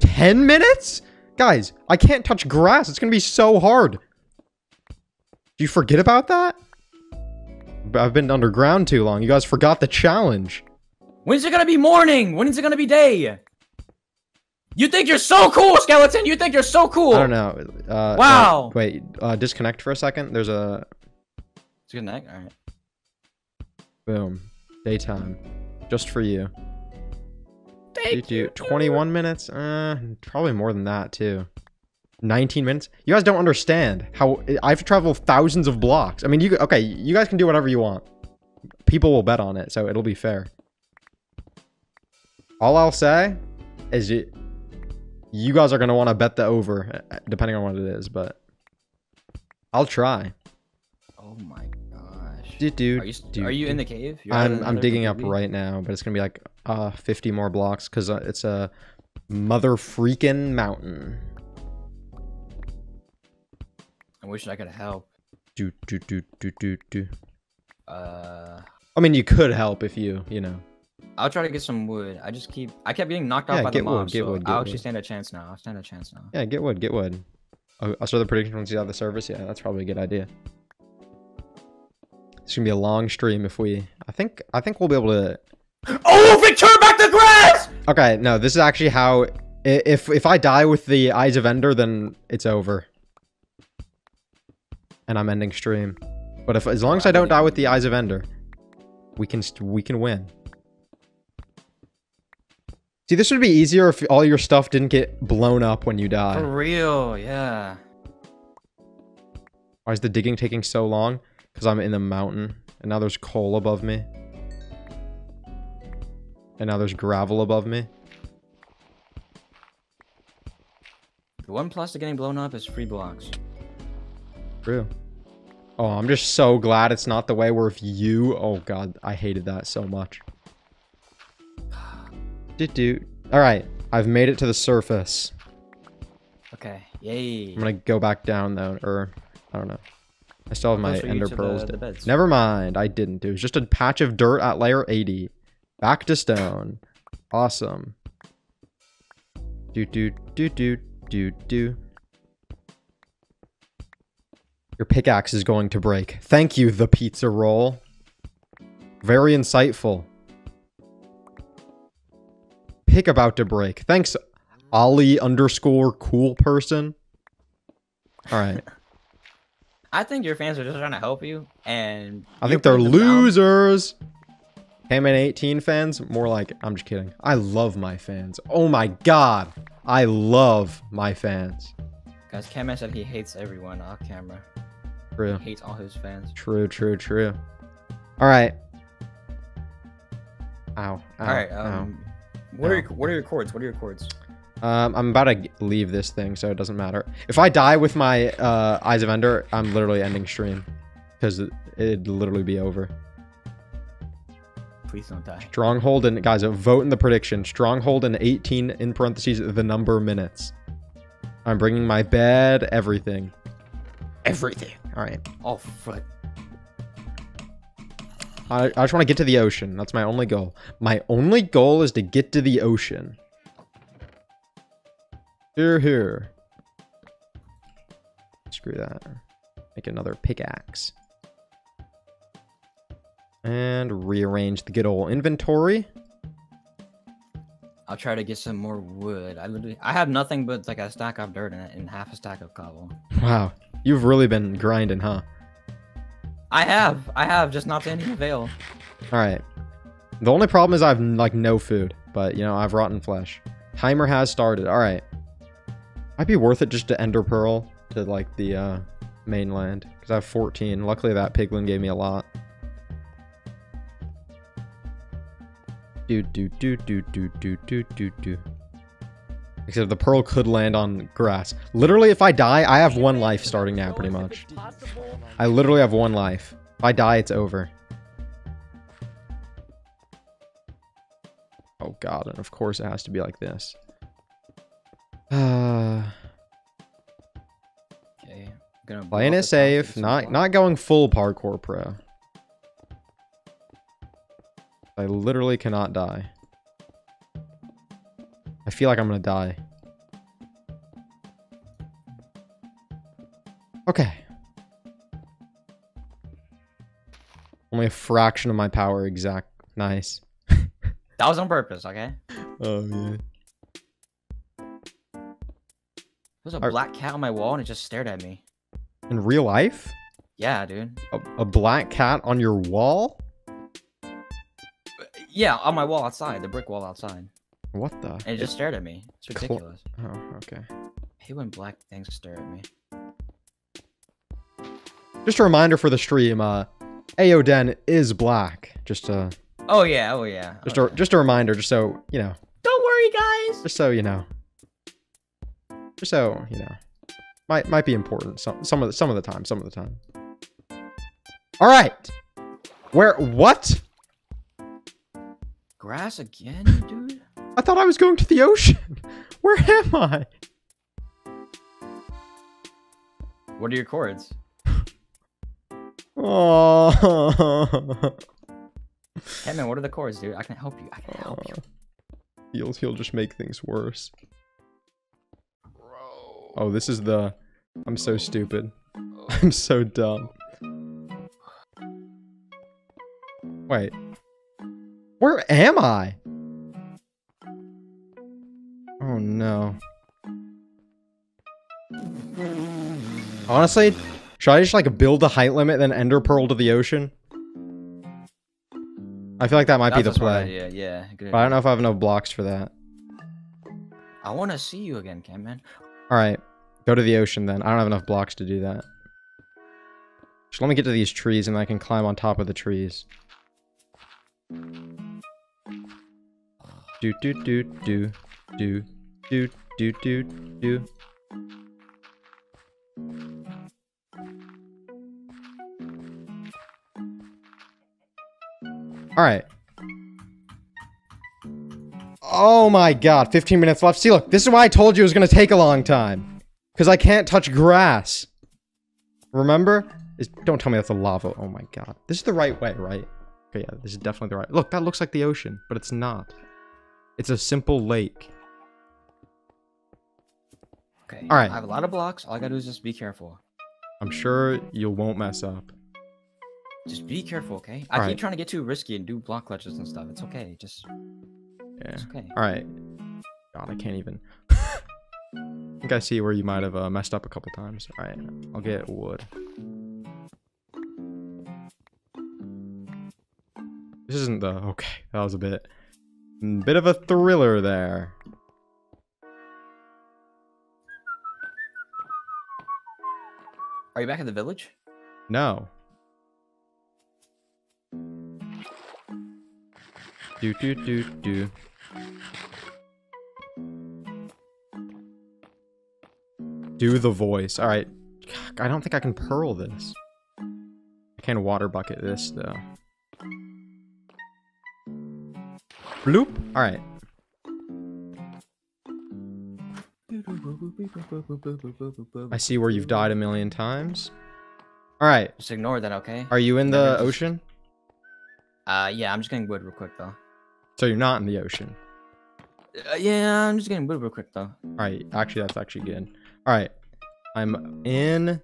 10 minutes? Guys, I can't touch grass. It's to be so hard. Do you forget about that? I've been underground too long. You guys forgot the challenge. When's it gonna be morning? When is it gonna be day? You think you're so cool, skeleton? You think you're so cool? I don't know. Uh, Wow. uh, wait, uh, disconnect for a second. There's a It's a good night. All right. boom. Daytime. Just for you. Do, Thank do, you. 21 minutes? Uh, probably more than that too. 19 minutes? You guys don't understand how I've traveled thousands of blocks. I mean, you okay, you guys can do whatever you want. People will bet on it, so it'll be fair. All I'll say is you, you guys are going to want to bet the over uh, depending on what it is, but I'll try. Oh my gosh. Do, do, Are you do, are you in the cave? You're I'm I'm digging up right now, but it's gonna be like uh 50 more blocks because uh, it's a mother freaking mountain. I wish I could help. Do do do do do do. Uh, I mean, you could help if you you know. I'll try to get some wood. I just keep. I kept getting knocked out by the wood, mobs. so wood, I'll actually wood. stand a chance now. I'll stand a chance now. Yeah, get wood, get wood. Oh, I'll start the prediction once you have the service. Yeah, that's probably a good idea. It's gonna be a long stream if we. I think I think we'll be able to. Oh, Victor, back the grass! Okay, no, this is actually how. If if I die with the Eyes of Ender, then it's over. And I'm ending stream. But if as long as I don't die with the Eyes of Ender, we can st- we can win. See, this would be easier if all your stuff didn't get blown up when you die. For real, yeah. Why is the digging taking so long? Because I'm in the mountain, and now there's coal above me. And now there's gravel above me. The one plus to getting blown up is free blocks. True. Oh, I'm just so glad it's not the way where if you... Oh, God. I hated that so much. Do do. All right. I've made it to the surface. Okay, yay. I'm to go back down, though. Or, I don't know. I still have my close are you ender pearls. the- the? Never mind. I didn't. It was just a patch of dirt at layer 80. Back to stone. Awesome. Do do do do do do. Your pickaxe is going to break. Thank you, the pizza roll. Very insightful. Pick about to break. Thanks, Ollie underscore cool person. All right. I think your fans are just trying to help you, and I think they're putting them down. losers. Cam 18 fans, more like I'm just kidding. I love my fans. Oh my god, I love my fans. Guys, Cameron said he hates everyone off camera. True, He hates all his fans. true, true, true. All right. Ow. ow all right. Um, ow. What are your what are your coords? What are your coords? Um, I'm about to leave this thing, so it doesn't matter. If I die with my uh, Eyes of Ender, I'm literally ending stream because it, it'd literally be over. Please don't die. Stronghold and guys, uh, vote in the prediction. Stronghold and 18 in parentheses the number minutes. I'm bringing my bed, everything, everything. All right. Oh, foot. I, I just want to get to the ocean. That's my only goal. My only goal is to get to the ocean. Here, here. Screw that. Make another pickaxe. And rearrange the good old inventory. I'll try to get some more wood. I literally, I have nothing but like a stack of dirt and half a stack of cobble. Wow. You've really been grinding, huh? I have. I have, just not to any avail. Alright. The only problem is I have, like, no food. But, you know, I have rotten flesh. Timer has started. Alright. Might be worth it just to ender pearl to, like, the, uh, mainland. Because I have 14. Luckily, that piglin gave me a lot. Do, do, do, do, do, do, do, do, do. Except the pearl could land on grass. Literally, if I die, I have one life starting now, pretty much. I literally have one life. If I die, it's over. Oh god, and of course it has to be like this. Uh, Okay. I'm playing it this house with safe, not not going full parkour pro. I literally cannot die. I feel like I'm gonna die. Okay. Only a fraction of my power exact. Nice. That was on purpose, okay? Oh man. There's a Are- black cat on my wall and it just stared at me. In real life, Yeah, dude. a, a black cat on your wall? Uh, yeah, on my wall outside, the brick wall outside. What the? And it just stared at me. It's Cl- ridiculous. Oh, okay. I hate when black things stare at me. Just a reminder for the stream, uh AyoDen is black. Just a Oh yeah, oh yeah. just oh, a just a reminder, just so you know. Don't worry, guys. Just so you know. Just so, you know. Might might be important some some of the some of the time, some of the time. Alright. Where what? Grass again, dude? I thought I was going to the ocean. Where am I? What are your coords? Oh. hey man, what are the coords, dude? I can help you. I can help you. He'll he'll just make things worse. Oh, this is the I'm so stupid. I'm so dumb. Wait. Where am I? Oh no. Honestly, should I just like build a height limit then ender pearl to the ocean? I feel like that might be the That's a smart play. idea, Yeah, good But I don't know if I have enough blocks for that. I want to see you again, Catman. Alright. Go to the ocean then. I don't have enough blocks to do that. Just let me get to these trees and I can climb on top of the trees. Do do do do do do do do do. Alright. Oh my god, 15 minutes left. See, look, this is why I told you it was going to take a long time. Because I can't touch grass. Remember? Is- don't tell me that's a lava. Oh my god. This is the right way, right? Okay, yeah, this is definitely the right. Look, that looks like the ocean, but it's not. It's a simple lake. Okay. All right. I have a lot of blocks. All I gotta do is just be careful. I'm sure you won't mess up. Just be careful, okay? I keep trying to get too risky and do block clutches and stuff. It's okay. Just Yeah. it's okay. Alright. God, I can't even. I think I see where you might have uh, messed up a couple times. Alright, I'll get wood. This isn't the... Okay, that was a bit... Bit of a thriller there. Are you back in the village? No. Do do do do. Do the voice. All right. I don't think I can pearl this. I can't water bucket this though. Bloop. All right. I see where you've died a million times. All right. Just ignore that, okay? Are you in the ocean? Uh, yeah, I'm just getting wood real quick though. So you're not in the ocean. Uh, yeah, I'm just getting wood real quick though. All right, actually, that's actually good. All right, I'm in.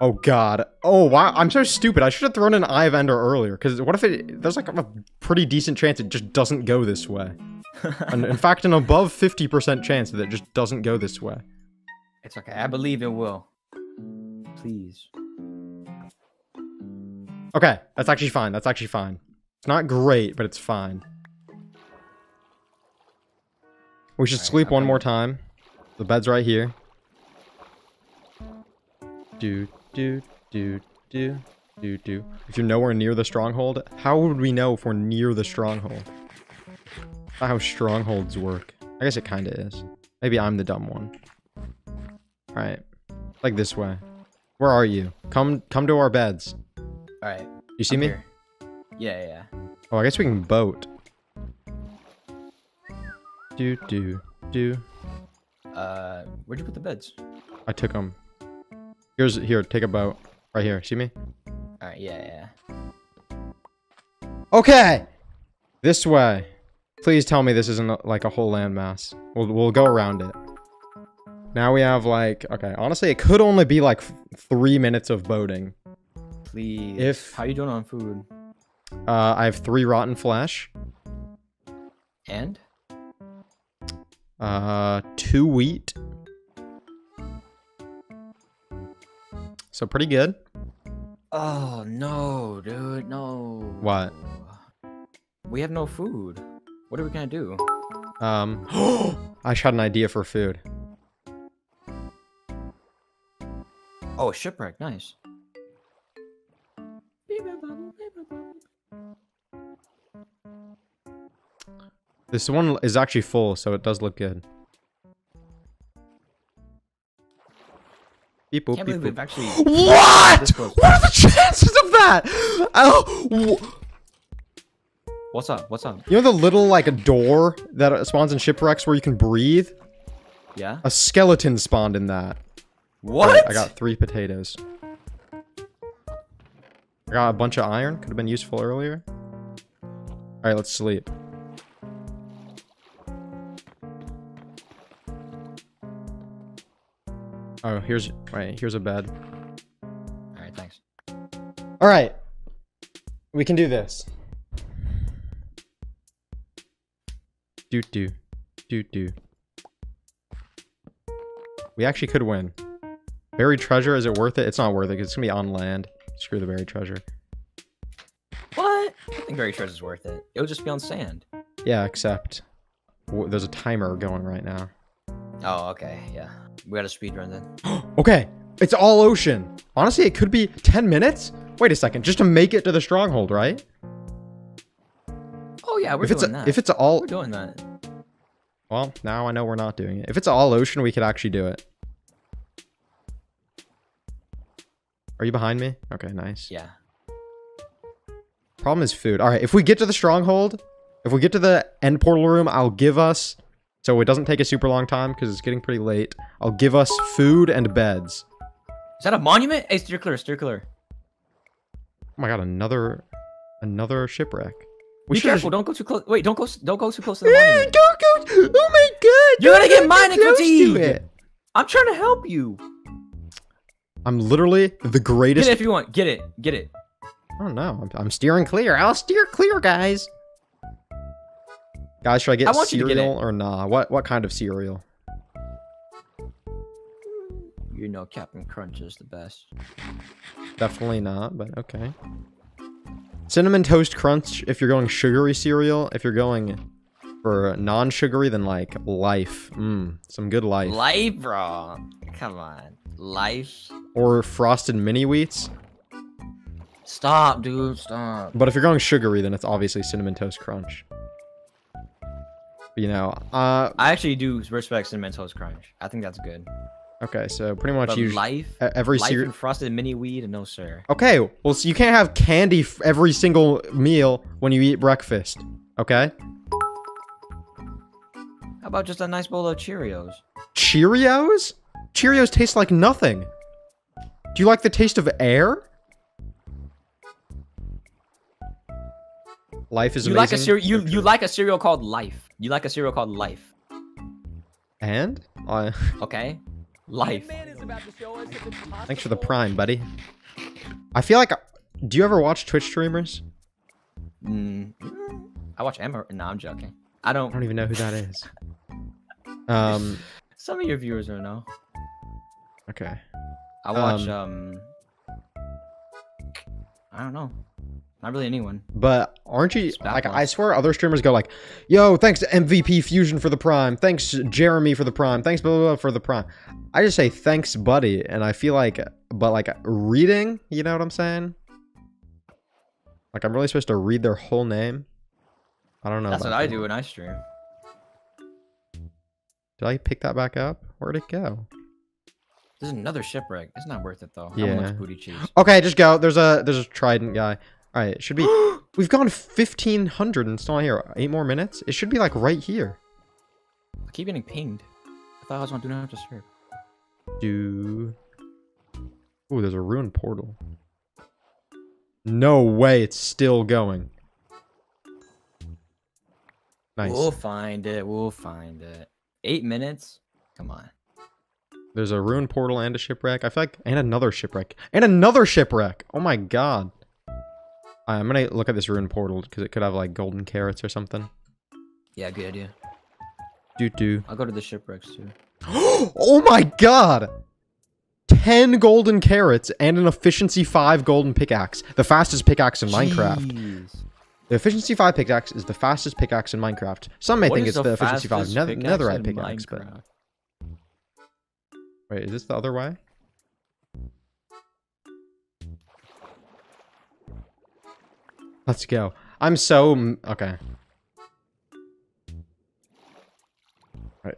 Oh God! Oh wow! I'm so stupid. I should have thrown an Eye of Ender earlier. Because what if it? There's like a pretty decent chance it just doesn't go this way. And in fact, an above 50% chance that it just doesn't go this way. it's okay. I believe it will. Please. Okay, that's actually fine. That's actually fine. It's not great, but it's fine. We should Alright, sleep one more time. The bed's right here. Do do do do do do. If you're nowhere near the stronghold, how would we know if we're near the stronghold? Not how strongholds work. I guess it kind of is. Maybe I'm the dumb one. All right, like this way. Where are you? Come, come to our beds. All right. You see I'm me? here. Yeah, yeah, yeah. Oh, I guess we can boat. Do do do. Uh, where'd you put the beds? I took them. Here's here. Take a boat. Right here. See me? All right. Yeah, yeah. Okay. This way. Please tell me this isn't like a whole landmass. We'll we'll go around it. Now we have like okay. Honestly, it could only be like three minutes of boating. Please. If- How you doing on food? Uh, I have three rotten flesh. And? Uh, two wheat. So pretty good. Oh no, dude, no. What? We have no food. What are we gonna do? Um, I had an idea for food. Oh, shipwreck. Nice. This one is actually full, so it does look good. Beep boop, Can't beep believe we've actually. What? What are the chances of that? Oh, What's up? What's up? you know the little like a door that spawns in shipwrecks where you can breathe? Yeah. A skeleton spawned in that. What? Alright, I got three potatoes. I got a bunch of iron. Could have been useful earlier. Alright, let's sleep. Oh, here's right. Here's a bed. All right. Thanks. All right, we can do this. Do do do do. We actually could win. Buried treasure, is it worth it? It's not worth it it's gonna be on land. Screw the buried treasure. What? I think Berry Treasure's worth it. It'll just be on sand. Yeah, except there's a timer going right now. Oh, okay. Yeah. We got a speed run then. okay, it's all ocean. Honestly, it could be 10 minutes. Wait a second, just to make it to the stronghold, right? Oh yeah, we're if it's doing a, that. if it's all we're doing that. well, now I know we're not doing it. If it's all ocean, we could actually do it. Are you behind me? Okay, nice. Yeah. Problem is food. All right, if we get to the stronghold, if we get to the end portal room, I'll give us so it doesn't take a super long time because it's getting pretty late. I'll give us food and beds. Is that a monument? Hey, steer clear, steer clear. Oh my god, another another shipwreck. Be should've- careful. Don't go too close. Wait, don't go. Don't go too close to the monument. Don't go. Oh my god. You're gonna don't get to fatigue. it. I'm trying to help you. I'm literally the greatest. Get it if you want. Get it. Get it. Oh no, I'm, I'm steering clear. I'll steer clear, guys. Guys, should I get I want you to get cereal or nah? What what kind of cereal? You know, Captain Crunch is the best. Definitely not, but okay. Cinnamon toast crunch if you're going sugary cereal. If you're going for non-sugary, then like life. Mmm, some good life. Life, bro. Come on. Life. or frosted mini wheats. Stop, dude. Stop. But if you're going sugary, then it's obviously cinnamon toast crunch. You know, uh, I actually do respect Cinnamon Toast Crunch. I think that's good. Okay, so pretty much But you life, every life cereal. and frosted mini weed, no sir. Okay, well, so you can't have candy f- every single meal when you eat breakfast. Okay, How about just a nice bowl of Cheerios? Cheerios. Cheerios taste like nothing. Do you like the taste of air? Life is You amazing. like a cereal? You you like a cereal called Life? You like a cereal called Life? and? Uh, Okay, Life. Man is about to show us if it's thanks for the prime, buddy. I feel like. Do you ever watch Twitch streamers? Mm, I watch Emma. No, I'm joking. I I don't. I don't even know who that is. Um. Some of your viewers don't know. Okay. I watch Um, um. I don't know. Not really anyone. But aren't you like I swear other streamers go like, "Yo, thanks to MVP Fusion for the prime. Thanks Jeremy for the prime. Thanks blah blah, blah for the prime." I just say thanks, buddy, and I feel like but like reading, you know what I'm saying? Like I'm really supposed to read their whole name. I don't know. That's what I do when I stream. Did I pick that back up? Where'd it go? There's another shipwreck. It's not worth it though. Yeah. Okay, just go. There's a there's a trident guy. All right, it should be. We've gone 1500 and still not here. Eight more minutes. It should be like right here. I keep getting pinged. I thought I was on Do Not Disturb. Do. Ooh, there's a ruined portal. No way, it's still going. Nice. We'll find it. We'll find it. Eight minutes? Come on. There's a ruined portal and a shipwreck. I feel like and another shipwreck and another shipwreck. Oh my god. Alright, I'm gonna look at this ruined portal because it could have like golden carrots or something. Yeah, good idea. Do do. I'll go to the shipwrecks too. oh my god! 10 golden carrots and an efficiency 5 golden pickaxe. The fastest pickaxe in Minecraft. The efficiency 5 pickaxe is the fastest pickaxe in Minecraft. Some may What think it's the efficiency 5 fastest neth- pickaxe netherite pickaxe, but wait, is this the other way? Let's go. I'm so okay.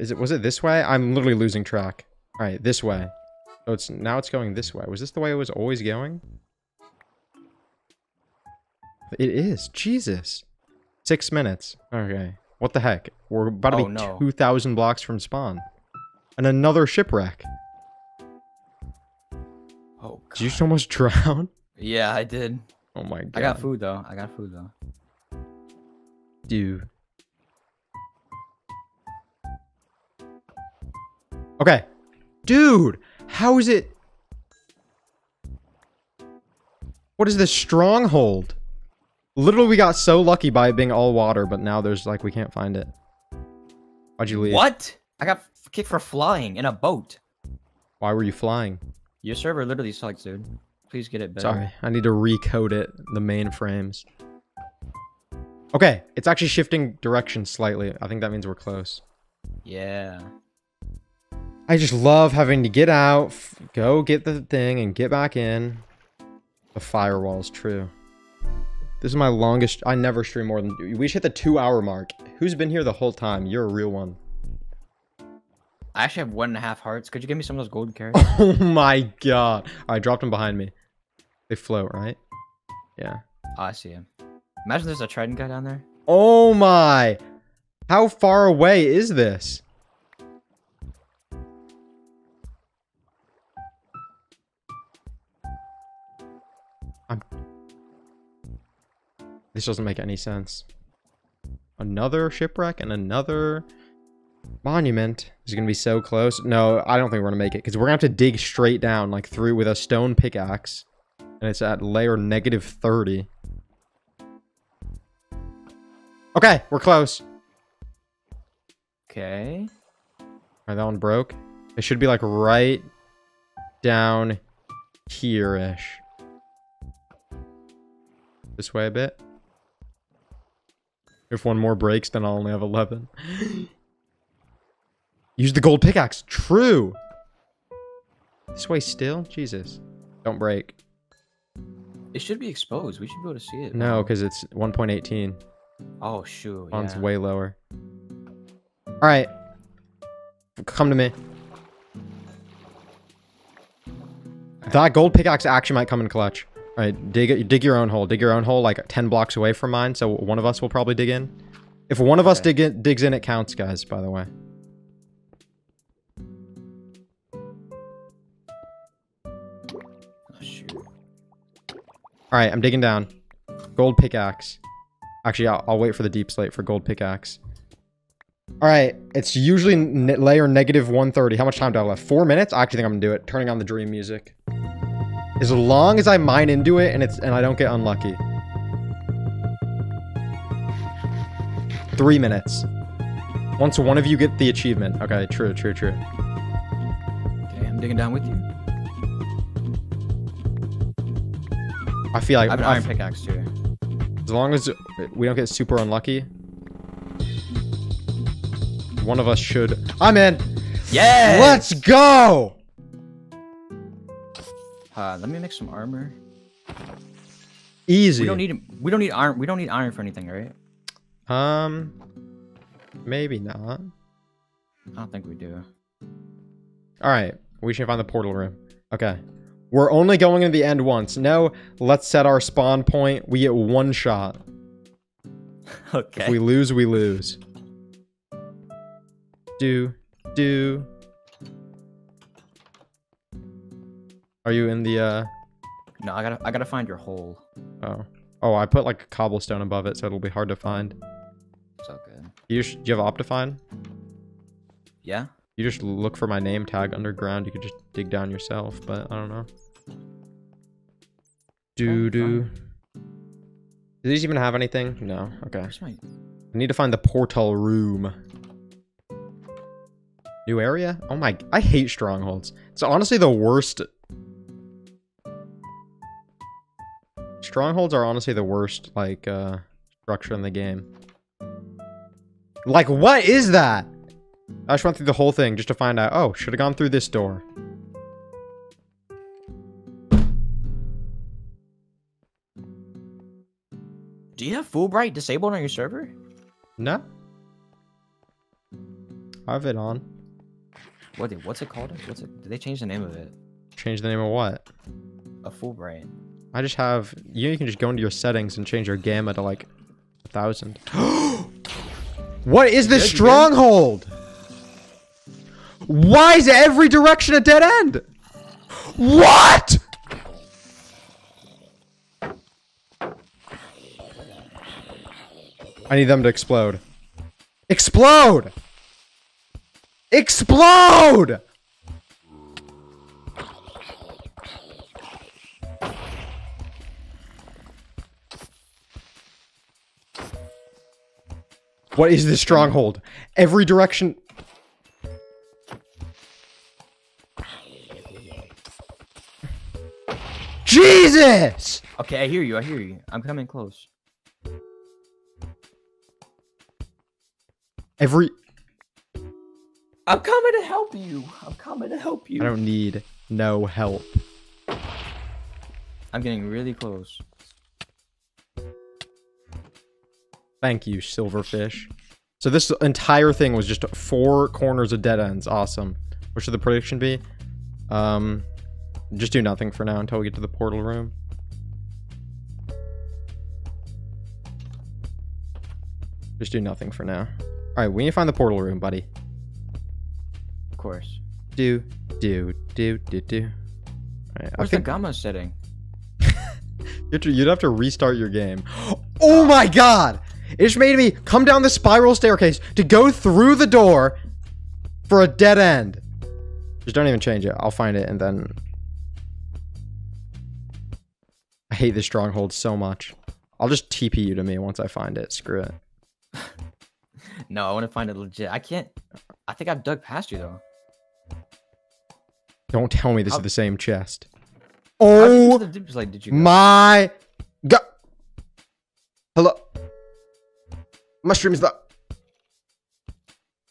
Is it was it this way? I'm literally losing track. All right, this way. So it's now it's going this way. Was this the way it was always going? It is. Jesus. Six minutes. Okay. What the heck? We're about to Oh, be no. 2,000 blocks from spawn. And another shipwreck. Oh, God. Did you just almost drown? Yeah, I did. Oh my god. I got food though. I got food though. Dude. Okay. Dude, how is it? What is this stronghold? Literally, we got so lucky by it being all water, but now there's like, we can't find it. Why'd you leave? What? I got kicked for flying in a boat. Why were you flying? Your server literally sucks, dude. Please get it better. Sorry, I need to recode it, the mainframes. Okay, it's actually shifting direction slightly. I think that means we're close. Yeah. I just love having to get out, go get the thing, and get back in. The firewall is true. This is my longest. I never stream more than. We should hit the two hour mark. Who's been here the whole time? You're a real one. I actually have one and a half hearts. Could you give me some of those golden carrots? Oh my god. I dropped them behind me. They float, right? Yeah. oh, I see him. Imagine there's a trident guy down there. Oh my. How far away is this? I'm... This doesn't make any sense. Another shipwreck and another monument is gonna be so close. No, I don't think we're gonna make it because we're gonna have to dig straight down, like through with a stone pickaxe, and it's at layer negative thirty. Okay, we're close. Okay. Alright, that one broke. It should be like right down here-ish. This way a bit. If one more breaks, then I'll only have 11. Use the gold pickaxe. True. This way still? Jesus. Don't break. It should be exposed. We should be able to see it. No, because it's 1.18. Oh shoot. One's yeah. way lower. Alright. Come to me. That gold pickaxe actually might come in clutch. Alright, dig dig your own hole. Dig your own hole like 10 blocks away from mine, so one of us will probably dig in. If one of us dig in, digs in, it counts, guys, by the way. Alright, I'm digging down. Gold pickaxe. Actually, I'll, I'll wait for the deepslate for gold pickaxe. Alright, it's usually layer negative 130. How much time do I have left? Four minutes? I actually think I'm gonna do it. Turning on the dream music. As long as I mine into it and it's and I don't get unlucky. Three minutes. Once one of you get the achievement. Okay, true, true, true. Okay, I'm digging down with you. I feel like I have an iron pickaxe too. as long as we don't get super unlucky, one of us should. I'm in. Yeah. Let's go. Uh, let me make some armor. Easy. We don't need we don't need iron we don't need iron for anything, right? Um, maybe not. I don't think we do. All right, we should find the portal room. Okay. We're only going to the end once. No, let's set our spawn point. We get one shot. Okay. If we lose, we lose. Do, do. Are you in the, uh, No, I gotta I gotta find your hole. oh. Oh, I put like a cobblestone above it, so it'll be hard to find. It's all good. You sh- do you have Optifine? Yeah? You just look for my name tag underground. You could just dig down yourself, but I don't know. Do do. Do these even have anything? No. Okay. My I need to find the portal room. New area? Oh my, I hate strongholds. It's honestly the worst. Strongholds are honestly the worst, like, uh, structure in the game. Like, what is that? I just went through the whole thing just to find out, oh, should have gone through this door. Do you have Fullbright disabled on your server? No? I have it on. What what's it called? What's it did they change the name of it? Change the name of what? A Fullbright. I just have you, you can just go into your settings and change your gamma to like a thousand. what is this Good, you good? stronghold? Why is every direction a dead end? What? I need them to explode. Explode! Explode! What is this stronghold? Every direction. Jesus! Okay, I hear you, I hear you. I'm coming close. Every. I'm coming to help you. I'm coming to help you. I don't need no help. I'm getting really close. Thank you, Silverfish. So this entire thing was just four corners of dead ends. Awesome. What should the prediction be? Um, just do nothing for now until we get to the portal room. Just do nothing for now. All right, we need to find the portal room, buddy. Of course. Do, do, do, do, do. Right, I Where's think the gamma setting? You'd you'd have to restart your game. Oh my god! It just made me come down the spiral staircase to go through the door for a dead end. Just don't even change it. I'll find it and then. I hate this stronghold so much. I'll just TP you to me once I find it. Screw it. No, I want to find it legit. I can't. I think I've dug past you though. Don't tell me this is I'll- the same chest. Oh the like, did you go? my god. Hello. My stream is up.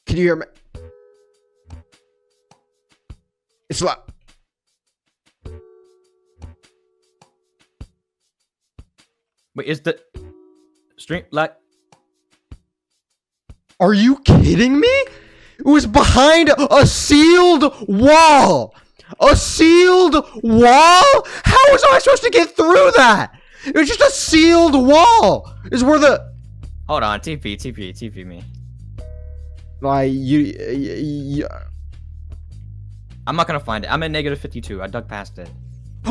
Can you hear me? It's loud. Wait, is the stream like? Are you kidding me? It was behind a sealed wall. A sealed wall? How was I supposed to get through that? It was just a sealed wall. Is where the Hold on, TP, TP, TP me. like you, you, you I'm not gonna find it. I'm at negative 52. I dug past it.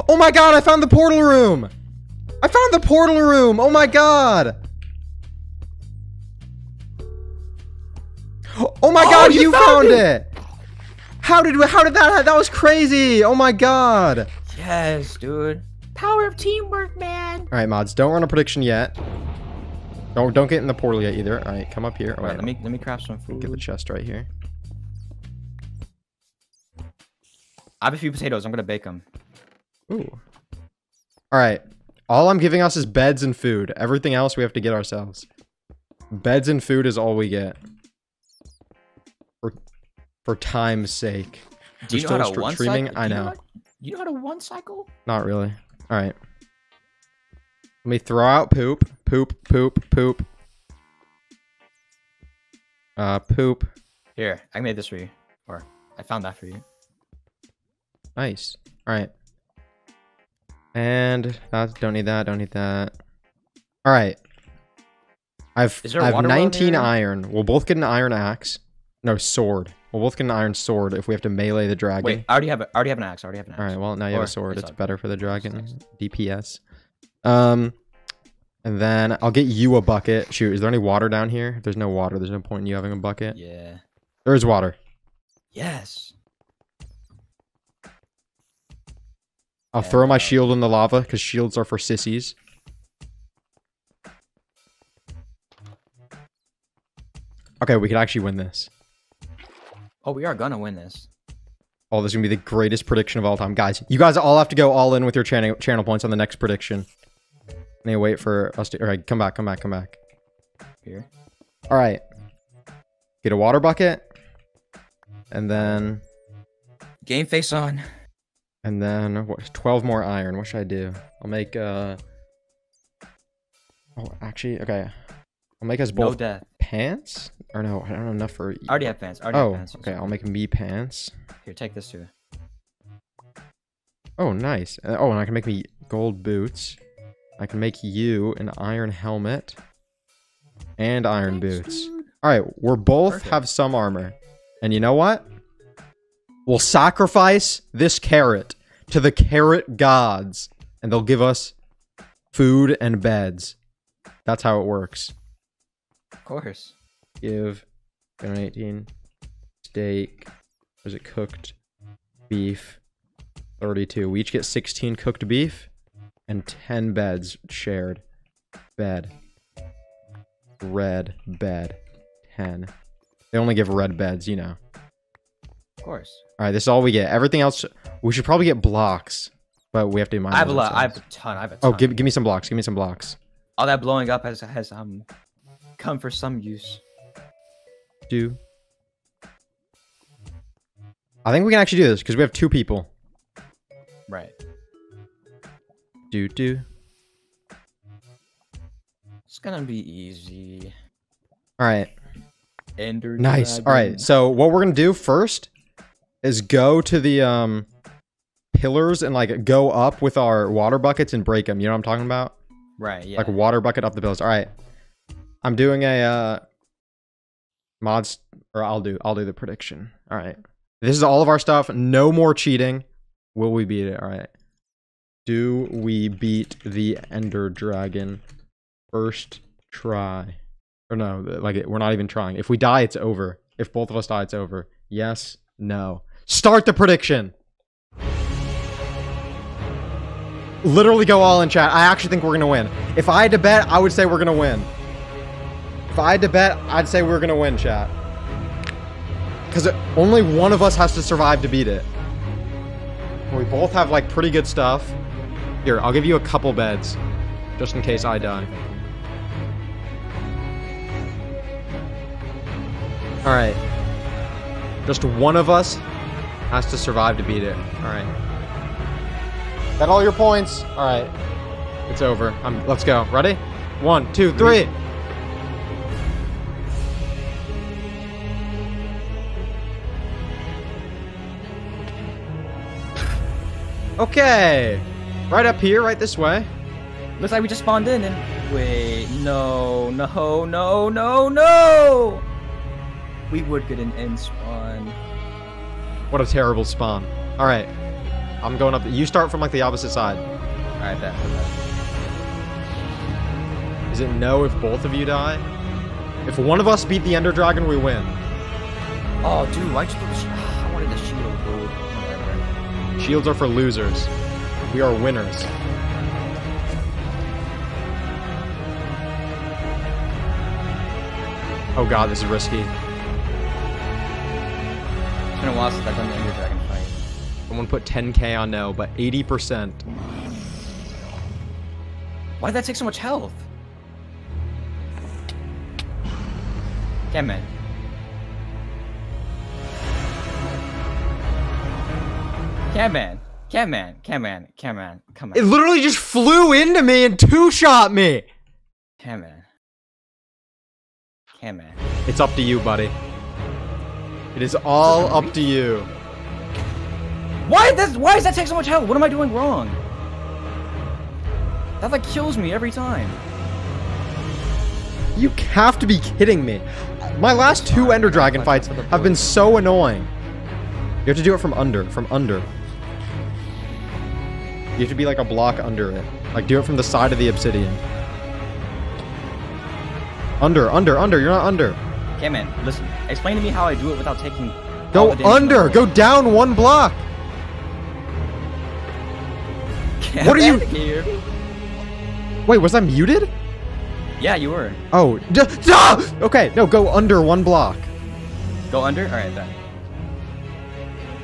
Oh my god, I found the portal room! I found the portal room! Oh my god! Oh my Oh, god, you you, found found it! How did we, how did that that was crazy! Oh my god! Yes, dude. Power of teamwork, man. Alright, mods, don't run a prediction yet. Don't don't get in the portal yet either. Alright, come up here. Oh, Wait, wait, let me let me craft some food. get the chest right here. I have a few potatoes. I'm gonna bake them. Ooh. Alright. All I'm giving us is beds and food. Everything else we have to get ourselves. Beds and food is all we get. For time's sake. Do you We're know how to one streaming? cycle? I Do you know. how- You know how to one cycle? Not really. Alright. Let me throw out poop. Poop, poop, poop. Uh, poop. Here, I made this for you. Or I found that for you. Nice. All right. And that don't need that. Don't need that. All right. I've I have water well in 19 iron. We'll both get an iron axe. No sword. We'll both get an iron sword if we have to melee the dragon. Wait, I already have a, I already have an axe. I already have an axe. All right. Well, now you have a sword. it's better for the dragon. DPS. Um, and then I'll get you a bucket. Shoot, is there any water down here? If there's no water, there's no point in you having a bucket. Yeah. There is water. Yes. I'll Yeah, throw my uh, shield in the lava because shields are for sissies. Okay, we could actually win this. Oh, we are gonna win this. Oh, this is gonna be the greatest prediction of all time, guys. You guys all have to go all in with your channel channel points on the next prediction. I need to wait for us to. All right, come back, come back, come back. Here. All right, get a water bucket, and then Game face on. and then what? Twelve more iron. What should I do? I'll make uh. Oh, actually, okay. I'll make us both No death. Pants. Or no, I don't have enough for. I already have pants. I already Oh, have pants. okay. I'll make me pants. Here, take this too. Oh, nice. Uh, oh, and I can make me gold boots. I can make you an iron helmet and iron boots. All right, we're both Perfect. have some armor. And you know what? We'll sacrifice this carrot to the carrot gods and they'll give us food and beds. That's how it works. Of course. Give 18 steak. Was it cooked beef? 32. We each get 16 cooked beef and 10 beds shared. Bed. Red bed. 10. They only give red beds, you know. Of course. All right, this is all we get. Everything else, we should probably get blocks, but we have to mine. I have a lot. I have a ton. I have a ton. Oh, give, give me some blocks. Give me some blocks. All that blowing up has has um come for some use. Do. I think we can actually do this because we have two people. Right. Do do. It's gonna be easy. All right. Ender. Nice. All right. So what we're gonna do first is go to the um pillars and like go up with our water buckets and break them. You know what I'm talking about? Right. Yeah. Like water bucket up the pillars. All right. I'm doing a uh mods or I'll do I'll do the prediction. All right. This is all of our stuff. No more cheating. Will we beat it? All right. Do we beat the Ender Dragon first try? Or no, like we're not even trying. If we die, it's over. If both of us die, it's over. Yes, no. Start the prediction. Literally go all in chat. I actually think we're gonna win. If I had to bet, I would say we're gonna win. If I had to bet, I'd say we're gonna win, chat. Because only one of us has to survive to beat it. We both have like pretty good stuff. Here, I'll give you a couple beds, just in case I die. All right. Just one of us has to survive to beat it. All right. Got all your points. All right. It's over. Um, let's go. Ready? One, two, three. Okay. Right up here, right this way. Looks like we just spawned in and wait, no, no, no, no, no. We would get an end spawn. What a terrible spawn. All right. I'm going up. You start from like the opposite side. All right, bet. Is it no if both of you die? If one of us beat the Ender Dragon, we win. Oh, dude, why'd you put Shields are for losers. We are winners. Oh god, this is risky. It's been a while since I've done the Ender Dragon fight. Someone put 10k on no, but 80%. Why did that take so much health? Catman. Catman. Catman. Catman. Catman. Come on. It literally just flew into me and two-shot me! Catman. Cam man. It's up to you, buddy. It is all up to you. Why does why does that take so much health? What am I doing wrong? That like kills me every time. You have to be kidding me. My last two Ender Dragon fights have been so annoying. You have to do it from under, from under. You have to be like a block under it. Like do it from the side of the obsidian. Under, under, under. You're not under. Okay, man, listen. Explain to me how I do it without taking. Go under. Go down one block. Cam what are you- Man, can hear me? Wait, was I muted? Yeah, you were. Oh, d- duh! Ah! Okay, no, go under one block. Go under. All right, then.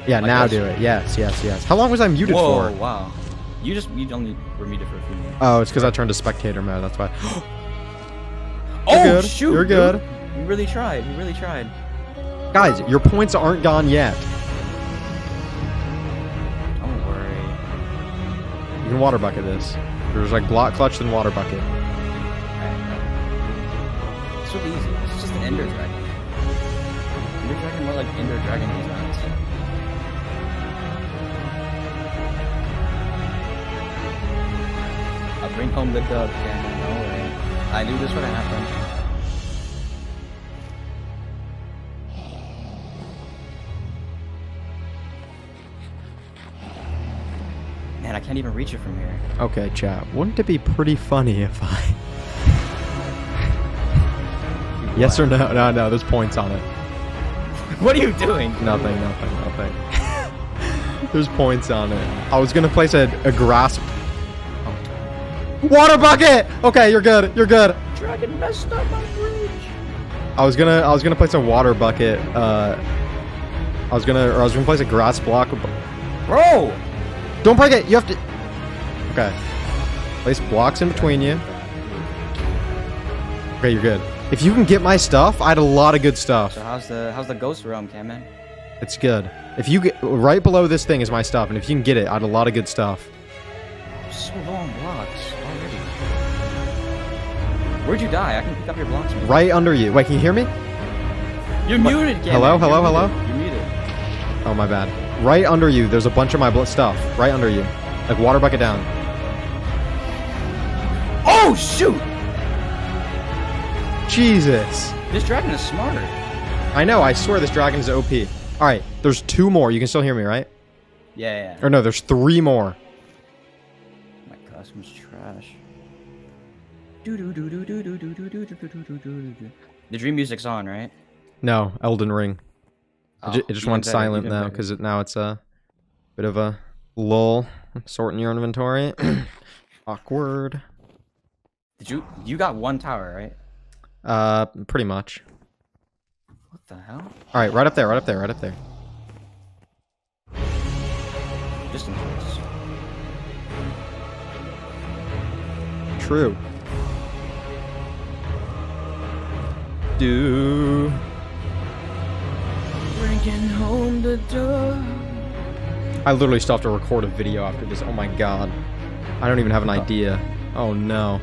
Yeah, Like now do it. Yes, yes, yes. How long was I muted Whoa, for? wow. You just you only were muted for a few minutes. Oh, it's because I turned to spectator mode. That's why. oh good. shoot! You're dude. good. You really tried. You really tried. Guys, your points aren't gone yet. Don't worry. You can water bucket this. There's like block clutch then water bucket. It's really easy. It's just an Ender Dragon. Ender Dragon more like Ender Dragon these nuts. Bring home the dub, Cameron. No way. I knew this would happen. Man, I can't even reach it from here. Okay, chat. Wouldn't it be pretty funny if I... yes or no? No, no, there's points on it. What are you doing? Nothing, nothing, nothing. there's points on it. I was gonna place a, a grass... Water bucket! Okay, you're good, you're good. Dragon messed up my bridge. I was gonna, I was gonna place a water bucket, uh... I was gonna, or I was gonna place a grass block. Bro! Don't break it, you have to... Okay. Place blocks in between you. Okay, you're good. If you can get my stuff, I had a lot of good stuff. So how's the how's the ghost realm, Cameron? It's good. If you get right below this thing is my stuff, and if you can get it, I had a lot of good stuff. So low on blocks already. Where'd you die? I can pick up your blocks. Man. Right under you. Wait, can you hear me? You're muted, Cameron. Hello, hello, You're hello? muted. You're muted. Oh my bad. Right under you, there's a bunch of my bl- stuff. Right under you, like water bucket down. Oh shoot! Jesus. This dragon is smarter. I know. I swear this dragon is OP. All right, there's two more. You can still hear me, right? Yeah, yeah. Or no, there's three more. The dream music's on, right? No, Elden Ring. It, Oh, it just went silent now because it, now it's a bit of a lull. Sorting your inventory. Awkward. Did you you got one tower, right? Uh, pretty much. What the hell? All right, right up there, right up there, right up there. Just in case. True. Do. Bringing home the dove. I literally still have to record a video after this. Oh my god. I don't even have an oh. idea. Oh no.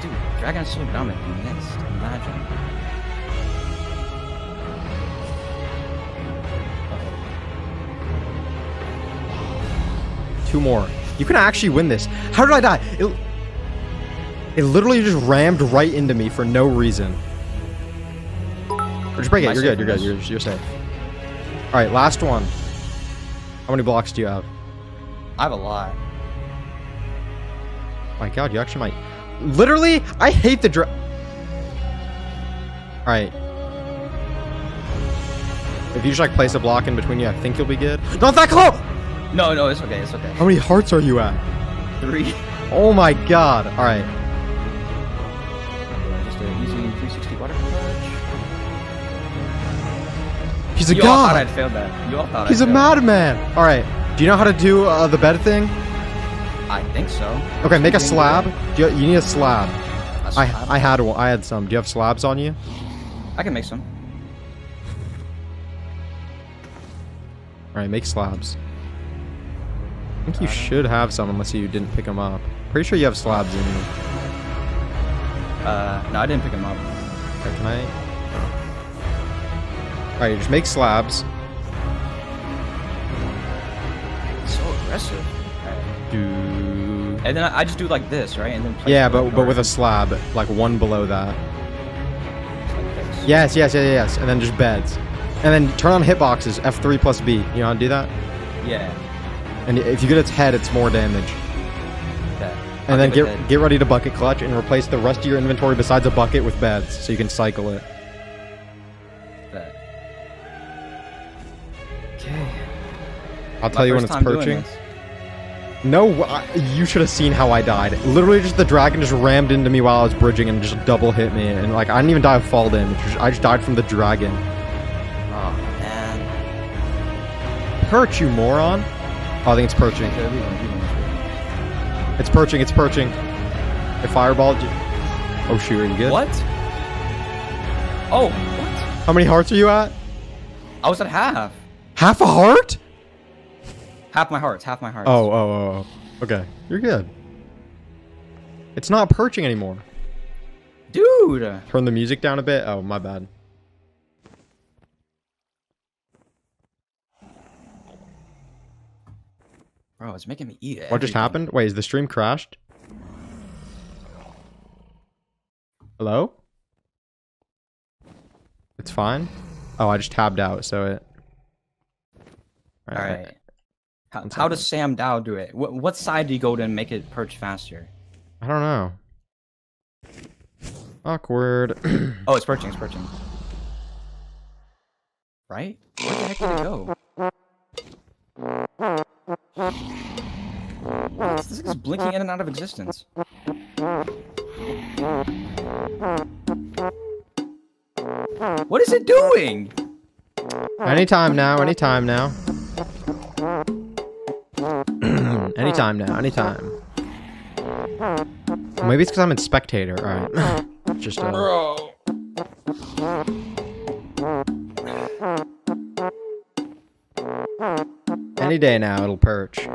Dude, Dragon's so dumb it missed. Imagine. Two more. You can actually win this. How did I die? It, it literally just rammed right into me for no reason. Or just break it. You're good. You're good. You're, you're safe. All right, last one. How many blocks do you have? I have a lot. My god, you actually might. Literally, I hate the dra. Alright. If you just like place a block in between you, I think you'll be good. Not that close! No, no, it's okay. It's okay. How many hearts are you at? Three. Oh my god. Alright. Just an easy 360 water clutch. He's a you all thought god! I'd failed that. You all thought He's I'd a madman! Alright. Do you know how to do uh, the bed thing? I think so. Okay, make a slab. You, you need a slab. A I, slab? I had one. I had some. Do you have slabs on you? I can make some. Alright, make slabs. Think you should have some unless you didn't pick them up. Pretty sure you have slabs in you. Uh, no, I didn't pick them up. Okay, can I? Alright, just make slabs. So aggressive. Do... And then I, I just do like this, right? And then place Yeah, the but but with a slab, like one below that. like. Yes, yes, yes, yes, and then just beds. And then turn on hitboxes, F3 plus B. You know how to do that? Yeah. And if you get its head, it's more damage. That. And then get get ready to bucket clutch and replace the rest of your inventory besides a bucket with beds, so you can cycle it. that. Okay. I'll tell you when it's perching. No, I, you should have seen how I died. Literally, just the dragon just rammed into me while I was bridging and just double hit me, and like I didn't even die of fall damage. I just died from the dragon. Oh man. Perch, you moron! Oh, I think it's perching. Okay, we won, we won. It's perching. It's perching. It fireballed you. Oh shoot, are you good? What? Oh, what? How many hearts are you at? I was at half. Half a heart? Half my hearts. Half my hearts. Oh, oh, oh, oh. Okay, you're good. It's not perching anymore. dude. Turn the music down a bit. Oh, my bad. Bro, it's making me eat it. What just happened? Wait, is the stream crashed? Hello? It's fine? Oh, I just tabbed out, so it... All right. How, how does. Sam Dow do it? What, what side do you go to and make it perch faster? I don't know. Awkward. Oh, it's perching. It's perching. Right? Where the heck did it go? This is blinking in and out of existence. What is it doing? anytime now, anytime now. anytime now, anytime. Maybe it's because I'm in spectator. Alright. Just, uh... Bro. Any day now, it'll perch. So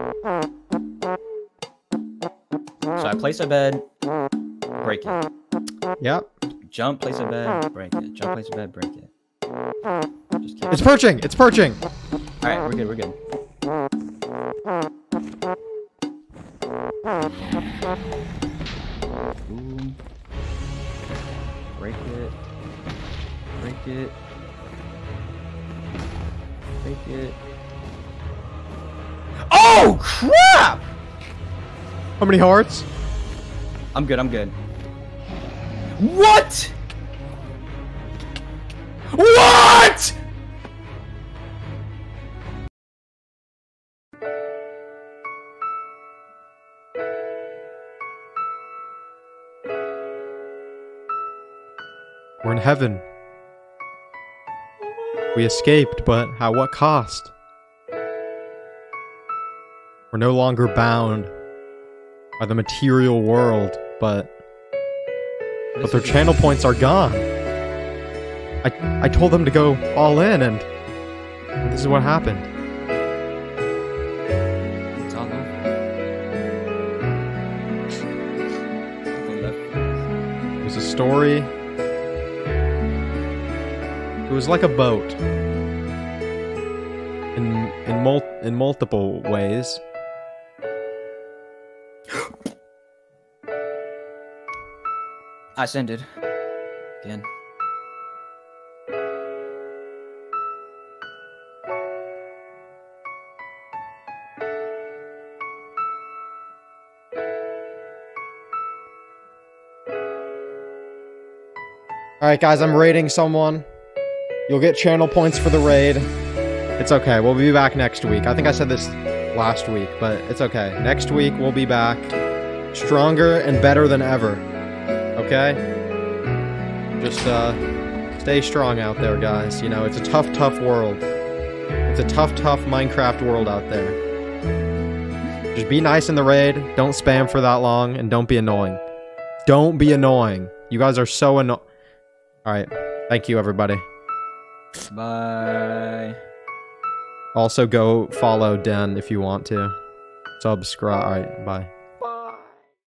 I place a bed, break it. Yep. Jump, place a bed, break it. Jump, place a bed, break it. Just. It's perching! It's perching! Alright, we're good, we're good. Boom. Break it. Break it. Break it. Oh crap! How many hearts? I'm good, I'm good. What? What? We're in heaven. We escaped, but at what cost? We're no longer bound by the material world, but but their channel points are gone. I I told them to go all in, and this is what happened. It's all over. It was a story. It was like a boat. In in mul in multiple ways. I ascended. Again. Alright guys, I'm raiding someone. You'll get channel points for the raid. It's okay, we'll be back next week. I think I said this last week, but it's okay. Next week we'll be back stronger and better than ever. Okay? Just uh stay strong out there, guys. You know, it's a tough, tough world. It's a tough, tough Minecraft world out there. Just be nice in the raid, don't spam for that long, and don't be annoying. Don't be annoying. You guys are so annoying. Alright. Thank you, everybody. Bye. Also, go follow Den if you want to. subscribe. All right, bye.